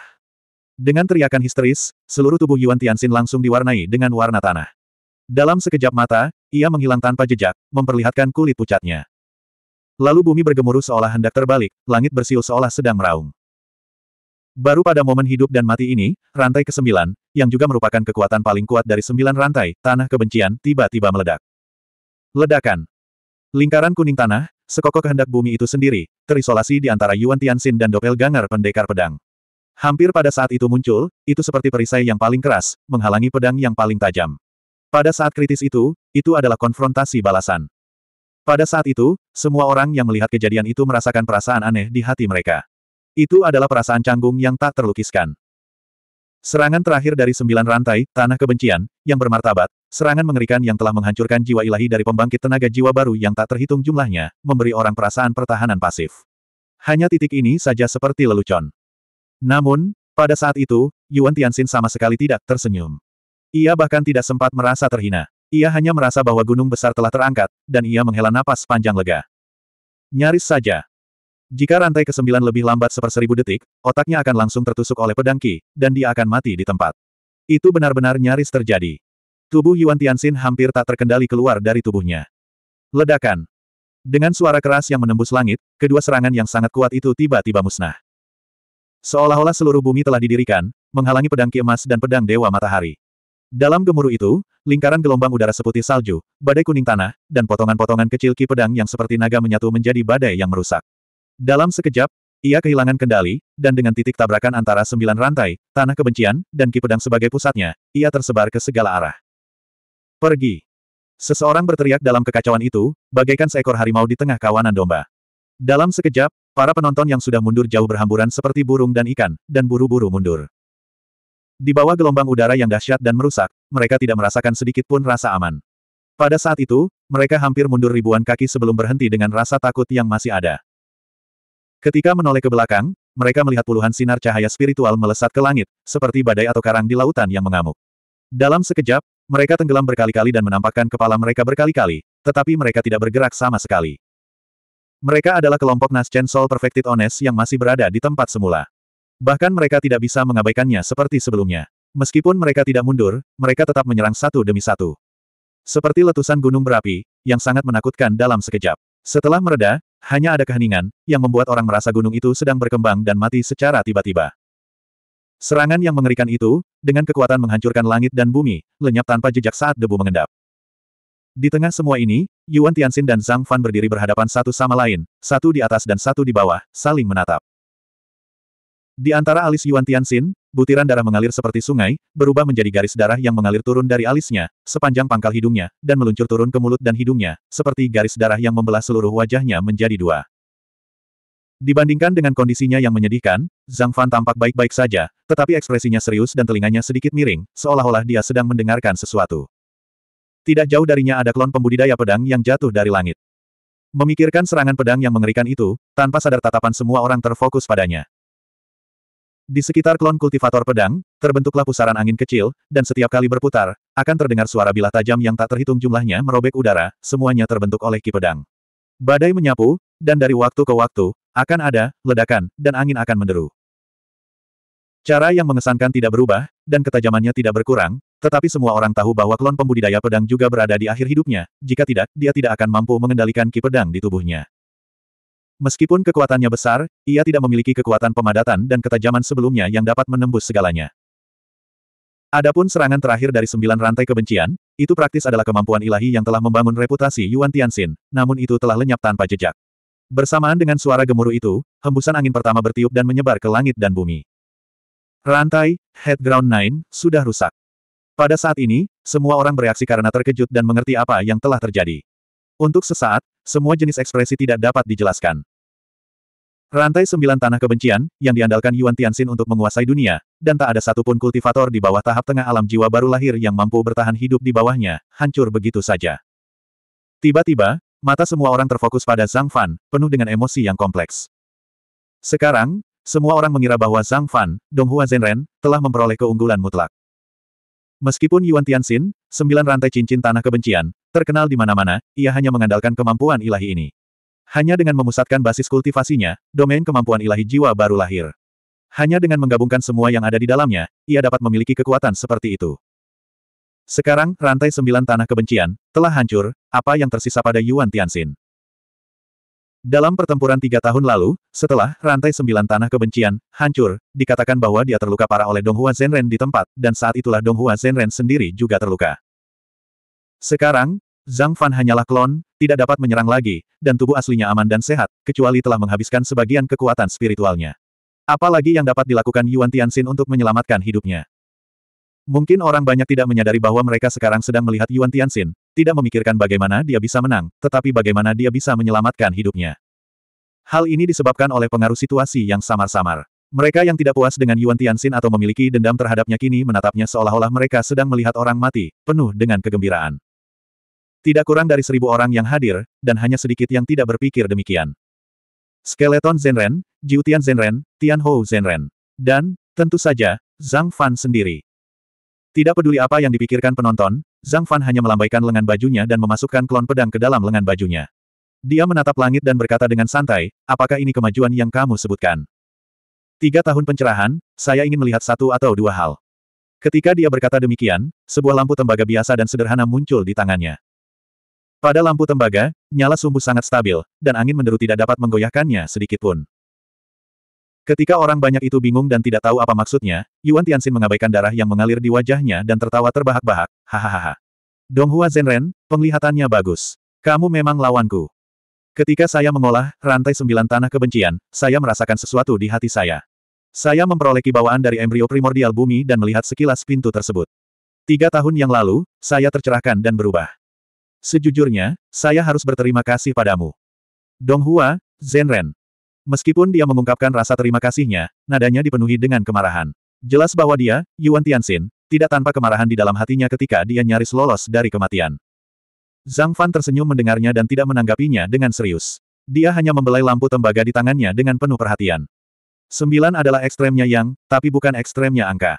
Dengan teriakan histeris, seluruh tubuh Yuan Tianxin langsung diwarnai dengan warna tanah. Dalam sekejap mata, ia menghilang tanpa jejak, memperlihatkan kulit pucatnya. Lalu bumi bergemuruh seolah hendak terbalik, langit bersiul seolah sedang meraung. Baru pada momen hidup dan mati ini, rantai kesembilan, yang juga merupakan kekuatan paling kuat dari sembilan rantai, tanah kebencian, tiba-tiba meledak. Ledakan. Lingkaran kuning tanah, sekokoh kehendak bumi itu sendiri, terisolasi di antara Yuan Tianxin dan Doppelganger pendekar pedang. Hampir pada saat itu muncul, itu seperti perisai yang paling keras, menghalangi pedang yang paling tajam. Pada saat kritis itu, itu adalah konfrontasi balasan. Pada saat itu, semua orang yang melihat kejadian itu merasakan perasaan aneh di hati mereka. Itu adalah perasaan canggung yang tak terlukiskan. Serangan terakhir dari sembilan rantai, tanah kebencian, yang bermartabat, serangan mengerikan yang telah menghancurkan jiwa ilahi dari pembangkit tenaga jiwa baru yang tak terhitung jumlahnya, memberi orang perasaan pertahanan pasif. Hanya titik ini saja seperti lelucon. Namun, pada saat itu, Yuan Tianxin sama sekali tidak tersenyum. Ia bahkan tidak sempat merasa terhina. Ia hanya merasa bahwa gunung besar telah terangkat, dan ia menghela napas panjang lega. Nyaris saja. Jika rantai kesembilan lebih lambat seperseribu detik, otaknya akan langsung tertusuk oleh pedang Qi, dan dia akan mati di tempat. Itu benar-benar nyaris terjadi. Tubuh Yuan Tianxin hampir tak terkendali keluar dari tubuhnya. Ledakan. Dengan suara keras yang menembus langit, kedua serangan yang sangat kuat itu tiba-tiba musnah. Seolah-olah seluruh bumi telah didirikan, menghalangi pedang ki emas dan pedang dewa matahari. Dalam gemuruh itu, lingkaran gelombang udara seputih salju, badai kuning tanah, dan potongan-potongan kecil ki pedang yang seperti naga menyatu menjadi badai yang merusak. Dalam sekejap, ia kehilangan kendali, dan dengan titik tabrakan antara sembilan rantai, tanah kebencian, dan ki pedang sebagai pusatnya, ia tersebar ke segala arah. Pergi! Seseorang berteriak dalam kekacauan itu, bagaikan seekor harimau di tengah kawanan domba. Dalam sekejap, Para penonton yang sudah mundur jauh berhamburan seperti burung dan ikan, dan buru-buru mundur. Di bawah gelombang udara yang dahsyat dan merusak, mereka tidak merasakan sedikit pun rasa aman. Pada saat itu, mereka hampir mundur ribuan kaki sebelum berhenti dengan rasa takut yang masih ada. Ketika menoleh ke belakang, mereka melihat puluhan sinar cahaya spiritual melesat ke langit, seperti badai atau karang di lautan yang mengamuk. Dalam sekejap, mereka tenggelam berkali-kali dan menampakkan kepala mereka berkali-kali, tetapi mereka tidak bergerak sama sekali. Mereka adalah kelompok Naschen Soul Perfected Honest yang masih berada di tempat semula. Bahkan mereka tidak bisa mengabaikannya seperti sebelumnya. Meskipun mereka tidak mundur, mereka tetap menyerang satu demi satu. Seperti letusan gunung berapi, yang sangat menakutkan dalam sekejap. Setelah mereda, hanya ada keheningan, yang membuat orang merasa gunung itu sedang berkembang dan mati secara tiba-tiba. Serangan yang mengerikan itu, dengan kekuatan menghancurkan langit dan bumi, lenyap tanpa jejak saat debu mengendap. Di tengah semua ini, Yuan Tianxin dan Zhang Fan berdiri berhadapan satu sama lain, satu di atas dan satu di bawah, saling menatap. Di antara alis Yuan Tianxin, butiran darah mengalir seperti sungai, berubah menjadi garis darah yang mengalir turun dari alisnya, sepanjang pangkal hidungnya, dan meluncur turun ke mulut dan hidungnya, seperti garis darah yang membelah seluruh wajahnya menjadi dua. Dibandingkan dengan kondisinya yang menyedihkan, Zhang Fan tampak baik-baik saja, tetapi ekspresinya serius dan telinganya sedikit miring, seolah-olah dia sedang mendengarkan sesuatu. Tidak jauh darinya ada klon pembudidaya pedang yang jatuh dari langit. Memikirkan serangan pedang yang mengerikan itu, tanpa sadar tatapan semua orang terfokus padanya. Di sekitar klon kultivator pedang, terbentuklah pusaran angin kecil, dan setiap kali berputar, akan terdengar suara bilah tajam yang tak terhitung jumlahnya merobek udara, semuanya terbentuk oleh ki pedang. Badai menyapu, dan dari waktu ke waktu, akan ada, ledakan, dan angin akan menderu. Cara yang mengesankan tidak berubah, dan ketajamannya tidak berkurang, tetapi semua orang tahu bahwa klon pembudidaya pedang juga berada di akhir hidupnya, jika tidak, dia tidak akan mampu mengendalikan ki pedang di tubuhnya. Meskipun kekuatannya besar, ia tidak memiliki kekuatan pemadatan dan ketajaman sebelumnya yang dapat menembus segalanya. Adapun serangan terakhir dari sembilan rantai kebencian, itu praktis adalah kemampuan ilahi yang telah membangun reputasi Yuan Tianxin, namun itu telah lenyap tanpa jejak. Bersamaan dengan suara gemuruh itu, hembusan angin pertama bertiup dan menyebar ke langit dan bumi. Rantai, Head Ground Nine, sudah rusak. Pada saat ini, semua orang bereaksi karena terkejut dan mengerti apa yang telah terjadi. Untuk sesaat, semua jenis ekspresi tidak dapat dijelaskan. Rantai sembilan tanah kebencian, yang diandalkan Yuan Tianxin untuk menguasai dunia, dan tak ada satupun kultivator di bawah tahap tengah alam jiwa baru lahir yang mampu bertahan hidup di bawahnya, hancur begitu saja. Tiba-tiba, mata semua orang terfokus pada Zhang Fan, penuh dengan emosi yang kompleks. Sekarang, semua orang mengira bahwa Zhang Fan, Donghua Zhenren, telah memperoleh keunggulan mutlak. Meskipun Yuan Tianxin, sembilan rantai cincin tanah kebencian, terkenal di mana-mana, ia hanya mengandalkan kemampuan ilahi ini. Hanya dengan memusatkan basis kultivasinya, domain kemampuan ilahi jiwa baru lahir. Hanya dengan menggabungkan semua yang ada di dalamnya, ia dapat memiliki kekuatan seperti itu. Sekarang, rantai sembilan tanah kebencian, telah hancur, apa yang tersisa pada Yuan Tianxin. Dalam pertempuran tiga tahun lalu, setelah rantai sembilan tanah kebencian hancur, dikatakan bahwa dia terluka parah oleh Donghua Zhenren di tempat, dan saat itulah Donghua Zhenren sendiri juga terluka. Sekarang, Zhang Fan hanyalah klon, tidak dapat menyerang lagi, dan tubuh aslinya aman dan sehat, kecuali telah menghabiskan sebagian kekuatan spiritualnya. Apalagi yang dapat dilakukan Yuan Tianxin untuk menyelamatkan hidupnya. Mungkin orang banyak tidak menyadari bahwa mereka sekarang sedang melihat Yuan Tianxin, tidak memikirkan bagaimana dia bisa menang, tetapi bagaimana dia bisa menyelamatkan hidupnya. Hal ini disebabkan oleh pengaruh situasi yang samar-samar. Mereka yang tidak puas dengan Yuan Tianxin atau memiliki dendam terhadapnya kini menatapnya seolah-olah mereka sedang melihat orang mati, penuh dengan kegembiraan. Tidak kurang dari seribu orang yang hadir, dan hanya sedikit yang tidak berpikir demikian. Skeleton Zenren, Jiutian Zenren, Tianhou Zenren. Dan, tentu saja, Zhang Fan sendiri. Tidak peduli apa yang dipikirkan penonton, Zhang Fan hanya melambaikan lengan bajunya dan memasukkan klon pedang ke dalam lengan bajunya. Dia menatap langit dan berkata dengan santai, apakah ini kemajuan yang kamu sebutkan? Tiga tahun pencerahan, saya ingin melihat satu atau dua hal. Ketika dia berkata demikian, sebuah lampu tembaga biasa dan sederhana muncul di tangannya. Pada lampu tembaga, nyala sumbu sangat stabil, dan angin menderu tidak dapat menggoyahkannya sedikitpun. Ketika orang banyak itu bingung dan tidak tahu apa maksudnya, Yuan Tianxin mengabaikan darah yang mengalir di wajahnya dan tertawa terbahak-bahak, hahaha. Donghua Zhenren, penglihatannya bagus. Kamu memang lawanku. Ketika saya mengolah rantai sembilan tanah kebencian, saya merasakan sesuatu di hati saya. Saya memperoleh kibawaan dari embrio primordial bumi dan melihat sekilas pintu tersebut. Tiga tahun yang lalu, saya tercerahkan dan berubah. Sejujurnya, saya harus berterima kasih padamu. Donghua, Zenren. Meskipun dia mengungkapkan rasa terima kasihnya, nadanya dipenuhi dengan kemarahan. Jelas bahwa dia, Yuan Tianxin, tidak tanpa kemarahan di dalam hatinya ketika dia nyaris lolos dari kematian. Zhang Fan tersenyum mendengarnya dan tidak menanggapinya dengan serius. Dia hanya membelai lampu tembaga di tangannya dengan penuh perhatian. Sembilan adalah ekstremnya yang, tapi bukan ekstremnya angka.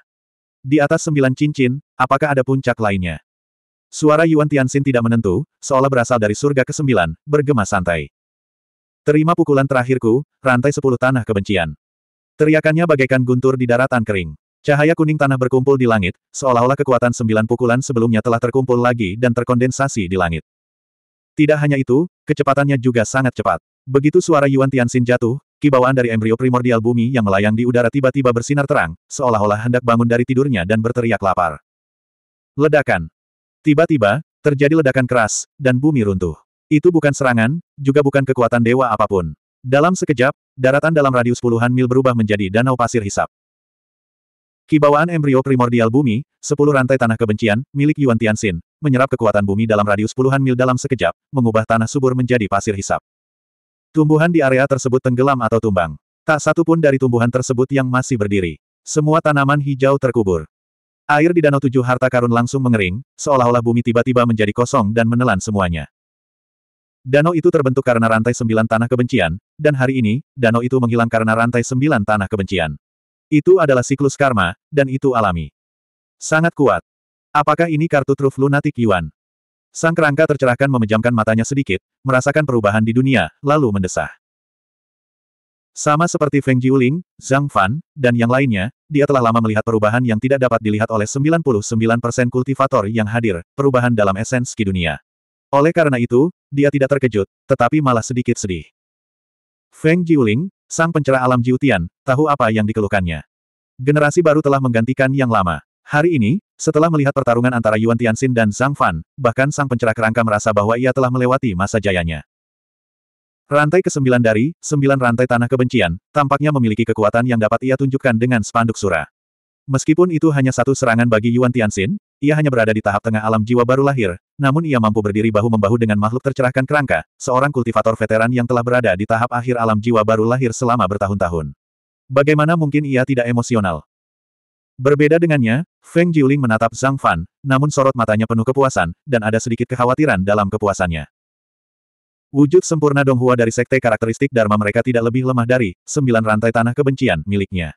Di atas sembilan cincin, apakah ada puncak lainnya? Suara Yuan Tianxin tidak menentu, seolah berasal dari surga kesembilan, bergema santai. Terima pukulan terakhirku, rantai sepuluh tanah kebencian. Teriakannya bagaikan guntur di daratan kering. Cahaya kuning tanah berkumpul di langit, seolah-olah kekuatan sembilan pukulan sebelumnya telah terkumpul lagi dan terkondensasi di langit. Tidak hanya itu, kecepatannya juga sangat cepat. Begitu suara Yuan Tianxin jatuh, kibawaan dari embrio primordial bumi yang melayang di udara tiba-tiba bersinar terang, seolah-olah hendak bangun dari tidurnya dan berteriak lapar. Ledakan. Tiba-tiba, terjadi ledakan keras, dan bumi runtuh. Itu bukan serangan, juga bukan kekuatan dewa apa pun. Dalam sekejap, daratan dalam radius puluhan mil berubah menjadi danau pasir hisap. Kibawaan embrio primordial bumi, sepuluh rantai tanah kebencian, milik Yuan Tianxin, menyerap kekuatan bumi dalam radius puluhan mil dalam sekejap, mengubah tanah subur menjadi pasir hisap. Tumbuhan di area tersebut tenggelam atau tumbang. Tak satu pun dari tumbuhan tersebut yang masih berdiri. Semua tanaman hijau terkubur. Air di Danau Tujuh Harta Karun langsung mengering, seolah-olah bumi tiba-tiba menjadi kosong dan menelan semuanya. Danau itu terbentuk karena rantai sembilan tanah kebencian, dan hari ini, danau itu menghilang karena rantai sembilan tanah kebencian. Itu adalah siklus karma, dan itu alami. Sangat kuat. Apakah ini kartu truf lunatik Yuan? Sang kerangka tercerahkan memejamkan matanya sedikit, merasakan perubahan di dunia, lalu mendesah. Sama seperti Feng Jiuling, Zhang Fan, dan yang lainnya, dia telah lama melihat perubahan yang tidak dapat dilihat oleh 99% kultivator yang hadir, perubahan dalam esens ki dunia. Oleh karena itu, dia tidak terkejut, tetapi malah sedikit sedih. Feng Jiuling, sang pencerah alam Jiutian, tahu apa yang dikeluhkannya. Generasi baru telah menggantikan yang lama. Hari ini, setelah melihat pertarungan antara Yuan Tianxin dan Zhang Fan, bahkan sang pencerah kerangka merasa bahwa ia telah melewati masa jayanya. Rantai ke-9 dari sembilan rantai tanah kebencian, tampaknya memiliki kekuatan yang dapat ia tunjukkan dengan spanduk surah. Meskipun itu hanya satu serangan bagi Yuan Tianxin, ia hanya berada di tahap tengah alam jiwa baru lahir, namun ia mampu berdiri bahu-membahu dengan makhluk tercerahkan kerangka, seorang kultivator veteran yang telah berada di tahap akhir alam jiwa baru lahir selama bertahun-tahun. Bagaimana mungkin ia tidak emosional? Berbeda dengannya, Feng Jiuling menatap Zhang Fan, namun sorot matanya penuh kepuasan, dan ada sedikit kekhawatiran dalam kepuasannya. Wujud sempurna Donghua dari sekte karakteristik Dharma mereka tidak lebih lemah dari sembilan rantai tanah kebencian miliknya.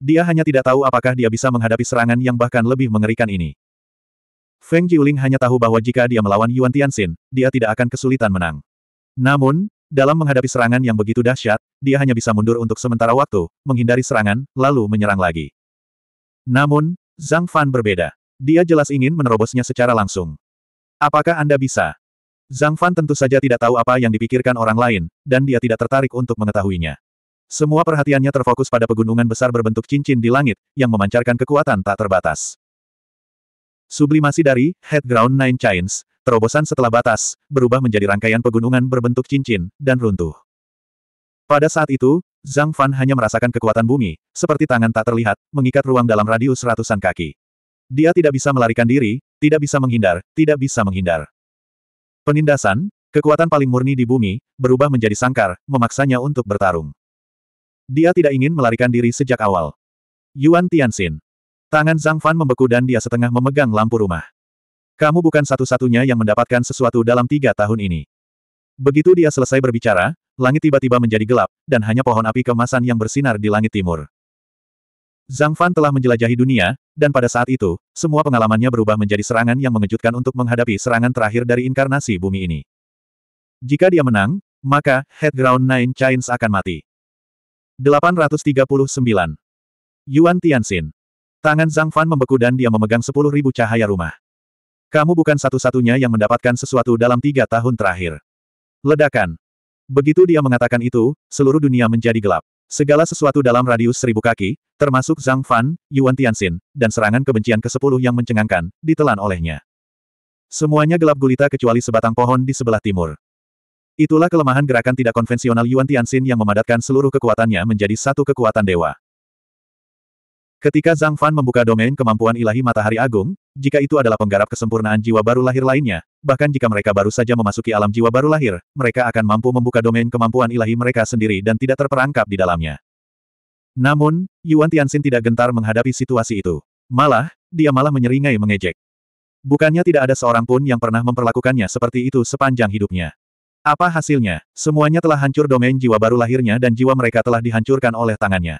Dia hanya tidak tahu apakah dia bisa menghadapi serangan yang bahkan lebih mengerikan ini. Feng Jiuling hanya tahu bahwa jika dia melawan Yuan Tianxin, dia tidak akan kesulitan menang. Namun, dalam menghadapi serangan yang begitu dahsyat, dia hanya bisa mundur untuk sementara waktu, menghindari serangan, lalu menyerang lagi. Namun, Zhang Fan berbeda. Dia jelas ingin menerobosnya secara langsung. Apakah Anda bisa? Zhang Fan tentu saja tidak tahu apa yang dipikirkan orang lain, dan dia tidak tertarik untuk mengetahuinya. Semua perhatiannya terfokus pada pegunungan besar berbentuk cincin di langit, yang memancarkan kekuatan tak terbatas. Sublimasi dari Head Ground Nine Chains, terobosan setelah batas, berubah menjadi rangkaian pegunungan berbentuk cincin, dan runtuh. Pada saat itu, Zhang Fan hanya merasakan kekuatan bumi, seperti tangan tak terlihat, mengikat ruang dalam radius ratusan kaki. Dia tidak bisa melarikan diri, tidak bisa menghindar, tidak bisa menghindar. Penindasan, kekuatan paling murni di bumi, berubah menjadi sangkar, memaksanya untuk bertarung. Dia tidak ingin melarikan diri sejak awal. Yuan Tianxin. Tangan Zhang Fan membeku dan dia setengah memegang lampu rumah. Kamu bukan satu-satunya yang mendapatkan sesuatu dalam tiga tahun ini. Begitu dia selesai berbicara, langit tiba-tiba menjadi gelap, dan hanya pohon api kemasan yang bersinar di langit timur. Zhang Fan telah menjelajahi dunia, dan pada saat itu, semua pengalamannya berubah menjadi serangan yang mengejutkan untuk menghadapi serangan terakhir dari inkarnasi bumi ini. Jika dia menang, maka Head Ground Nine Chains akan mati. 839. Yuan Tianxin. Tangan Zhang Fan membeku dan dia memegang 10.000 cahaya rumah. Kamu bukan satu-satunya yang mendapatkan sesuatu dalam tiga tahun terakhir. Ledakan. Begitu dia mengatakan itu, seluruh dunia menjadi gelap. Segala sesuatu dalam radius seribu kaki, termasuk Zhang Fan, Yuan Tianxin, dan serangan kebencian ke-10 yang mencengangkan, ditelan olehnya. Semuanya gelap gulita kecuali sebatang pohon di sebelah timur. Itulah kelemahan gerakan tidak konvensional Yuan Tianxin yang memadatkan seluruh kekuatannya menjadi satu kekuatan dewa. Ketika Zhang Fan membuka domain kemampuan ilahi matahari agung, jika itu adalah penggarap kesempurnaan jiwa baru lahir lainnya, bahkan jika mereka baru saja memasuki alam jiwa baru lahir, mereka akan mampu membuka domain kemampuan ilahi mereka sendiri dan tidak terperangkap di dalamnya. Namun, Yuan Tianxin tidak gentar menghadapi situasi itu. Malah, dia malah menyeringai mengejek. Bukannya tidak ada seorang pun yang pernah memperlakukannya seperti itu sepanjang hidupnya. Apa hasilnya? Semuanya telah hancur domain jiwa baru lahirnya dan jiwa mereka telah dihancurkan oleh tangannya.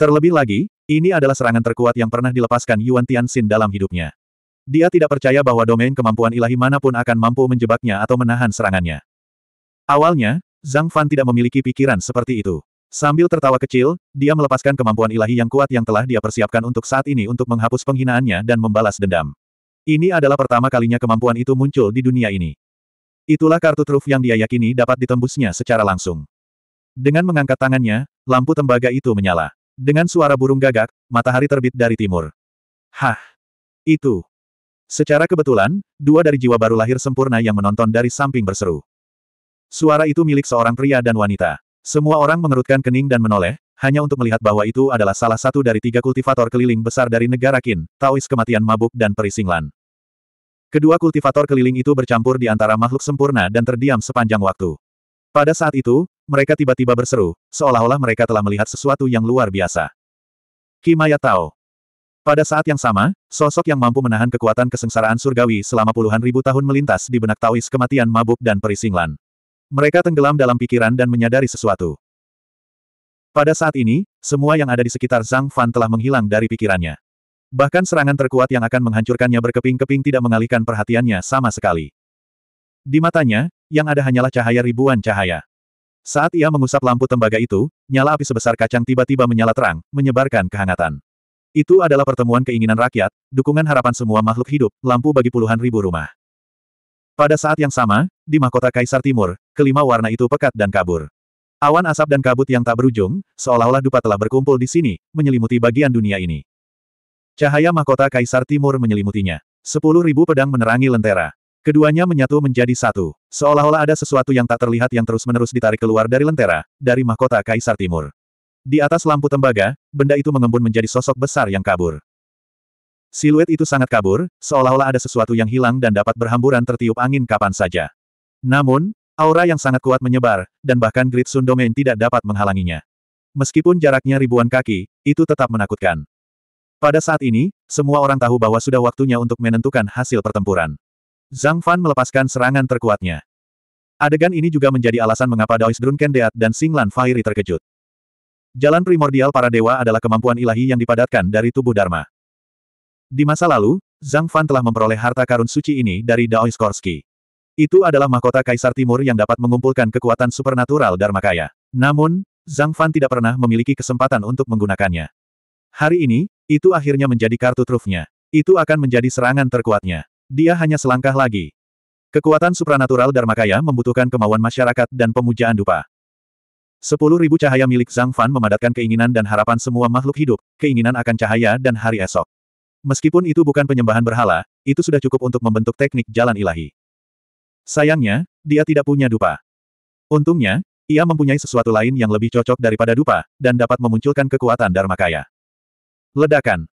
Terlebih lagi, ini adalah serangan terkuat yang pernah dilepaskan Yuan Tianxin dalam hidupnya. Dia tidak percaya bahwa domain kemampuan ilahi mana pun akan mampu menjebaknya atau menahan serangannya. Awalnya, Zhang Fan tidak memiliki pikiran seperti itu. Sambil tertawa kecil, dia melepaskan kemampuan ilahi yang kuat yang telah dia persiapkan untuk saat ini untuk menghapus penghinaannya dan membalas dendam. Ini adalah pertama kalinya kemampuan itu muncul di dunia ini. Itulah kartu truf yang dia yakini dapat ditembusnya secara langsung. Dengan mengangkat tangannya, lampu tembaga itu menyala. Dengan suara burung gagak, matahari terbit dari timur. Hah! Itu! Secara kebetulan, dua dari jiwa baru lahir sempurna yang menonton dari samping berseru. Suara itu milik seorang pria dan wanita. Semua orang mengerutkan kening dan menoleh, hanya untuk melihat bahwa itu adalah salah satu dari tiga kultivator keliling besar dari negara Qin, Taois Kematian Mabuk dan Perisinglan. Kedua kultivator keliling itu bercampur di antara makhluk sempurna dan terdiam sepanjang waktu. Pada saat itu, mereka tiba-tiba berseru, seolah-olah mereka telah melihat sesuatu yang luar biasa. Kimaya Tao. Pada saat yang sama, sosok yang mampu menahan kekuatan kesengsaraan surgawi selama puluhan ribu tahun melintas di benak Taois kematian mabuk dan perisinglan. Mereka tenggelam dalam pikiran dan menyadari sesuatu. Pada saat ini, semua yang ada di sekitar Zhang Fan telah menghilang dari pikirannya. Bahkan serangan terkuat yang akan menghancurkannya berkeping-keping tidak mengalihkan perhatiannya sama sekali. Di matanya, yang ada hanyalah cahaya ribuan cahaya. Saat ia mengusap lampu tembaga itu, nyala api sebesar kacang tiba-tiba menyala terang, menyebarkan kehangatan. Itu adalah pertemuan keinginan rakyat, dukungan harapan semua makhluk hidup, lampu bagi puluhan ribu rumah. Pada saat yang sama, di mahkota Kaisar Timur, kelima warna itu pekat dan kabur. Awan asap dan kabut yang tak berujung, seolah-olah dupa telah berkumpul di sini, menyelimuti bagian dunia ini. Cahaya mahkota Kaisar Timur menyelimutinya. Sepuluh ribu pedang menerangi lentera. Keduanya menyatu menjadi satu. Seolah-olah ada sesuatu yang tak terlihat yang terus-menerus ditarik keluar dari lentera, dari mahkota Kaisar Timur. Di atas lampu tembaga, benda itu mengembun menjadi sosok besar yang kabur. Siluet itu sangat kabur, seolah-olah ada sesuatu yang hilang dan dapat berhamburan tertiup angin kapan saja. Namun, aura yang sangat kuat menyebar, dan bahkan Grid Sun Domain tidak dapat menghalanginya. Meskipun jaraknya ribuan kaki, itu tetap menakutkan. Pada saat ini, semua orang tahu bahwa sudah waktunya untuk menentukan hasil pertempuran. Zhang Fan melepaskan serangan terkuatnya. Adegan ini juga menjadi alasan mengapa Daois Drunken Deat dan Singlan Fairy terkejut. Jalan primordial para dewa adalah kemampuan ilahi yang dipadatkan dari tubuh Dharma. Di masa lalu, Zhang Fan telah memperoleh harta karun suci ini dari Daois Korski. Itu adalah mahkota Kaisar Timur yang dapat mengumpulkan kekuatan supernatural Dharmakaya. Namun, Zhang Fan tidak pernah memiliki kesempatan untuk menggunakannya. Hari ini, itu akhirnya menjadi kartu trufnya. Itu akan menjadi serangan terkuatnya. Dia hanya selangkah lagi. Kekuatan supranatural Dharmakaya membutuhkan kemauan masyarakat dan pemujaan dupa. Sepuluh ribu cahaya milik Zhang Fan memadatkan keinginan dan harapan semua makhluk hidup, keinginan akan cahaya dan hari esok. Meskipun itu bukan penyembahan berhala, itu sudah cukup untuk membentuk teknik jalan ilahi. Sayangnya, dia tidak punya dupa. Untungnya, ia mempunyai sesuatu lain yang lebih cocok daripada dupa, dan dapat memunculkan kekuatan Dharmakaya. Ledakan.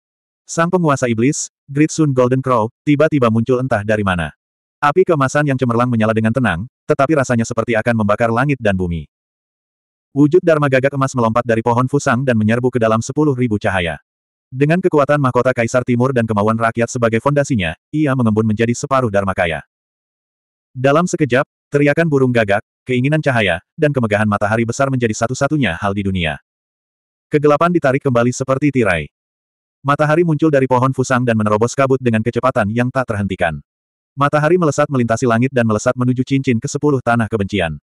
Sang penguasa iblis, Great Sun Golden Crow, tiba-tiba muncul entah dari mana. Api kemasan yang cemerlang menyala dengan tenang, tetapi rasanya seperti akan membakar langit dan bumi. Wujud Dharma gagak emas melompat dari pohon fusang dan menyerbu ke dalam sepuluh ribu cahaya. Dengan kekuatan mahkota Kaisar Timur dan kemauan rakyat sebagai fondasinya, ia mengembun menjadi separuh Dharma kaya. Dalam sekejap, teriakan burung gagak, keinginan cahaya, dan kemegahan matahari besar menjadi satu-satunya hal di dunia. Kegelapan ditarik kembali seperti tirai. Matahari muncul dari pohon fusang dan menerobos kabut dengan kecepatan yang tak terhentikan. Matahari melesat melintasi langit dan melesat menuju cincin ke sepuluh tanah kebencian.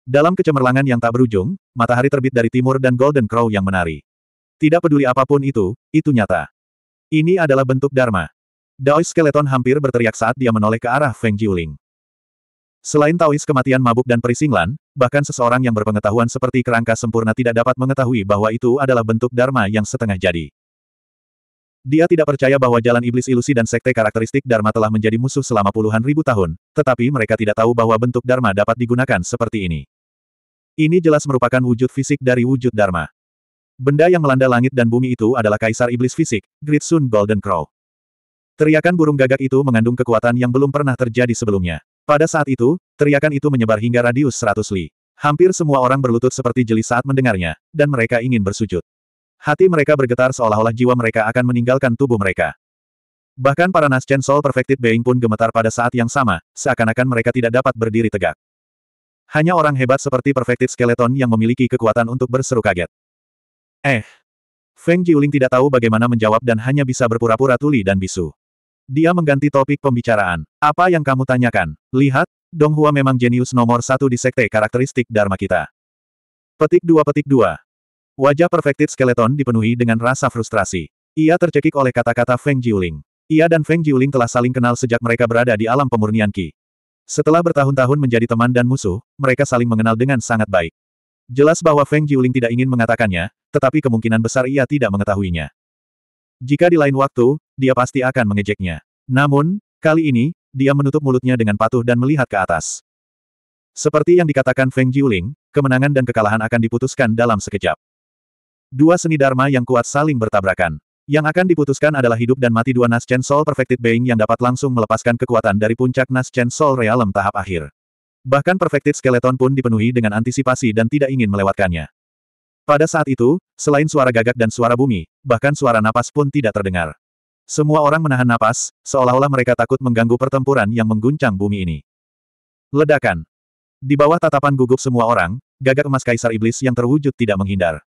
Dalam kecemerlangan yang tak berujung, matahari terbit dari timur dan Golden Crow yang menari. Tidak peduli apa pun itu, itu nyata. Ini adalah bentuk Dharma. Daois Skeleton hampir berteriak saat dia menoleh ke arah Feng Jiuling. Selain Taois kematian mabuk dan perisinglan, bahkan seseorang yang berpengetahuan seperti kerangka sempurna tidak dapat mengetahui bahwa itu adalah bentuk Dharma yang setengah jadi. Dia tidak percaya bahwa jalan iblis ilusi dan sekte karakteristik Dharma telah menjadi musuh selama puluhan ribu tahun, tetapi mereka tidak tahu bahwa bentuk Dharma dapat digunakan seperti ini. Ini jelas merupakan wujud fisik dari wujud Dharma. Benda yang melanda langit dan bumi itu adalah kaisar iblis fisik, Great Sun Golden Crow. Teriakan burung gagak itu mengandung kekuatan yang belum pernah terjadi sebelumnya. Pada saat itu, teriakan itu menyebar hingga radius 100 li. Hampir semua orang berlutut seperti jeli saat mendengarnya, dan mereka ingin bersujud. Hati mereka bergetar seolah-olah jiwa mereka akan meninggalkan tubuh mereka. Bahkan para Naschen Soul Perfected Being pun gemetar pada saat yang sama, seakan-akan mereka tidak dapat berdiri tegak. Hanya orang hebat seperti Perfected Skeleton yang memiliki kekuatan untuk berseru kaget. Eh. Feng Jiuling tidak tahu bagaimana menjawab dan hanya bisa berpura-pura tuli dan bisu. Dia mengganti topik pembicaraan. Apa yang kamu tanyakan? Lihat, Dong Hua memang jenius nomor satu di sekte karakteristik Dharma kita. Petik 2 Petik 2 Wajah Perfected Skeleton dipenuhi dengan rasa frustrasi. Ia tercekik oleh kata-kata Feng Jiuling. Ia dan Feng Jiuling telah saling kenal sejak mereka berada di alam pemurnian Qi. Setelah bertahun-tahun menjadi teman dan musuh, mereka saling mengenal dengan sangat baik. Jelas bahwa Feng Jiuling tidak ingin mengatakannya, tetapi kemungkinan besar ia tidak mengetahuinya. Jika di lain waktu, dia pasti akan mengejeknya. Namun, kali ini, dia menutup mulutnya dengan patuh dan melihat ke atas. Seperti yang dikatakan Feng Jiuling, kemenangan dan kekalahan akan diputuskan dalam sekejap. Dua seni Dharma yang kuat saling bertabrakan. Yang akan diputuskan adalah hidup dan mati dua Naschen Soul Perfected Being yang dapat langsung melepaskan kekuatan dari puncak Naschen Soul Realm tahap akhir. Bahkan Perfected Skeleton pun dipenuhi dengan antisipasi dan tidak ingin melewatkannya. Pada saat itu, selain suara gagak dan suara bumi, bahkan suara napas pun tidak terdengar. Semua orang menahan napas, seolah-olah mereka takut mengganggu pertempuran yang mengguncang bumi ini. Ledakan. Di bawah tatapan gugup semua orang, gagak emas kaisar iblis yang terwujud tidak menghindar.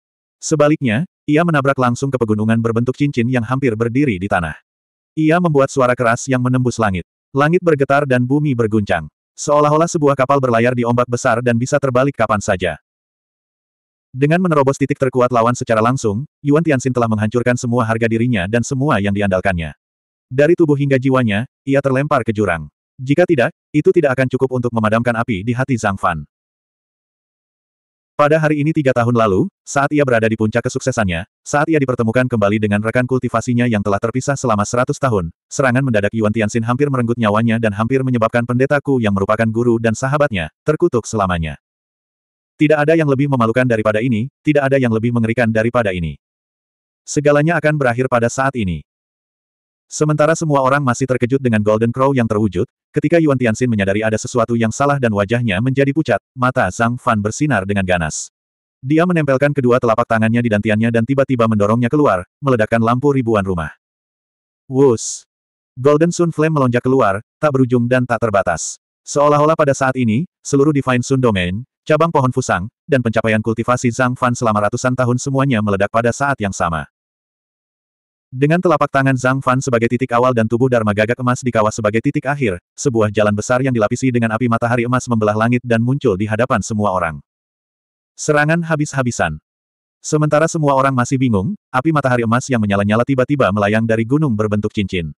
Sebaliknya, ia menabrak langsung ke pegunungan berbentuk cincin yang hampir berdiri di tanah. Ia membuat suara keras yang menembus langit. Langit bergetar dan bumi berguncang. Seolah-olah sebuah kapal berlayar di ombak besar dan bisa terbalik kapan saja. Dengan menerobos titik terkuat lawan secara langsung, Yuan Tianxin telah menghancurkan semua harga dirinya dan semua yang diandalkannya. Dari tubuh hingga jiwanya, ia terlempar ke jurang. Jika tidak, itu tidak akan cukup untuk memadamkan api di hati Zhang Fan. Pada hari ini tiga tahun lalu, saat ia berada di puncak kesuksesannya, saat ia dipertemukan kembali dengan rekan kultivasinya yang telah terpisah selama seratus tahun, serangan mendadak Yuan Tianxin hampir merenggut nyawanya dan hampir menyebabkan pendetaku yang merupakan guru dan sahabatnya, terkutuk selamanya. Tidak ada yang lebih memalukan daripada ini, tidak ada yang lebih mengerikan daripada ini. Segalanya akan berakhir pada saat ini. Sementara semua orang masih terkejut dengan Golden Crow yang terwujud, ketika Yuan Tianxin menyadari ada sesuatu yang salah dan wajahnya menjadi pucat, mata Zhang Fan bersinar dengan ganas. Dia menempelkan kedua telapak tangannya di dantiannya dan tiba-tiba mendorongnya keluar, meledakkan lampu ribuan rumah. Wus! Golden Sun Flame melonjak keluar, tak berujung dan tak terbatas. Seolah-olah pada saat ini, seluruh Divine Sun Domain, cabang pohon fusang, dan pencapaian kultivasi Zhang Fan selama ratusan tahun semuanya meledak pada saat yang sama. Dengan telapak tangan Zhang Fan sebagai titik awal dan tubuh Dharma gagak emas di kawah sebagai titik akhir, sebuah jalan besar yang dilapisi dengan api matahari emas membelah langit dan muncul di hadapan semua orang. Serangan habis-habisan. Sementara semua orang masih bingung, api matahari emas yang menyala-nyala tiba-tiba melayang dari gunung berbentuk cincin.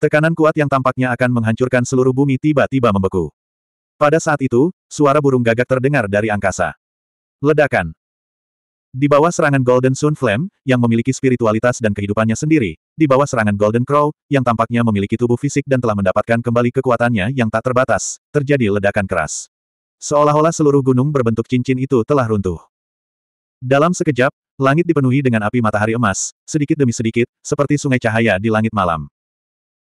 Tekanan kuat yang tampaknya akan menghancurkan seluruh bumi tiba-tiba membeku. Pada saat itu, suara burung gagak terdengar dari angkasa. Ledakan. Di bawah serangan Golden Sun Flame, yang memiliki spiritualitas dan kehidupannya sendiri, di bawah serangan Golden Crow, yang tampaknya memiliki tubuh fisik dan telah mendapatkan kembali kekuatannya yang tak terbatas, terjadi ledakan keras. Seolah-olah seluruh gunung berbentuk cincin itu telah runtuh. Dalam sekejap, langit dipenuhi dengan api matahari emas, sedikit demi sedikit, seperti sungai cahaya di langit malam.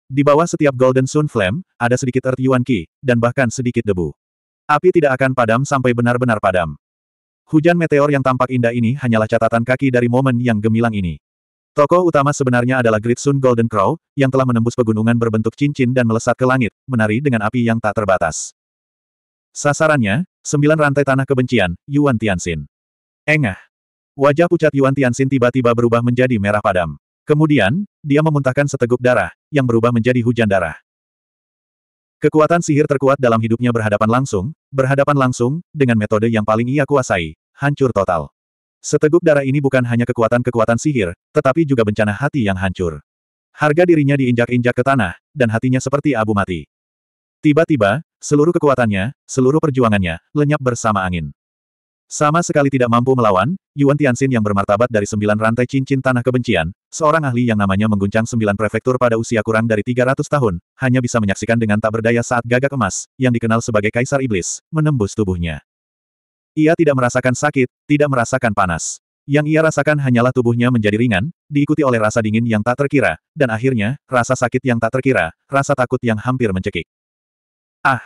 Di bawah setiap Golden Sun Flame, ada sedikit Earth Yuan Qi, dan bahkan sedikit debu. Api tidak akan padam sampai benar-benar padam. Hujan meteor yang tampak indah ini hanyalah catatan kaki dari momen yang gemilang ini. Tokoh utama sebenarnya adalah Great Sun Golden Crow, yang telah menembus pegunungan berbentuk cincin dan melesat ke langit, menari dengan api yang tak terbatas. Sasarannya, sembilan rantai tanah kebencian, Yuan Tianxin. Engah. Wajah pucat Yuan Tianxin tiba-tiba berubah menjadi merah padam. Kemudian, dia memuntahkan seteguk darah, yang berubah menjadi hujan darah. Kekuatan sihir terkuat dalam hidupnya berhadapan langsung, berhadapan langsung, dengan metode yang paling ia kuasai, hancur total. Seteguk darah ini bukan hanya kekuatan-kekuatan sihir, tetapi juga bencana hati yang hancur. Harga dirinya diinjak-injak ke tanah, dan hatinya seperti abu mati. Tiba-tiba, seluruh kekuatannya, seluruh perjuangannya, lenyap bersama angin. Sama sekali tidak mampu melawan, Yuan Tianxin yang bermartabat dari sembilan rantai cincin tanah kebencian, seorang ahli yang namanya mengguncang sembilan prefektur pada usia kurang dari 300 tahun, hanya bisa menyaksikan dengan tak berdaya saat gagak emas, yang dikenal sebagai Kaisar Iblis, menembus tubuhnya. Ia tidak merasakan sakit, tidak merasakan panas. Yang ia rasakan hanyalah tubuhnya menjadi ringan, diikuti oleh rasa dingin yang tak terkira, dan akhirnya, rasa sakit yang tak terkira, rasa takut yang hampir mencekik. Ah!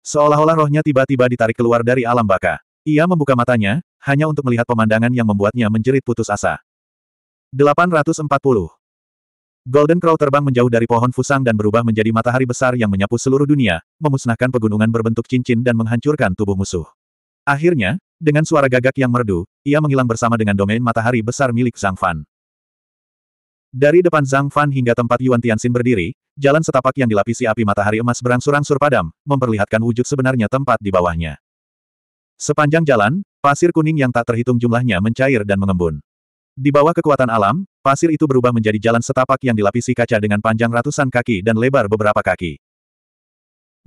Seolah-olah rohnya tiba-tiba ditarik keluar dari alam baka. Ia membuka matanya, hanya untuk melihat pemandangan yang membuatnya menjerit putus asa. 840. Golden Crow terbang menjauh dari pohon fusang dan berubah menjadi matahari besar yang menyapu seluruh dunia, memusnahkan pegunungan berbentuk cincin dan menghancurkan tubuh musuh. Akhirnya, dengan suara gagak yang merdu, ia menghilang bersama dengan domain matahari besar milik Zhang Fan. Dari depan Zhang Fan hingga tempat Yuan Tianxin berdiri, jalan setapak yang dilapisi api matahari emas berangsur-angsur padam, memperlihatkan wujud sebenarnya tempat di bawahnya. Sepanjang jalan, pasir kuning yang tak terhitung jumlahnya mencair dan mengembun. Di bawah kekuatan alam, pasir itu berubah menjadi jalan setapak yang dilapisi kaca dengan panjang ratusan kaki dan lebar beberapa kaki.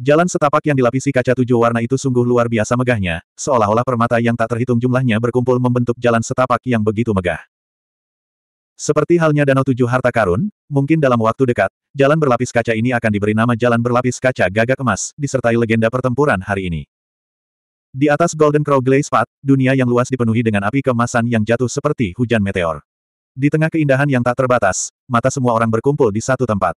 Jalan setapak yang dilapisi kaca tujuh warna itu sungguh luar biasa megahnya, seolah-olah permata yang tak terhitung jumlahnya berkumpul membentuk jalan setapak yang begitu megah. Seperti halnya Danau Tujuh Harta Karun, mungkin dalam waktu dekat, jalan berlapis kaca ini akan diberi nama Jalan Berlapis Kaca Gagak Emas, disertai legenda pertempuran hari ini. Di atas Golden Crow Glaze Path, dunia yang luas dipenuhi dengan api kemasan yang jatuh seperti hujan meteor. Di tengah keindahan yang tak terbatas, mata semua orang berkumpul di satu tempat.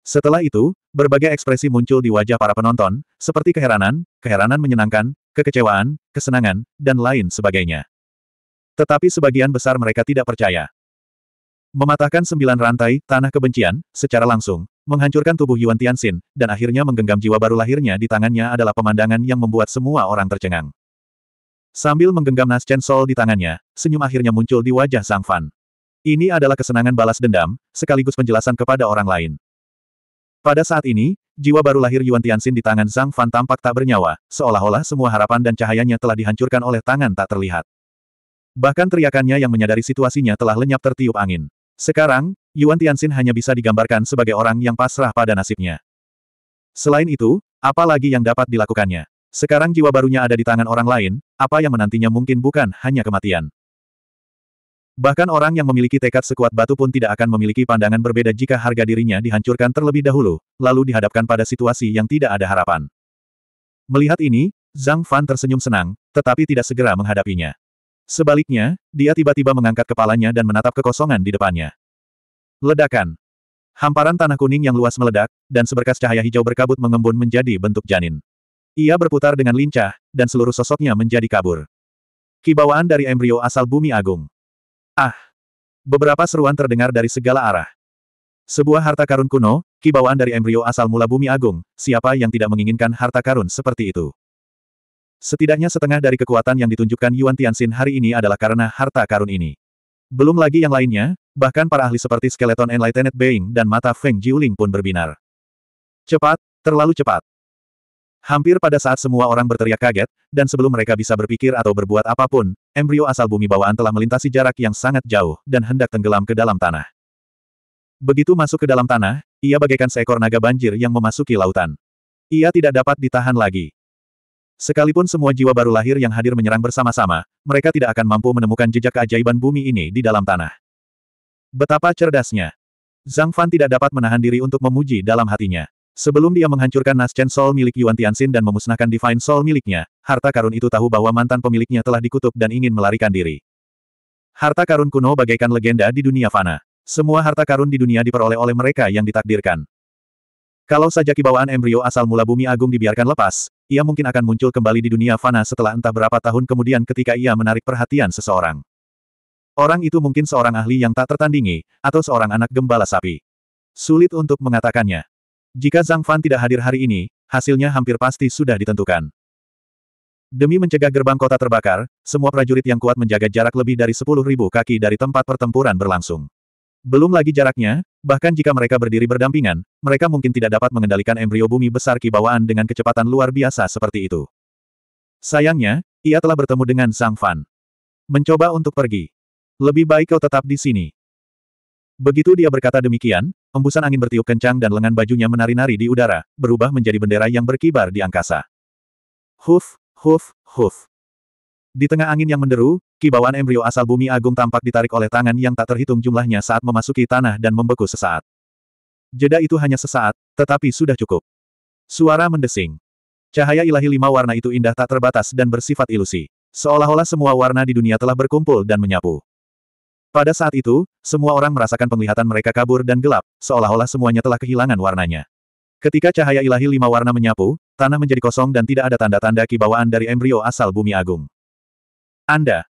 Setelah itu, berbagai ekspresi muncul di wajah para penonton, seperti keheranan, keheranan menyenangkan, kekecewaan, kesenangan, dan lain sebagainya. Tetapi sebagian besar mereka tidak percaya. Mematahkan sembilan rantai, tanah kebencian, secara langsung, menghancurkan tubuh Yuan Tianxin, dan akhirnya menggenggam jiwa baru lahirnya di tangannya adalah pemandangan yang membuat semua orang tercengang. Sambil menggenggam Nas Chen Sol di tangannya, senyum akhirnya muncul di wajah Zhang Fan. Ini adalah kesenangan balas dendam, sekaligus penjelasan kepada orang lain. Pada saat ini, jiwa baru lahir Yuan Tianxin di tangan Zhang Fan tampak tak bernyawa, seolah-olah semua harapan dan cahayanya telah dihancurkan oleh tangan tak terlihat. Bahkan teriakannya yang menyadari situasinya telah lenyap tertiup angin. Sekarang, Yuan Tianxin hanya bisa digambarkan sebagai orang yang pasrah pada nasibnya. Selain itu, apa lagi yang dapat dilakukannya? Sekarang jiwa barunya ada di tangan orang lain, apa yang menantinya mungkin bukan hanya kematian. Bahkan orang yang memiliki tekad sekuat batu pun tidak akan memiliki pandangan berbeda jika harga dirinya dihancurkan terlebih dahulu, lalu dihadapkan pada situasi yang tidak ada harapan. Melihat ini, Zhang Fan tersenyum senang, tetapi tidak segera menghadapinya. Sebaliknya, dia tiba-tiba mengangkat kepalanya dan menatap kekosongan di depannya. Ledakan. Hamparan tanah kuning yang luas meledak, dan seberkas cahaya hijau berkabut mengembun menjadi bentuk janin. Ia berputar dengan lincah, dan seluruh sosoknya menjadi kabur. Kibawaan dari embrio asal bumi agung. Ah! Beberapa seruan terdengar dari segala arah. Sebuah harta karun kuno, kibawaan dari embrio asal mula bumi agung, siapa yang tidak menginginkan harta karun seperti itu? Setidaknya setengah dari kekuatan yang ditunjukkan Yuan Tianxin hari ini adalah karena harta karun ini. Belum lagi yang lainnya, bahkan para ahli seperti Skeleton Enlightened Being dan mata Feng Jiuling pun berbinar. Cepat, terlalu cepat. Hampir pada saat semua orang berteriak kaget, dan sebelum mereka bisa berpikir atau berbuat apa pun, embrio asal bumi bawaan telah melintasi jarak yang sangat jauh, dan hendak tenggelam ke dalam tanah. Begitu masuk ke dalam tanah, ia bagaikan seekor naga banjir yang memasuki lautan. Ia tidak dapat ditahan lagi. Sekalipun semua jiwa baru lahir yang hadir menyerang bersama-sama, mereka tidak akan mampu menemukan jejak keajaiban bumi ini di dalam tanah. Betapa cerdasnya! Zhang Fan tidak dapat menahan diri untuk memuji dalam hatinya. Sebelum dia menghancurkan Naschen Soul milik Yuan Tianxin dan memusnahkan Divine Soul miliknya, harta karun itu tahu bahwa mantan pemiliknya telah dikutuk dan ingin melarikan diri. Harta karun kuno bagaikan legenda di dunia fana. Semua harta karun di dunia diperoleh oleh mereka yang ditakdirkan. Kalau saja kibawaan embrio asal mula bumi agung dibiarkan lepas, ia mungkin akan muncul kembali di dunia fana setelah entah berapa tahun kemudian ketika ia menarik perhatian seseorang. Orang itu mungkin seorang ahli yang tak tertandingi, atau seorang anak gembala sapi. Sulit untuk mengatakannya. Jika Zhang Fan tidak hadir hari ini, hasilnya hampir pasti sudah ditentukan. Demi mencegah gerbang kota terbakar, semua prajurit yang kuat menjaga jarak lebih dari 10.000 kaki dari tempat pertempuran berlangsung. Belum lagi jaraknya, bahkan jika mereka berdiri berdampingan, mereka mungkin tidak dapat mengendalikan embrio bumi besar kibawaan dengan kecepatan luar biasa seperti itu. Sayangnya, ia telah bertemu dengan Zhang Fan. Mencoba untuk pergi. Lebih baik kau tetap di sini. Begitu dia berkata demikian, Embusan angin bertiup kencang dan lengan bajunya menari-nari di udara, berubah menjadi bendera yang berkibar di angkasa. Huf, huf, huf. Di tengah angin yang menderu, kibauan embrio asal bumi agung tampak ditarik oleh tangan yang tak terhitung jumlahnya saat memasuki tanah dan membeku sesaat. Jeda itu hanya sesaat, tetapi sudah cukup. Suara mendesing. Cahaya ilahi lima warna itu indah tak terbatas dan bersifat ilusi. Seolah-olah semua warna di dunia telah berkumpul dan menyapu. Pada saat itu, semua orang merasakan penglihatan mereka kabur dan gelap, seolah-olah semuanya telah kehilangan warnanya. Ketika cahaya ilahi lima warna menyapu, tanah menjadi kosong dan tidak ada tanda-tanda kibawaan dari embrio asal bumi agung. Anda.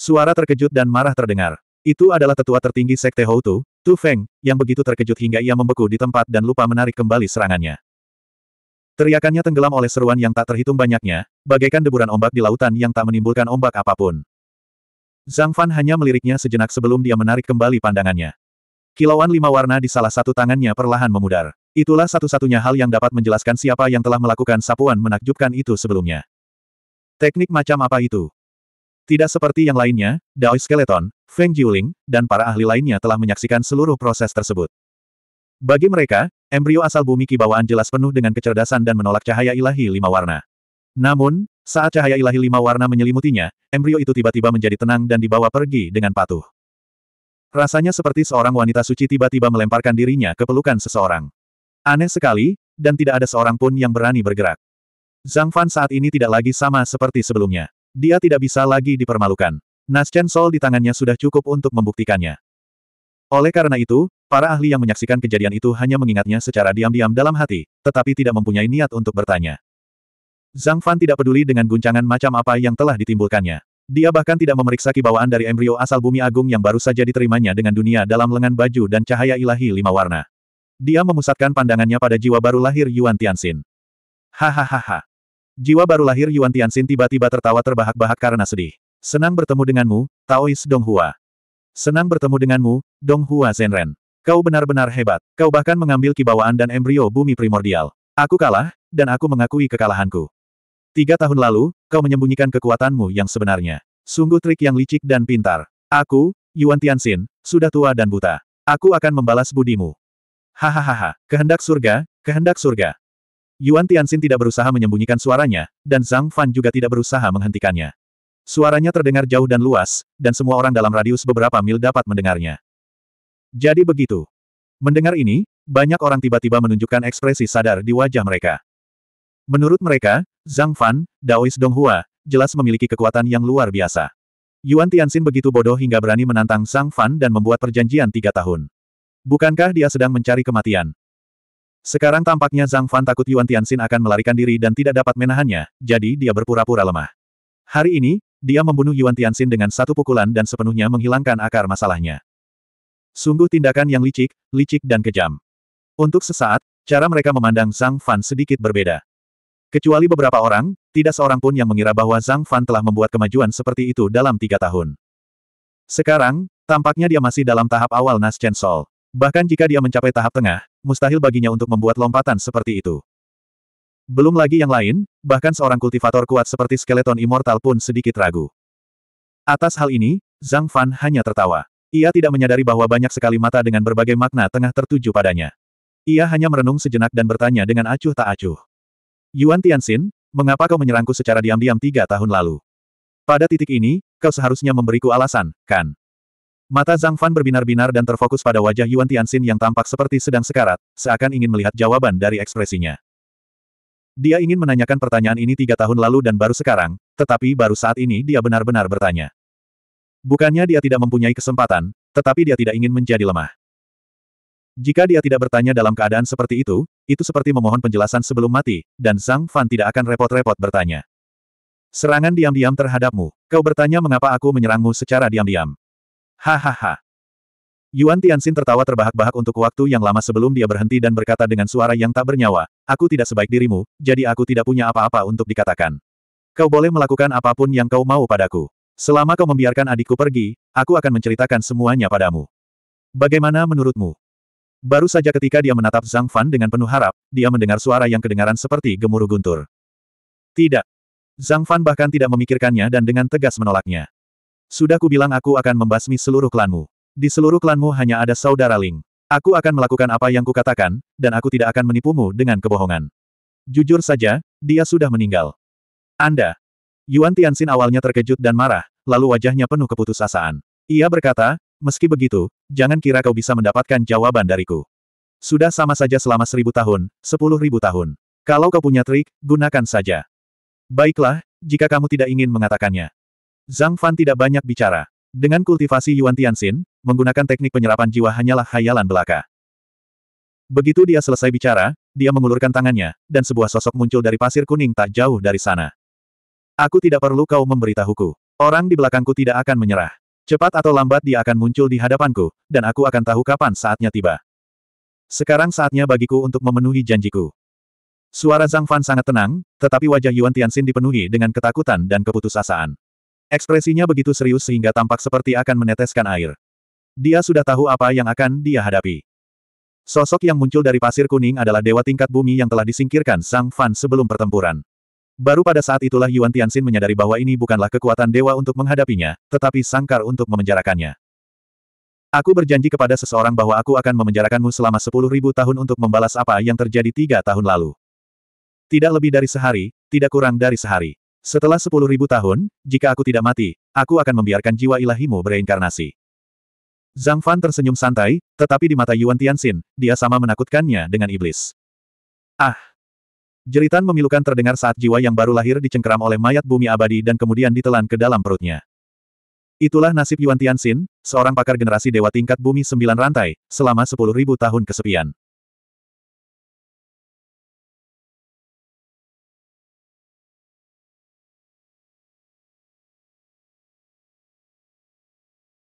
Suara terkejut dan marah terdengar. Itu adalah tetua tertinggi Sekte Houtu, Tu Feng, yang begitu terkejut hingga ia membeku di tempat dan lupa menarik kembali serangannya. Teriakannya tenggelam oleh seruan yang tak terhitung banyaknya, bagaikan deburan ombak di lautan yang tak menimbulkan ombak apa pun. Zhang Fan hanya meliriknya sejenak sebelum dia menarik kembali pandangannya. Kilauan lima warna di salah satu tangannya perlahan memudar. Itulah satu-satunya hal yang dapat menjelaskan siapa yang telah melakukan sapuan menakjubkan itu sebelumnya. Teknik macam apa itu? Tidak seperti yang lainnya, Dao Skeleton, Feng Jiuling, dan para ahli lainnya telah menyaksikan seluruh proses tersebut. Bagi mereka, embrio asal bumi kibawaan jelas penuh dengan kecerdasan dan menolak cahaya ilahi lima warna. Namun, saat cahaya ilahi lima warna menyelimutinya, embrio itu tiba-tiba menjadi tenang dan dibawa pergi dengan patuh. Rasanya seperti seorang wanita suci tiba-tiba melemparkan dirinya ke pelukan seseorang. Aneh sekali, dan tidak ada seorang pun yang berani bergerak. Zhang Fan saat ini tidak lagi sama seperti sebelumnya. Dia tidak bisa lagi dipermalukan. Naschen Sol di tangannya sudah cukup untuk membuktikannya. Oleh karena itu, para ahli yang menyaksikan kejadian itu hanya mengingatnya secara diam-diam dalam hati, tetapi tidak mempunyai niat untuk bertanya. Zhang Fan tidak peduli dengan guncangan macam apa yang telah ditimbulkannya. Dia bahkan tidak memeriksa kibawaan dari embrio asal bumi agung yang baru saja diterimanya dengan dunia dalam lengan baju dan cahaya ilahi lima warna. Dia memusatkan pandangannya pada jiwa baru lahir Yuan Tianxin. Hahaha. Jiwa baru lahir Yuan Tianxin tiba-tiba tertawa terbahak-bahak karena sedih. Senang bertemu denganmu, Taois Donghua. Senang bertemu denganmu, Donghua Zenren. Kau benar-benar hebat. Kau bahkan mengambil kibawaan dan embrio bumi primordial. Aku kalah, dan aku mengakui kekalahanku. Tiga tahun lalu, kau menyembunyikan kekuatanmu yang sebenarnya. Sungguh trik yang licik dan pintar. Aku, Yuan Tianxin, sudah tua dan buta. Aku akan membalas budimu. Hahaha, kehendak surga, kehendak surga. Yuan Tianxin tidak berusaha menyembunyikan suaranya, dan Zhang Fan juga tidak berusaha menghentikannya. Suaranya terdengar jauh dan luas, dan semua orang dalam radius beberapa mil dapat mendengarnya. Jadi begitu. Mendengar ini, banyak orang tiba-tiba menunjukkan ekspresi sadar di wajah mereka. Menurut mereka, Zhang Fan, Daois Donghua, jelas memiliki kekuatan yang luar biasa. Yuan Tianxin begitu bodoh hingga berani menantang Zhang Fan dan membuat perjanjian tiga tahun. Bukankah dia sedang mencari kematian? Sekarang tampaknya Zhang Fan takut Yuan Tianxin akan melarikan diri dan tidak dapat menahannya, jadi dia berpura-pura lemah. Hari ini, dia membunuh Yuan Tianxin dengan satu pukulan dan sepenuhnya menghilangkan akar masalahnya. Sungguh tindakan yang licik, licik dan kejam. Untuk sesaat, cara mereka memandang Zhang Fan sedikit berbeda. Kecuali beberapa orang, tidak seorang pun yang mengira bahwa Zhang Fan telah membuat kemajuan seperti itu dalam tiga tahun. Sekarang, tampaknya dia masih dalam tahap awal Nas Chen Sol. Bahkan jika dia mencapai tahap tengah, mustahil baginya untuk membuat lompatan seperti itu. Belum lagi yang lain, bahkan seorang kultivator kuat seperti skeleton immortal pun sedikit ragu. Atas hal ini, Zhang Fan hanya tertawa. Ia tidak menyadari bahwa banyak sekali mata dengan berbagai makna tengah tertuju padanya. Ia hanya merenung sejenak dan bertanya dengan acuh tak acuh. Yuan Tianxin, mengapa kau menyerangku secara diam-diam tiga tahun lalu? Pada titik ini, kau seharusnya memberiku alasan, kan? Mata Zhang Fan berbinar-binar dan terfokus pada wajah Yuan Tianxin yang tampak seperti sedang sekarat, seakan ingin melihat jawaban dari ekspresinya. Dia ingin menanyakan pertanyaan ini tiga tahun lalu dan baru sekarang, tetapi baru saat ini dia benar-benar bertanya. Bukannya dia tidak mempunyai kesempatan, tetapi dia tidak ingin menjadi lemah. Jika dia tidak bertanya dalam keadaan seperti itu, itu seperti memohon penjelasan sebelum mati, dan Zhang Fan tidak akan repot-repot bertanya. Serangan diam-diam terhadapmu. Kau bertanya mengapa aku menyerangmu secara diam-diam. Hahaha. Yuan Tianxin tertawa terbahak-bahak untuk waktu yang lama sebelum dia berhenti dan berkata dengan suara yang tak bernyawa, Aku tidak sebaik dirimu, jadi aku tidak punya apa-apa untuk dikatakan. Kau boleh melakukan apa pun yang kau mau padaku. Selama kau membiarkan adikku pergi, aku akan menceritakan semuanya padamu. Bagaimana menurutmu? Baru saja ketika dia menatap Zhang Fan dengan penuh harap, dia mendengar suara yang kedengaran seperti gemuruh guntur. Tidak. Zhang Fan bahkan tidak memikirkannya dan dengan tegas menolaknya. Sudah kubilang aku akan membasmi seluruh klanmu. Di seluruh klanmu hanya ada saudara Ling. Aku akan melakukan apa yang kukatakan, dan aku tidak akan menipumu dengan kebohongan. Jujur saja, dia sudah meninggal. Anda. Yuan Tianxin awalnya terkejut dan marah, lalu wajahnya penuh keputusasaan. Ia berkata, Meski begitu, jangan kira kau bisa mendapatkan jawaban dariku. Sudah sama saja selama seribu tahun, sepuluh ribu tahun. Kalau kau punya trik, gunakan saja. Baiklah, jika kamu tidak ingin mengatakannya. Zhang Fan tidak banyak bicara. Dengan kultivasi Yuan Tianxin, menggunakan teknik penyerapan jiwa hanyalah hayalan belaka. Begitu dia selesai bicara, dia mengulurkan tangannya, dan sebuah sosok muncul dari pasir kuning tak jauh dari sana. Aku tidak perlu kau memberitahuku. Orang di belakangku tidak akan menyerah. Cepat atau lambat dia akan muncul di hadapanku, dan aku akan tahu kapan saatnya tiba. Sekarang saatnya bagiku untuk memenuhi janjiku. Suara Zhang Fan sangat tenang, tetapi wajah Yuan Tianxin dipenuhi dengan ketakutan dan keputusasaan. Ekspresinya begitu serius sehingga tampak seperti akan meneteskan air. Dia sudah tahu apa yang akan dia hadapi. Sosok yang muncul dari pasir kuning adalah dewa tingkat bumi yang telah disingkirkan Zhang Fan sebelum pertempuran. Baru pada saat itulah Yuan Tianxin menyadari bahwa ini bukanlah kekuatan dewa untuk menghadapinya, tetapi sangkar untuk memenjarakannya. Aku berjanji kepada seseorang bahwa aku akan memenjarakanmu selama sepuluh ribu tahun untuk membalas apa yang terjadi tiga tahun lalu. Tidak lebih dari sehari, tidak kurang dari sehari. Setelah sepuluh ribu tahun, jika aku tidak mati, aku akan membiarkan jiwa ilahimu bereinkarnasi. Zhang Fan tersenyum santai, tetapi di mata Yuan Tianxin, dia sama menakutkannya dengan iblis. Ah, Jeritan memilukan terdengar saat jiwa yang baru lahir dicengkeram oleh mayat bumi abadi dan kemudian ditelan ke dalam perutnya. Itulah nasib Yuan Tianxin, seorang pakar generasi dewa tingkat bumi sembilan rantai, selama sepuluh ribu tahun kesepian.